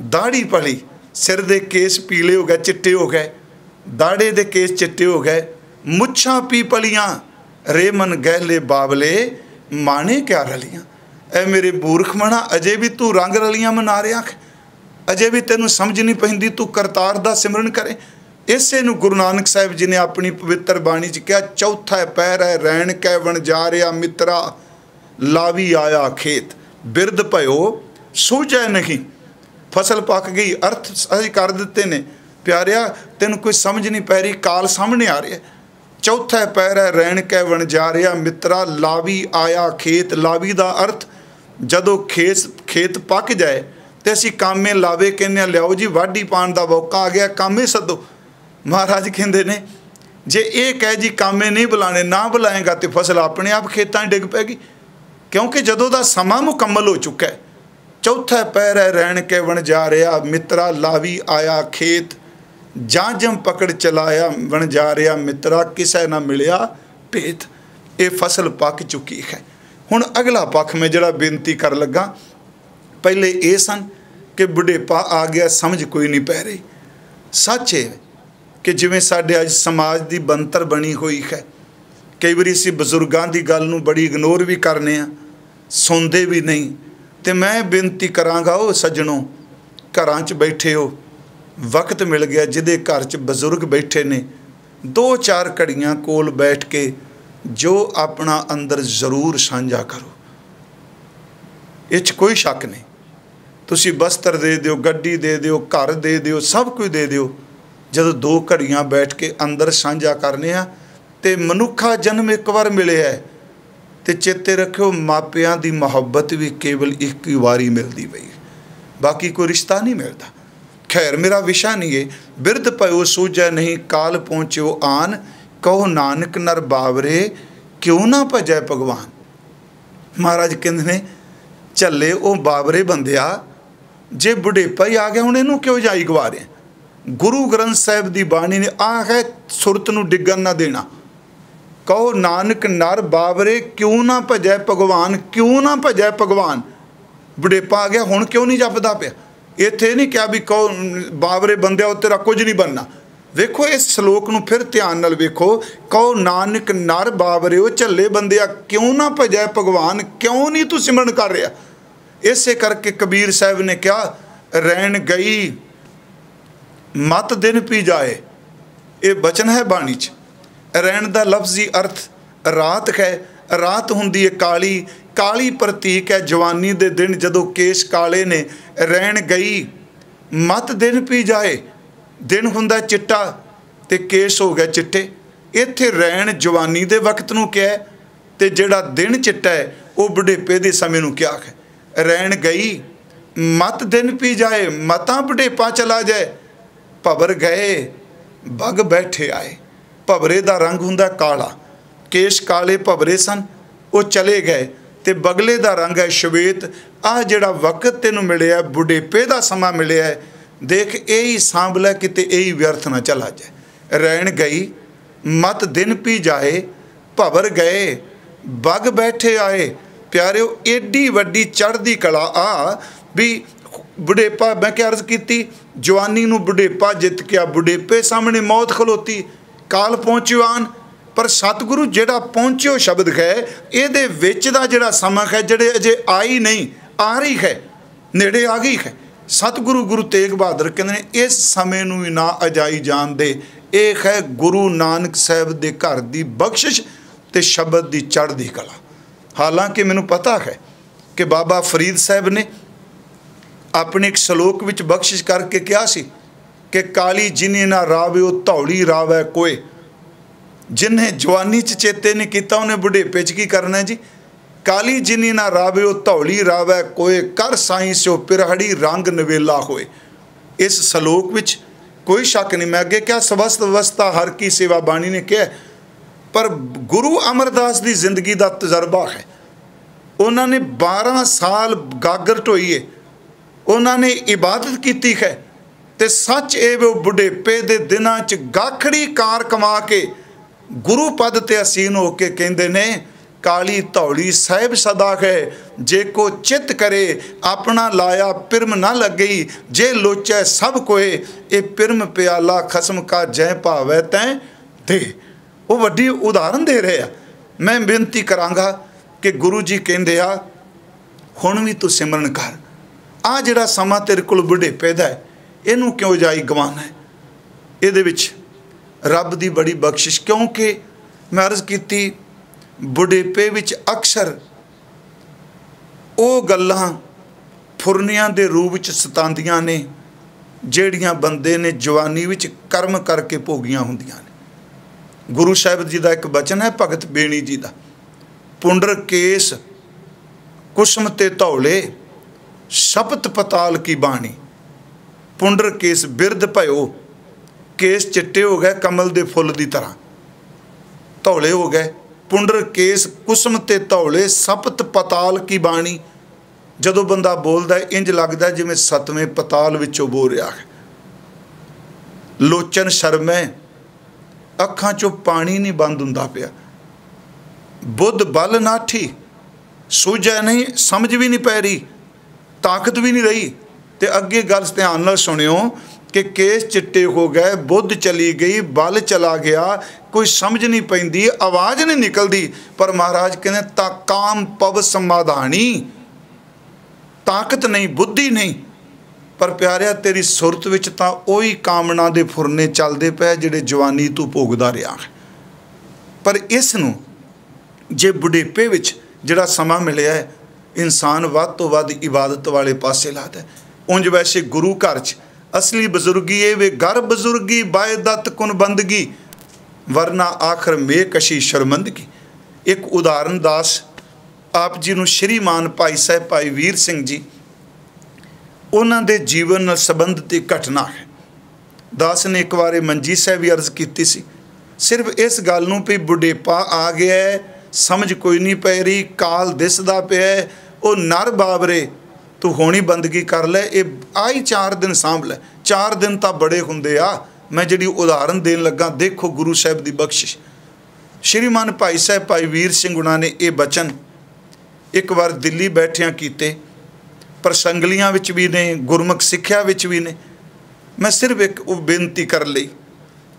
ਦਾੜੀ ਪਲੀ, ਸਿਰ ਦੇ ਕੇਸ ਪੀਲੇ ਹੋ ਗਏ, ਚਿੱਟੇ ਹੋ ਗਏ ਦਾੜੇ ਦੇ ਕੇਸ ਚਿੱਟੇ ਹੋ ਗਏ, ਮੁੱਛਾਂ ਪੀ ਪਲੀਆਂ, ਰੇਮਨ ਗਹਿਲੇ ਬਾਬਲੇ, ਮਾਣੇ ਕਿਆ ਰਲੀਆਂ। ਐ ਮੇਰੇ ਬੂਰਖ ਮਣਾ, ਅਜੇ ਵੀ ਤੂੰ ਰੰਗ ਰਲੀਆਂ ਮਨਾ ਰਿਹਾ ਅਜੇ ਵੀ ਤੈਨੂੰ ਸਮਝ ਨਹੀਂ ਪੈਂਦੀ ਤੂੰ ਕਰਤਾਰ ਦਾ ਸਿਮਰਨ ਕਰੇ। ਇਸੇ ਨੂੰ ਗੁਰੂ ਨਾਨਕ ਸਾਹਿਬ ਜੀ ਨੇ ਆਪਣੀ ਪਵਿੱਤਰ ਬਾਣੀ 'ਚ ਕਿਹਾ, ਚੌਥਾ ਪਹਿਰ ਹੈ ਰੈਣ ਕੈ ਵਣ ਜਾ ਰਿਆ ਮਿੱਤਰਾ, ਲਾਵੀ ਆਇਆ ਖੇਤ, ਬਿਰਧ ਭਇਓ, ਸੂਝੈ ਨਹੀਂ। ਫਸਲ ਪੱਕ ਗਈ, ਅਰਥ ਅਸੀਂ ਕਰ ਦਿੱਤੇ ਨੇ। ਪਿਆਰਿਆ, ਤੈਨੂੰ ਕੋਈ ਸਮਝ ਨਹੀਂ ਪੈ ਰਹੀ, ਕਾਲ ਸਾਹਮਣੇ ਆ ਰਿਹਾ। ਚੌਥਾ ਪੈਰ ਹੈ ਰਹਿਣ ਕੈ ਵਣ ਜਾ ਰਿਆ ਮਿੱਤਰਾ, ਲਾਵੀ ਆਇਆ ਖੇਤ, ਲਾਵੀ ਦਾ ਅਰਥ ਜਦੋਂ ਖੇਤ ਖੇਤ ਪੱਕ ਜਾਏ ਤੇ ਅਸੀਂ ਕਾਮੇ ਲਾਵੇ ਕਹਿੰਦੇ ਆ ਲਿਆਓ ਜੀ, ਵਾਢੀ ਪਾਣ ਦਾ ਮੌਕਾ ਆ ਗਿਆ, ਕਾਮੇ ਸੱਦੋ। ਮਹਾਰਾਜ ਕਹਿੰਦੇ ਨੇ, ਜੇ ਇਹ ਕਹਿ ਜੀ ਕਾਮੇ ਨਹੀਂ ਬੁਲਾਣੇ ਨਾ ਬੁਲਾਏਗਾ ਤੇ ਫਸਲ ਆਪਣੇ ਆਪ ਖੇਤਾਂ ਡਿੱਗ ਪੈਗੀ। ਕਿਉਂਕਿ ਜਦੋਂ ਦਾ ਸਮਾਂ ਮੁਕੰਮਲ ਹੋ ਚੁੱਕਾ ਹੈ, ਚੌਥਾ ਪੈਰ ਹੈ ਰਹਿਣ ਕੇ ਵਣ ਜਾ ਰਿਹਾ, ਮਿੱਤਰਾ ਲਾਵੀ ਆਇਆ ਖੇਤ, ਜਾਂ ਜਮ ਪਕੜ ਚਲਾਇਆ, ਵਣ ਜਾ ਰਿਹਾ, ਮਿੱਤਰਾ ਕਿਸੇ ਨਾ ਮਿਲਿਆ ਭੇਤ। ਇਹ ਫਸਲ ਪੱਕ ਚੁੱਕੀ ਹੈ। ਹੁਣ ਅਗਲਾ ਪੱਖ ਮੈਂ ਜਿਹੜਾ ਬੇਨਤੀ ਕਰ ਲੱਗਾ ਪਹਿਲੇ ਇਹ ਸਨ ਕਿ ਬੁਢੇਪਾ ਆ ਗਿਆ, ਸਮਝ ਕੋਈ ਨਹੀਂ ਪੈ ਰਹੀ। ਸੱਚ ਹੈ ਕਿ ਜਿਵੇਂ ਸਾਡੇ ਅੱਜ ਸਮਾਜ ਦੀ ਬੰਤਰ ਬਣੀ ਹੋਈ ਹੈ, ਕਈ ਵਾਰੀ ਅਸੀਂ ਬਜ਼ੁਰਗਾਂ ਦੀ ਗੱਲ ਨੂੰ ਬੜੀ ਇਗਨੋਰ ਵੀ ਕਰਨੇ ਆ, ਸੁਣਦੇ ਵੀ ਨਹੀਂ। ਤੇ ਮੈਂ ਬੇਨਤੀ ਕਰਾਂਗਾ, ਉਹ ਸੱਜਣੋ, ਘਰਾਂ 'ਚ ਬੈਠੇ ਹੋ, ਵਕਤ ਮਿਲ ਗਿਆ ਜਿਹਦੇ ਘਰ 'ਚ ਬਜ਼ੁਰਗ ਬੈਠੇ ਨੇ ਦੋ ਚਾਰ ਘੜੀਆਂ ਕੋਲ ਬੈਠ ਕੇ ਜੋ ਆਪਣਾ ਅੰਦਰ ਜ਼ਰੂਰ ਸਾਂਝਾ ਕਰੋ। ਇਹ 'ਚ ਕੋਈ ਸ਼ੱਕ ਨਹੀਂ। ਤੁਸੀਂ ਬਸਤਰ ਦੇ ਦਿਓ, ਗੱਡੀ ਦੇ ਦਿਓ, ਘਰ ਦੇ ਦਿਓ, ਸਭ ਕੁਝ ਦੇ ਦਿਓ। ਜਦੋਂ ਦੋ ਘੜੀਆਂ ਬੈਠ ਕੇ ਅੰਦਰ ਸਾਂਝਾ ਕਰਨੇ ਆ, ਤੇ ਮਨੁੱਖਾ ਜਨਮ ਇੱਕ ਵਾਰ ਮਿਲਿਆ ਹੈ, ਤੇ ਚੇਤੇ ਰੱਖਿਓ ਮਾਪਿਆਂ ਦੀ ਮੁਹੱਬਤ ਵੀ ਕੇਵਲ ਇੱਕ ਹੀ ਵਾਰੀ ਮਿਲਦੀ ਪਈ ਬਾਕੀ ਕੋਈ ਰਿਸ਼ਤਾ ਨਹੀਂ ਮਿਲਦਾ। ਖੈਰ, ਮੇਰਾ ਵਿਸ਼ਾ ਨਹੀਂ ਹੈ। ਬਿਰਧ ਪਇਓ ਸੂਝੈ ਨਹੀਂ, ਕਾਲ ਪਹੁੰਚਿਓ ਆਨ। ਕਹੋ ਨਾਨਕ ਨਰ ਬਾਵਰੇ, ਕਿਉਂ ਨਾ ਭਜੈ ਭਗਵਾਨ? ਮਹਾਰਾਜ ਕਹਿੰਦੇ ਨੇ, ਝੱਲੇ ਉਹ ਬਾਬਰੇ ਬੰਦਿਆ ਜੇ ਬੁਢੇਪਾ ਹੀ ਆ ਗਿਆ, ਹੁਣ ਇਹਨੂੰ ਕਿਉਂ ਜਾਈ ਗਵਾ ਰਿਹਾ ਗੁਰੂ ਗ੍ਰੰਥ ਸਾਹਿਬ ਦੀ ਬਾਣੀ ਨੇ ਆਹ ਹੈ ਸੁਰਤ ਨੂੰ ਡਿੱਗਣ ਨਾ ਦੇਣਾ। ਕਹੋ, ਨਾਨਕ ਨਰ ਬਾਬਰੇ ਕਿਉਂ ਨਾ ਭਜੈ ਭਗਵਾਨ, ਕਿਉਂ ਨਾ ਭਜੈ ਭਗਵਾਨ? ਬੁਢੇਪਾ ਆ ਗਿਆ, ਹੁਣ ਕਿਉਂ ਨਹੀਂ ਜਪਦਾ ਪਿਆ? ਇੱਥੇ ਨਹੀਂ ਕਿਹਾ ਵੀ ਕਹੋ ਬਾਬਰੇ ਬੰਦਿਆ, ਉਹ ਤੇਰਾ ਕੁਝ ਨਹੀਂ ਬਣਨਾ। ਵੇਖੋ, ਇਸ ਸ਼ਲੋਕ ਨੂੰ ਫਿਰ ਧਿਆਨ ਨਾਲ ਵੇਖੋ। ਕਹੋ, ਨਾਨਕ ਨਰ ਬਾਬਰੇ ਉਹ ਝੱਲੇ ਬੰਦਿਆ, ਕਿਉਂ ਨਾ ਭਜੈ ਭਗਵਾਨ, ਕਿਉਂ ਨਹੀਂ ਤੂੰ ਸਿਮਰਨ ਕਰ ਰਿਹਾ? ਇਸੇ ਕਰਕੇ ਕਬੀਰ ਸਾਹਿਬ ਨੇ ਕਿਹਾ, ਰਹਿਣ ਗਈ, ਮਤ ਦਿਨ ਪੀ ਜਾਏ। ਇਹ ਬਚਨ ਹੈ ਬਾਣੀ 'ਚ। ਰਹਿਣ ਦਾ ਲਫ਼ਜ਼ੀ ਅਰਥ ਰਾਤ ਹੈ। ਰਾਤ ਹੁੰਦੀ ਹੈ ਕਾਲੀ। ਕਾਲੀ ਪ੍ਰਤੀਕ ਹੈ ਜਵਾਨੀ ਦੇ ਦਿਨ ਜਦੋਂ ਕੇਸ ਕਾਲੇ ਨੇ। ਰਹਿਣ ਗਈ, ਮਤ ਦਿਨ ਪੀ ਜਾਏ। ਦਿਨ ਹੁੰਦਾ ਚਿੱਟਾ ਤੇ ਕੇਸ ਹੋ ਗਿਆ ਚਿੱਟੇ। ਇੱਥੇ ਰਹਿਣ ਜਵਾਨੀ ਦੇ ਵਕਤ ਨੂੰ ਕਿਹਾ ਤੇ ਜਿਹੜਾ ਦਿਨ ਚਿੱਟਾ ਹੈ, ਉਹ ਬੁਢੇਪੇ ਦੇ ਸਮੇਂ ਨੂੰ ਕਿਹਾ ਹੈ। ਰਹਿਣ ਗਈ, ਮਤ ਦਿਨ ਪੀ ਜਾਏ, ਮਤਾਂ ਬੁਢੇਪਾ ਚਲਾ ਜਾਏ। ਭਵਰ ਗਏ, ਬਗ ਬੈਠੇ ਆਏ। ਭਵਰੇ ਦਾ ਰੰਗ ਹੁੰਦਾ ਕਾਲਾ, ਕੇਸ਼ ਕਾਲੇ ਭਵਰੇ ਸਨ, ਉਹ ਚਲੇ ਗਏ ਤੇ ਬਗਲੇ ਦਾ ਰੰਗ ਹੈ ਸ਼ਵੇਤ। ਆ ਜਿਹੜਾ ਵਕਤ ਤੈਨੂੰ ਮਿਲਿਆ, ਬੁਢੇਪੇ ਦਾ ਸਮਾਂ ਮਿਲਿਆ ਦੇਖ ਇਹ ਹੀ ਸਾਂਭ ਲੈ ਕਿਤੇ ਇਹ ਹੀ ਵਿਅਰਥ ਨਾ ਚਲਾ ਜਾਏ। ਰਹਿਣ ਗਈ, ਮਤ ਦਿਨ ਪੀ ਜਾਏ, ਭਵਰ ਗਏ, ਬਗ ਬੈਠੇ ਆਏ। ਪਿਆਰਿਓ, ਏਡੀ ਵੱਡੀ ਚੜ੍ਹਦੀ ਕਲਾ ਆ ਵੀ ਬੁਢੇਪਾ, ਮੈਂ ਕਿ ਅਰਜ਼ ਕੀਤੀ, ਜਵਾਨੀ ਨੂੰ ਬੁਢੇਪਾ ਜਿੱਤ ਕੇ ਆ, ਬੁਢੇਪੇ ਸਾਹਮਣੇ ਮੌਤ ਖਲੋਤੀ, ਕਾਲ ਪਹੁੰਚਿਆਨ ਪਰ ਸਤਿਗੁਰੂ ਜਿਹੜਾ ਪਹੁੰਚਿਓ ਸ਼ਬਦ ਹੈ, ਇਹਦੇ ਵਿੱਚ ਦਾ ਜਿਹੜਾ ਸਮਾਂ ਹੈ, ਜਿਹੜੇ ਅਜੇ ਆਈ ਨਹੀਂ, ਆ ਰਹੀ ਹੈ, ਨੇੜੇ ਆ ਗਈ ਹੈ। ਸਤਿਗੁਰੂ ਗੁਰੂ ਤੇਗ ਬਹਾਦਰ ਕਹਿੰਦੇ ਨੇ, ਇਸ ਸਮੇਂ ਨੂੰ ਵੀ ਨਾ ਅਜਾਈ ਜਾਣ ਦੇ, ਇਹ ਹੈ ਗੁਰੂ ਨਾਨਕ ਸਾਹਿਬ ਦੇ ਘਰ ਦੀ ਬਖਸ਼ਿਸ਼ ਤੇ ਸ਼ਬਦ ਦੀ ਚੜ੍ਹਦੀ ਕਲਾ। ਹਾਲਾਂਕਿ ਮੈਨੂੰ ਪਤਾ ਹੈ ਕਿ ਬਾਬਾ ਫਰੀਦ ਸਾਹਿਬ ਨੇ ਆਪਣੇ ਇੱਕ ਸ਼ਲੋਕ ਵਿੱਚ ਬਖਸ਼ਿਸ਼ ਕਰਕੇ ਕਿਹਾ ਸੀ ਕਿ ਕਾਲੀ ਜਿਨੇ ਨਾ ਰਾਵੇ ਉਹ ਧੌਲੀ ਰਾਵੇ ਕੋਏ। ਜਿਨੇ ਜਵਾਨੀ ਚ ਚੇਤੇ ਨਹੀਂ ਕੀਤਾ, ਉਹਨੇ ਬੁਢੇਪੇ ਚ ਕੀ ਕਰਨਾ ਜੀ? ਕਾਲੀ ਜਿਨੀ ਨਾ ਰਾਵੇ ਉਹ ਧੌਲੀ ਰਾਵੇ ਕੋਏ, ਕਰ ਸਾਈਂ ਸਿਓ ਪਿਰਹੜੀ ਰੰਗ ਨਵੇਲਾ ਹੋਏ। ਇਸ ਸ਼ਲੋਕ ਵਿੱਚ ਕੋਈ ਸ਼ੱਕ ਨਹੀਂ। ਮੈਂ ਅੱਗੇ ਕਿਹਾ, ਸਵਸਤ ਅਵਸਥਾ ਹਰ ਕੀ ਸੇਵਾ ਬਾਣੀ ਨੇ ਕਿਹਾ ਪਰ ਗੁਰੂ ਅਮਰਦਾਸ ਦੀ ਜ਼ਿੰਦਗੀ ਦਾ ਤਜਰਬਾ ਹੈ। ਉਹਨਾਂ ਨੇ 12 ਸਾਲ ਗਾਗਰ ਢੋਈਏ। ਉਹਨਾਂ ਨੇ ਇਬਾਦਤ ਕੀਤੀ ਹੈ ਤੇ ਸੱਚ ਇਹ ਉਹ ਬੁਢੇਪੇ ਦੇ ਦਿਨਾਂ 'ਚ ਗਾਖੜੀ ਕਾਰ ਕਮਾ ਕੇ ਗੁਰੂ ਪਦ ਤੇ ਅਸੀਨ ਹੋ ਕੇ ਕਹਿੰਦੇ ਨੇ, ਕਾਲੀ ਧੌਲੀ ਸਾਹਿਬ ਸਦਾ ਹੈ, ਜੇ ਕੋ ਚਿਤ ਕਰੇ, ਆਪਣਾ ਲਾਇਆ ਪਿਰਮ ਨਾ ਲੱਗਈ, ਜੇ ਲੋਚੈ ਸਭ ਕੋਏ, ਇਹ ਪਿਰਮ ਪਿਆਲਾ ਖਸਮ ਕਾ ਜੈ ਭਾਵੈ ਤੈ ਦੇ। ਉਹ ਵੱਡੀ ਉਦਾਹਰਨ ਦੇ ਰਹੇ ਆ। ਮੈਂ ਬੇਨਤੀ ਕਰਾਂਗਾ ਕਿ ਗੁਰੂ ਜੀ ਕਹਿੰਦੇ ਆ, ਹੁਣ ਵੀ ਤੂੰ ਸਿਮਰਨ ਕਰ। ਆ ਜਿਹੜਾ ਸਮਾਂ ਤੇਰੇ ਕੋਲ ਬੁਢੇਪੇ ਦਾ ਇਹਨੂੰ ਕਿਉਂ ਜਾਈ ਗਵਾਨ ਹੈ? ਇਹਦੇ ਵਿੱਚ ਰੱਬ ਦੀ ਬੜੀ ਬਖਸ਼ਿਸ਼, ਕਿਉਂਕਿ ਮੈਂ ਅਰਜ਼ ਕੀਤੀ, ਬੁਢੇਪੇ ਵਿੱਚ ਅਕਸਰ ਉਹ ਗੱਲਾਂ ਫੁਰਨੀਆਂ ਦੇ ਰੂਪ ਵਿੱਚ ਸਤਾਉਂਦੀਆਂ ਨੇ, ਜਿਹੜੀਆਂ ਬੰਦੇ ਨੇ ਜਵਾਨੀ ਵਿੱਚ ਕਰਮ ਕਰਕੇ ਭੋਗੀਆਂ ਹੁੰਦੀਆਂ ਨੇ। ਗੁਰੂ ਸਾਹਿਬ ਜੀ ਦਾ ਇੱਕ ਬਚਨ ਹੈ, ਭਗਤ ਬੇਣੀ ਜੀ ਦਾ। ਪੁੰਡਰ ਕੇਸ, ਕੁਸਮ ਤੇ ਧੌਲੇ, ਸ਼ਪਤ ਪਤਾਲ ਕੀ ਬਾਣੀ। ਪੁੰਡਰ ਕੇਸ ਬਿਰਧ ਭਇਓ, ਕੇਸ ਚਿੱਟੇ ਹੋ ਗਏ ਕਮਲ ਦੇ ਫੁੱਲ ਦੀ ਤਰ੍ਹਾਂ। ਧੌਲੇ ਹੋ ਗਏ। ਪੁੰਡਰ ਕੇਸ, ਕੁਸਮ ਤੇ ਧੌਲੇ, ਸਪਤ ਪਤਾਲ ਕੀ ਬਾਣੀ। ਜਦੋਂ ਬੰਦਾ ਬੋਲਦਾ ਇੰਜ ਲੱਗਦਾ ਜਿਵੇਂ ਸਤਵੇਂ ਪਤਾਲ ਵਿੱਚੋਂ ਬੋਲ ਰਿਹਾ ਹੈ। ਲੋਚਨ ਸ਼ਰਮੈ ਅੱਖਾਂ 'ਚੋਂ ਪਾਣੀ ਨਹੀਂ ਬੰਦ ਹੁੰਦਾ ਪਿਆ। ਬੁੱਧ ਬਲ ਨਾਠੀ ਸੂਝੈ ਨਹੀਂ, ਸਮਝ ਵੀ ਨਹੀਂ ਪੈ ਰਹੀ, ਤਾਕਤ ਵੀ ਨਹੀਂ ਰਹੀ। ਤੇ ਅੱਗੇ ਗੱਲ ਧਿਆਨ ਨਾਲ ਸੁਣਿਓ ਕਿ ਕੇਸ ਚਿੱਟੇ ਹੋ ਗਏ, ਬੁੱਧ ਚਲੀ ਗਈ, ਬਲ ਚਲਾ ਗਿਆ, ਕੋਈ ਸਮਝ ਨਹੀਂ ਪੈਂਦੀ, ਆਵਾਜ਼ ਨਹੀਂ ਨਿਕਲਦੀ। ਪਰ ਮਹਾਰਾਜ ਕਹਿੰਦੇ, ਤਾਂ ਕਾਮ ਪਵ ਸਮਾਧਾਨੀ ਤਾਕਤ ਨਹੀਂ, ਬੁੱਧੀ ਨਹੀਂ। ਪਰ ਪਿਆਰਿਆ, ਤੇਰੀ ਸੁਰਤ ਵਿੱਚ ਤਾਂ ਉਹੀ ਕਾਮਨਾ ਦੇ ਫੁਰਨੇ ਚੱਲਦੇ ਪਏ ਜਿਹੜੇ ਜਵਾਨੀ ਤੂੰ ਭੋਗਦਾ ਰਿਹਾ ਪਰ ਇਸ ਨੂੰ ਜੇ ਬੁਢੇਪੇ ਵਿੱਚ ਜਿਹੜਾ ਸਮਾਂ ਮਿਲਿਆ ਹੈ, ਇਨਸਾਨ ਵੱਧ ਤੋਂ ਵੱਧ ਇਬਾਦਤ ਵਾਲੇ ਪਾਸੇ ਲਾਦਾ ਉਂਝ ਵੈਸੇ ਗੁਰੂ ਘਰ 'ਚ ਅਸਲੀ ਬਜ਼ੁਰਗੀ ਇਹ ਵੇ ਗਰ ਬਜ਼ੁਰਗੀ ਬਾਇਦਤ ਕੁਨ ਬੰਦਗੀ। ਵਰਨਾ ਆਖਰ ਮੇਕਸ਼ੀ ਸ਼ਰਮੰਦਗੀ ਇੱਕ ਉਦਾਹਰਨ ਦਾਸ ਆਪ ਜੀ ਨੂੰ ਸ਼੍ਰੀਮਾਨ ਭਾਈ ਸਾਹਿਬ ਭਾਈ ਵੀਰ ਸਿੰਘ ਜੀ ਉਹਨਾਂ ਦੇ ਜੀਵਨ ਨਾਲ ਸੰਬੰਧਿਤ ਇੱਕ ਘਟਨਾ ਹੈ। ਦਾਸ ਨੇ ਇੱਕ ਵਾਰੇ ਮੰਜੀ ਸਾਹਿਬ ਵੀ ਅਰਜ਼ ਕੀਤੀ ਸੀ। ਸਿਰਫ ਇਸ ਗੱਲ ਨੂੰ ਵੀ ਬੁਢੇਪਾ ਆ ਗਿਆ ਸਮਝ ਕੋਈ ਨਹੀਂ ਪੈ ਰਹੀ, ਕਾਲ ਦਿਸਦਾ ਪਿਆ ਉਹ ਨਰ ਬਾਬਰੇ, ਤੂੰ ਹੋਣੀ ਬੰਦਗੀ ਕਰ ਲੈ, ਇਹ ਆਈ 4 ਦਿਨ ਸਾਂਭ ਲੈ। 4 ਦਿਨ ਤਾਂ ਬੜੇ ਹੁੰਦੇ ਆ, ਮੈਂ ਜਿਹੜੀ ਉਦਾਹਰਨ ਦੇਣ ਲੱਗਾ, ਦੇਖੋ ਗੁਰੂ ਸਾਹਿਬ ਦੀ ਬਖਸ਼ਿਸ਼। ਸ਼੍ਰੀਮਾਨ ਭਾਈ ਸਾਹਿਬ, ਭਾਈ ਵੀਰ ਸਿੰਘ ਉਹਨਾਂ ਨੇ ਇਹ ਬਚਨ ਇੱਕ ਵਾਰ ਦਿੱਲੀ ਬੈਠਿਆਂ ਕੀਤੇ। ਪ੍ਰਸੰਗਲੀਆਂ ਵਿੱਚ ਵੀ ਨੇ, ਗੁਰਮੁਖ ਸਿੱਖਿਆ ਵਿੱਚ ਵੀ ਨੇ। ਮੈਂ ਸਿਰਫ ਇੱਕ ਉਹ ਬੇਨਤੀ ਕਰ ਲਈ।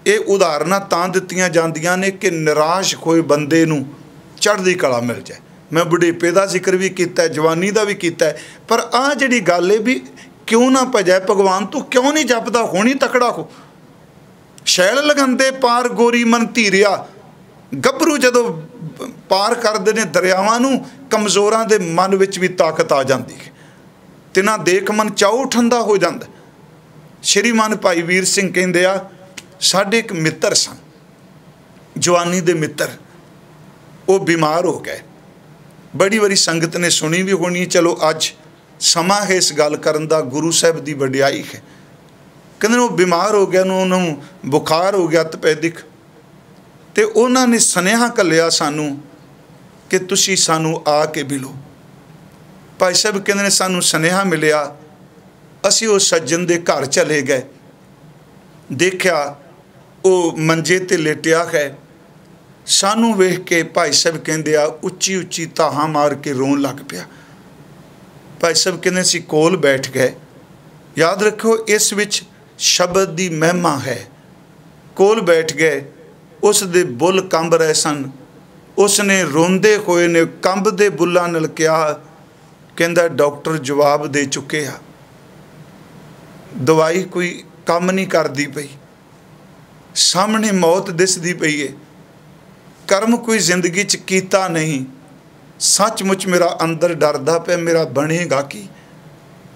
ਇਹ ਉਦਾਹਰਨਾਂ ਤਾਂ ਦਿੱਤੀਆਂ ਜਾਂਦੀਆਂ ਨੇ ਕਿ ਨਿਰਾਸ਼ ਹੋਏ ਬੰਦੇ ਨੂੰ ਚੜ੍ਹਦੀ ਕਲਾ ਮਿਲ ਜਾਏ। ਮੈਂ ਬੁਢੇਪੇ ਦਾ ਜ਼ਿਕਰ ਵੀ ਕੀਤਾ, ਜਵਾਨੀ ਦਾ ਵੀ ਕੀਤਾ, ਪਰ ਆ ਜਿਹੜੀ ਗੱਲ ਹੈ ਵੀ ਕਿਉਂ ਨਾ ਭਜੈ, ਭਗਵਾਨ ਤੂੰ ਕਿਉਂ ਨਹੀਂ ਜਪਦਾ? ਹੋਣੀ ਤਕੜਾ ਹੋ। ਸ਼ੈਲ ਲਗੰਦੇ ਪਾਰ ਗੋਰੀ ਮਨ ਧੀਰਿਆ। ਗੱਭਰੂ ਜਦੋਂ ਪਾਰ ਕਰਦੇ ਨੇ ਦਰਿਆਵਾਂ ਨੂੰ, ਕਮਜ਼ੋਰਾਂ ਦੇ ਮਨ ਵਿੱਚ ਵੀ ਤਾਕਤ ਆ ਜਾਂਦੀ ਹੈ। ਤਿਨਾ ਦੇਖ ਮਨ ਚਾਉ ਠੰਡਾ ਹੋ ਜਾਂਦਾ। ਸ਼੍ਰੀਮਾਨ ਭਾਈ ਵੀਰ ਸਿੰਘ ਕਹਿੰਦੇ ਆ, ਸਾਡੇ ਇੱਕ ਮਿੱਤਰ ਸਨ। ਜਵਾਨੀ ਦੇ ਮਿੱਤਰ। ਉਹ ਬਿਮਾਰ ਹੋ ਗਏ। ਬੜੀ ਵਾਰੀ ਸੰਗਤ ਨੇ ਸੁਣੀ ਵੀ ਹੋਣੀ, ਚਲੋ ਅੱਜ ਸਮਾਂ ਹੈ ਇਸ ਗੱਲ ਕਰਨ ਦਾ, ਗੁਰੂ ਸਾਹਿਬ ਦੀ ਵਡਿਆਈ ਹੈ। ਕਹਿੰਦੇ ਉਹ ਬਿਮਾਰ ਹੋ ਗਿਆ ਨੂੰ ਉਹਨੂੰ ਬੁਖਾਰ ਹੋ ਗਿਆ ਤਪੈਦਿਕ ਤੇ ਉਹਨਾਂ ਨੇ ਸੁਨੇਹਾ ਕੱਲਿਆ ਸਾਨੂੰ ਕਿ ਤੁਸੀਂ ਸਾਨੂੰ ਆ ਕੇ ਮਿਲੋ। ਭਾਈ ਸਾਹਿਬ ਕਹਿੰਦੇ ਨੇ ਸਾਨੂੰ ਸਨੇਹਾ ਮਿਲਿਆ, ਅਸੀਂ ਉਹ ਸੱਜਣ ਦੇ ਘਰ ਚਲੇ ਗਏ। ਦੇਖਿਆ, ਉਹ ਮੰਜੇ ਤੇ ਲੇਟਿਆ ਹੈ। ਸਾਨੂੰ ਵੇਖ ਕੇ ਭਾਈ ਸਾਹਿਬ ਕਹਿੰਦੇ ਆ, ਉੱਚੀ ਉੱਚੀ ਤਾਹਾਂ ਮਾਰ ਕੇ ਰੋਣ ਲੱਗ ਪਿਆ। ਭਾਈ ਸਾਹਿਬ ਕਹਿੰਦੇ ਸੀ, ਕੋਲ ਬੈਠ ਗਏ। ਯਾਦ ਰੱਖੋ ਇਸ ਵਿੱਚ ਸ਼ਬਦ ਦੀ ਮਹਿਮਾ ਹੈ। ਕੋਲ ਬੈਠ ਗਏ, ਉਸ ਦੇ ਬੁੱਲ ਕੰਬ ਰਹੇ ਸਨ। ਉਸ ਨੇ ਰੋਂਦੇ ਹੋਏ ਨੇ ਕੰਬ ਦੇ ਬੁੱਲਾਂ ਨਾਲ ਕਿਹਾ ਕਹਿੰਦਾ ਡਾਕਟਰ ਜਵਾਬ ਦੇ ਚੁੱਕੇ ਆ। ਦਵਾਈ ਕੋਈ ਕੰਮ ਨਹੀਂ ਕਰਦੀ ਪਈ। ਸਾਹਮਣੇ ਮੌਤ ਦਿਸਦੀ ਪਈ ਏ। ਕਰਮ ਕੋਈ ਜ਼ਿੰਦਗੀ 'ਚ ਕੀਤਾ ਨਹੀਂ। ਸੱਚਮੁੱਚ ਮੇਰਾ ਅੰਦਰ ਡਰਦਾ ਪਿਆ, ਮੇਰਾ ਬਣੇਗਾ ਕੀ?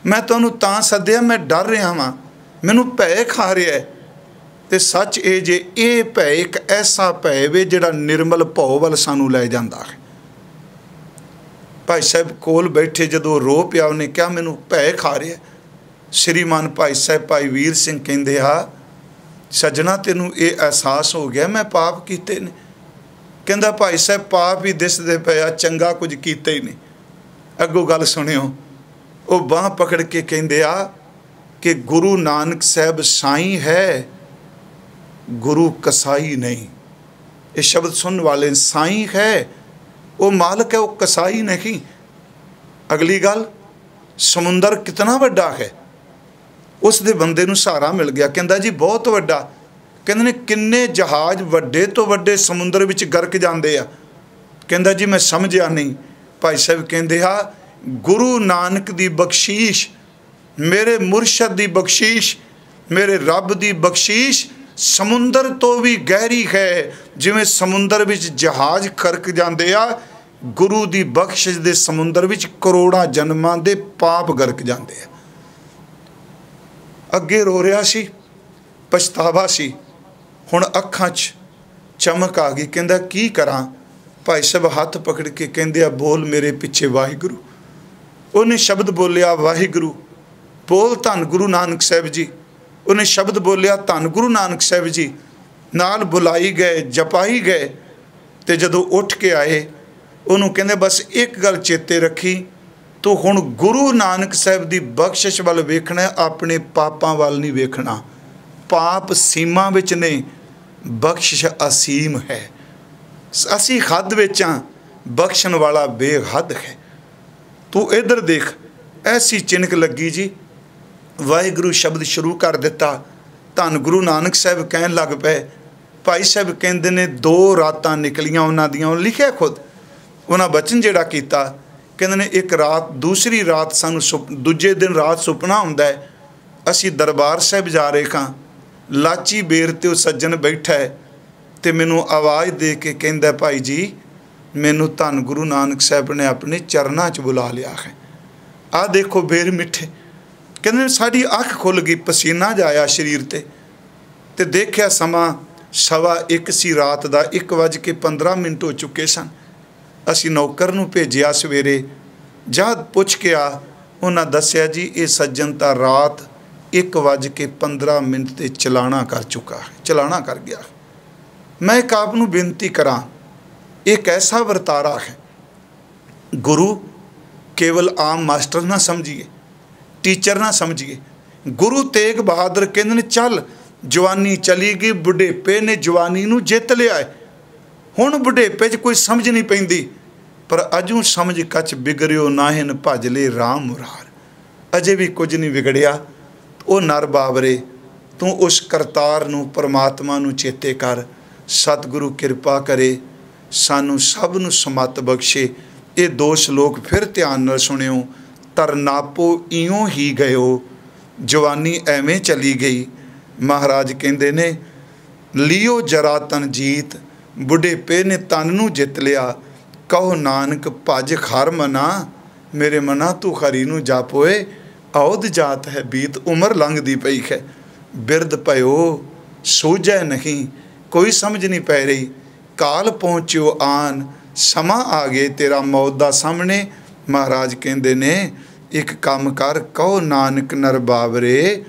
ਮੈਂ ਤੁਹਾਨੂੰ ਤਾਂ ਸੱਦਿਆ, ਮੈਂ ਡਰ ਰਿਹਾ ਵਾਂ। ਮੈਨੂੰ ਭੈ ਖਾ ਰਿਹਾ ਹੈ। ਤੇ ਸੱਚ ਇਹ ਜੇ, ਇਹ ਭੈ ਇੱਕ ਐਸਾ ਭੈ ਵੇ ਜਿਹੜਾ ਨਿਰਮਲ ਭਉ ਵੱਲ ਸਾਨੂੰ ਲੈ ਜਾਂਦਾ ਹੈ। ਭਾਈ ਸਾਹਿਬ ਕੋਲ ਬੈਠੇ ਜਦੋਂ ਰੋ ਪਿਆ, ਉਹਨੇ ਕਿਹਾ, ਮੈਨੂੰ ਭੈ ਖਾ ਰਿਹਾ ਸ਼੍ਰੀਮਾਨ ਭਾਈ ਸਾਹਿਬ, ਭਾਈ ਵੀਰ ਸਿੰਘ ਕਹਿੰਦੇ ਆ ਸੱਜਣਾ, ਤੈਨੂੰ ਇਹ ਅਹਿਸਾਸ ਹੋ ਗਿਆ, ਮੈਂ ਪਾਪ ਕੀਤੇ ਨੇ? ਕਹਿੰਦਾ, ਭਾਈ ਸਾਹਿਬ, ਪਾਪ ਹੀ ਦਿਸਦੇ ਪਿਆ ਚੰਗਾ ਕੁਝ ਕੀਤਾ ਹੀ ਨਹੀਂ। ਅੱਗੋਂ ਗੱਲ ਸੁਣਿਓ, ਉਹ ਬਾਹ ਪਕੜ ਕੇ ਕਹਿੰਦੇ, ਆ, ਕਿ ਗੁਰੂ ਨਾਨਕ ਸਾਹਿਬ ਸਾਈਂ ਹੈ, ਗੁਰੂ ਕਸਾਈ ਨਹੀਂ। ਇਹ ਸ਼ਬਦ ਸੁਣਨ ਵਾਲੇ ਸਾਈਂ ਹੈ ਉਹ ਮਾਲਕ ਹੈ, ਉਹ ਕਸਾਈ ਨਹੀਂ। ਅਗਲੀ ਗੱਲ, ਸਮੁੰਦਰ ਕਿਤਨਾ ਵੱਡਾ ਹੈ। ਉਸ ਦੇ ਬੰਦੇ ਨੂੰ ਸਹਾਰਾ ਮਿਲ ਗਿਆ। ਕਹਿੰਦਾ ਜੀ, ਬਹੁਤ ਵੱਡਾ। ਕਹਿੰਦੇ ਨੇ, ਕਿੰਨੇ ਜਹਾਜ਼ ਵੱਡੇ ਤੋਂ ਵੱਡੇ ਸਮੁੰਦਰ ਵਿੱਚ ਗਰਕ ਜਾਂਦੇ ਆ। ਕਹਿੰਦਾ ਜੀ, ਮੈਂ ਸਮਝਿਆ ਨਹੀਂ। ਭਾਈ ਸਾਹਿਬ ਕਹਿੰਦੇ ਆ, ਗੁਰੂ ਨਾਨਕ ਦੀ ਬਖਸ਼ੀਸ਼, ਮੇਰੇ ਮੁਰਸ਼ਦ ਦੀ ਬਖਸ਼ੀਸ਼, ਮੇਰੇ ਰੱਬ ਦੀ ਬਖਸ਼ੀਸ਼ ਸਮੁੰਦਰ ਤੋਂ ਵੀ ਗਹਿਰੀ ਹੈ, ਜਿਵੇਂ ਸਮੁੰਦਰ ਵਿੱਚ ਜਹਾਜ਼ ਖਰਕ ਜਾਂਦੇ ਆ, ਗੁਰੂ ਦੀ ਬਖਸ਼ਿਸ਼ ਦੇ ਸਮੁੰਦਰ ਵਿੱਚ ਕਰੋੜਾਂ ਜਨਮਾਂ ਦੇ ਪਾਪ ਗਰਕ ਜਾਂਦੇ ਆ। ਅੱਗੇ ਰੋ ਰਿਹਾ ਸੀ, ਪਛਤਾਵਾ ਸੀ, ਹੁਣ ਅੱਖਾਂ 'ਚ ਚਮਕ ਆ ਗਈ, ਕਹਿੰਦਾ, ਕੀ ਕਰਾਂ? ਭਾਈ ਸਾਹਿਬ ਹੱਥ ਪਕੜ ਕੇ ਕਹਿੰਦੇ ਆ, ਬੋਲ ਮੇਰੇ ਪਿੱਛੇ ਵਾਹਿਗੁਰੂ। ਉਹਨੇ ਸ਼ਬਦ ਬੋਲਿਆ, ਵਾਹਿਗੁਰੂ, ਬੋਲ ਧੰਨ ਗੁਰੂ ਨਾਨਕ ਸਾਹਿਬ ਜੀ। ਉਹਨੇ ਸ਼ਬਦ ਬੋਲਿਆ, ਧੰਨ ਗੁਰੂ ਨਾਨਕ ਸਾਹਿਬ ਜੀ। ਨਾਲ ਬੁਲਾਈ ਗਏ, ਜਪਾਈ ਗਏ ਤੇ ਜਦੋਂ ਉੱਠ ਕੇ ਆਏ, ਉਹਨੂੰ ਕਹਿੰਦੇ, ਬਸ ਇੱਕ ਗੱਲ ਚੇਤੇ ਰੱਖੀ, ਤੂੰ ਹੁਣ ਗੁਰੂ ਨਾਨਕ ਸਾਹਿਬ ਦੀ ਬਖਸ਼ਿਸ਼ ਵੱਲ ਵੇਖਣਾ, ਆਪਣੇ ਪਾਪਾਂ ਵੱਲ ਨਹੀਂ ਵੇਖਣਾ। ਪਾਪ ਸੀਮਾ ਵਿੱਚ ਨੇ, ਬਖਸ਼ਿਸ਼ ਅਸੀਮ ਹੈ। ਅਸੀਂ ਹੱਦ ਵਿੱਚ ਆ, ਬਖਸ਼ਣ ਵਾਲਾ ਬੇਹੱਦ ਹੈ। ਤੂੰ ਇਧਰ ਦੇਖ, ਐਸੀ ਚਿੰਨਕ ਲੱਗੀ ਜੀ ਵਾਹਿਗੁਰੂ ਸ਼ਬਦ ਸ਼ੁਰੂ ਕਰ ਦਿੱਤਾ। ਧੰਨ ਗੁਰੂ ਨਾਨਕ ਸਾਹਿਬ ਕਹਿਣ ਲੱਗ ਪਏ, ਭਾਈ ਸਾਹਿਬ ਕਹਿੰਦੇ ਨੇ, ਦੋ ਰਾਤਾਂ ਨਿਕਲੀਆਂ ਉਹਨਾਂ ਦੀਆਂ, ਉਹ ਲਿਖਿਆ ਖੁਦ। ਉਹਨਾਂ ਬਚਨ ਜਿਹੜਾ ਕੀਤਾ, ਕਹਿੰਦੇ ਨੇ, ਇੱਕ ਰਾਤ, ਦੂਸਰੀ ਰਾਤ ਸਾਨੂੰ ਦੂਜੇ ਦਿਨ ਰਾਤ ਸੁਪਨਾ ਹੁੰਦਾ ਹੈ, ਅਸੀਂ ਦਰਬਾਰ ਸਾਹਿਬ ਜਾ ਰਹੇ ਖਾਂ ਲਾਚੀ ਬੇਰ ਤੇ ਉਹ ਸੱਜਣ ਬੈਠਾ ਹੈ ਤੇ ਮੈਨੂੰ ਆਵਾਜ਼ ਦੇ ਕੇ ਕਹਿੰਦਾ, ਭਾਈ ਜੀ, ਮੈਨੂੰ ਧੰਨ ਗੁਰੂ ਨਾਨਕ ਸਾਹਿਬ ਨੇ ਆਪਣੇ ਚਰਨਾਂ 'ਚ ਬੁਲਾ ਲਿਆ ਹੈ। ਆ ਦੇਖੋ ਬੇਰ ਮਿੱਠੇ। ਕਹਿੰਦੇ ਸਾਡੀ ਅੱਖ ਖੁੱਲ ਗਈ, ਪਸੀਨਾ ਜਾਇਆ ਸਰੀਰ ਤੇ। ਤੇ ਦੇਖਿਆ ਸਮਾਂ ਸਵਾ 1 ਸੀ, ਰਾਤ ਦਾ 1:15 ਮਿੰਟ ਹੋ ਚੁੱਕੇ ਸਨ। ਅਸੀਂ ਨੌਕਰ ਨੂੰ ਭੇਜਿਆ ਸਵੇਰੇ। ਜਦ ਪੁੱਛ ਕੇ ਆ, ਉਹਨਾਂ ਦੱਸਿਆ, ਜੀ, ਇਹ ਸੱਜਣ ਤਾਂ ਰਾਤ 1:15 ਮਿੰਟ ਤੇ ਚਲਾਣਾ ਕਰ ਚੁੱਕਾ ਹੈ, ਚਲਾਣਾ ਕਰ ਗਿਆ ਮੈਂ ਇੱਕ ਆਪ ਨੂੰ ਬੇਨਤੀ ਕਰਾਂ ਇਹ ਕੈਸਾ ਵਰਤਾਰਾ ਹੈ। ਗੁਰੂ ਕੇਵਲ ਆਮ ਮਾਸਟਰ ਨਾ ਸਮਝੀਏ। ਟੀਚਰ ਨਾ ਸਮਝੀਏ। ਗੁਰੂ ਤੇਗ ਬਹਾਦਰ ਕਹਿੰਦੇ ਨੇ, ਚੱਲ ਜਵਾਨੀ ਚਲੀ ਗਈ, ਬੁਢੇਪੇ ਨੇ ਜਵਾਨੀ ਨੂੰ ਜਿੱਤ ਲਿਆ ਹੈ। ਹੁਣ ਬੁਢੇਪੇ 'ਚ ਕੋਈ ਸਮਝ ਨਹੀਂ ਪੈਂਦੀ। ਪਰ ਅਜੂ ਸਮਝ ਕੱਚ ਵਿਗੜਿਓ ਨਾਹਿਨ ਭਜ ਲੈ RAM ਮੁਰਾਰ। ਅਜੇ ਵੀ ਕੁਝ ਨਹੀਂ ਵਿਗੜਿਆ। ਉਹ ਨਰ ਬਾਬਰੇ, ਤੂੰ ਉਸ ਕਰਤਾਰ ਨੂੰ, ਪਰਮਾਤਮਾ ਨੂੰ ਚੇਤੇ ਕਰ। ਸਤਿਗੁਰੂ ਕਿਰਪਾ ਕਰੇ, ਸਾਨੂੰ ਸਭ ਨੂੰ ਸਮਤ ਬਖਸ਼ੇ। ਇਹ ਦੋ ਸ਼ਲੋਕ ਫਿਰ ਧਿਆਨ ਨਾਲ ਸੁਣਿਓ। ਤਰਨਾਪੋ ਇਉਂ ਹੀ ਗਇਓ। ਜਵਾਨੀ ਐਵੇਂ ਚਲੀ ਗਈ। ਮਹਾਰਾਜ ਕਹਿੰਦੇ ਨੇ, ਲਿਓ ਜਰਾ ਤਨ ਜੀਤ, ਬੁਢੇਪੇ ਨੇ ਤਨ ਨੂੰ ਜਿੱਤ ਲਿਆ। ਕਹੋ ਨਾਨਕ, ਭਜ ਖਰ ਮਨਾ। ਮੇਰੇ ਮਨਾ, ਤੂੰ ਖਰੀ ਨੂੰ ਜਾਪੋਏ ਔਦ ਜਾਤ ਹੈ ਬੀਤ, ਉਮਰ ਲੰਘਦੀ ਪਈ ਹੈ ਬਿਰਧ ਭਇਓ, ਸੋਝੈ ਨਹੀਂ, ਕੋਈ ਸਮਝ ਨਹੀਂ ਪੈ ਰਹੀ। ਕਾਲ ਪਹੁੰਚਿਓ ਆਨ, ਸਮਾਂ ਆ ਗਏ ਤੇਰਾ ਮੌਤ ਦਾ ਸਾਹਮਣੇ। ਮਹਾਰਾਜ ਕਹਿੰਦੇ ਨੇ, ਇੱਕ ਕੰਮ ਕਰ, ਕਹੋ ਨਾਨਕ ਨਰ ਬਾਬਰੇ,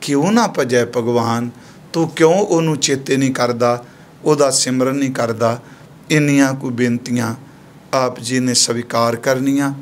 ਕਿਉਂ ਨਾ ਭਜੈ ਭਗਵਾਨ? ਤੂੰ ਕਿਉਂ ਉਹਨੂੰ ਚੇਤੇ ਨਹੀਂ ਕਰਦਾ, ਉਹਦਾ ਸਿਮਰਨ ਨਹੀਂ ਕਰਦਾ? ਇੰਨੀਆਂ ਕੋ ਬੇਨਤੀਆਂ ਆਪ ਜੀ ਨੇ ਸਵੀਕਾਰ ਕਰਨੀਆਂ।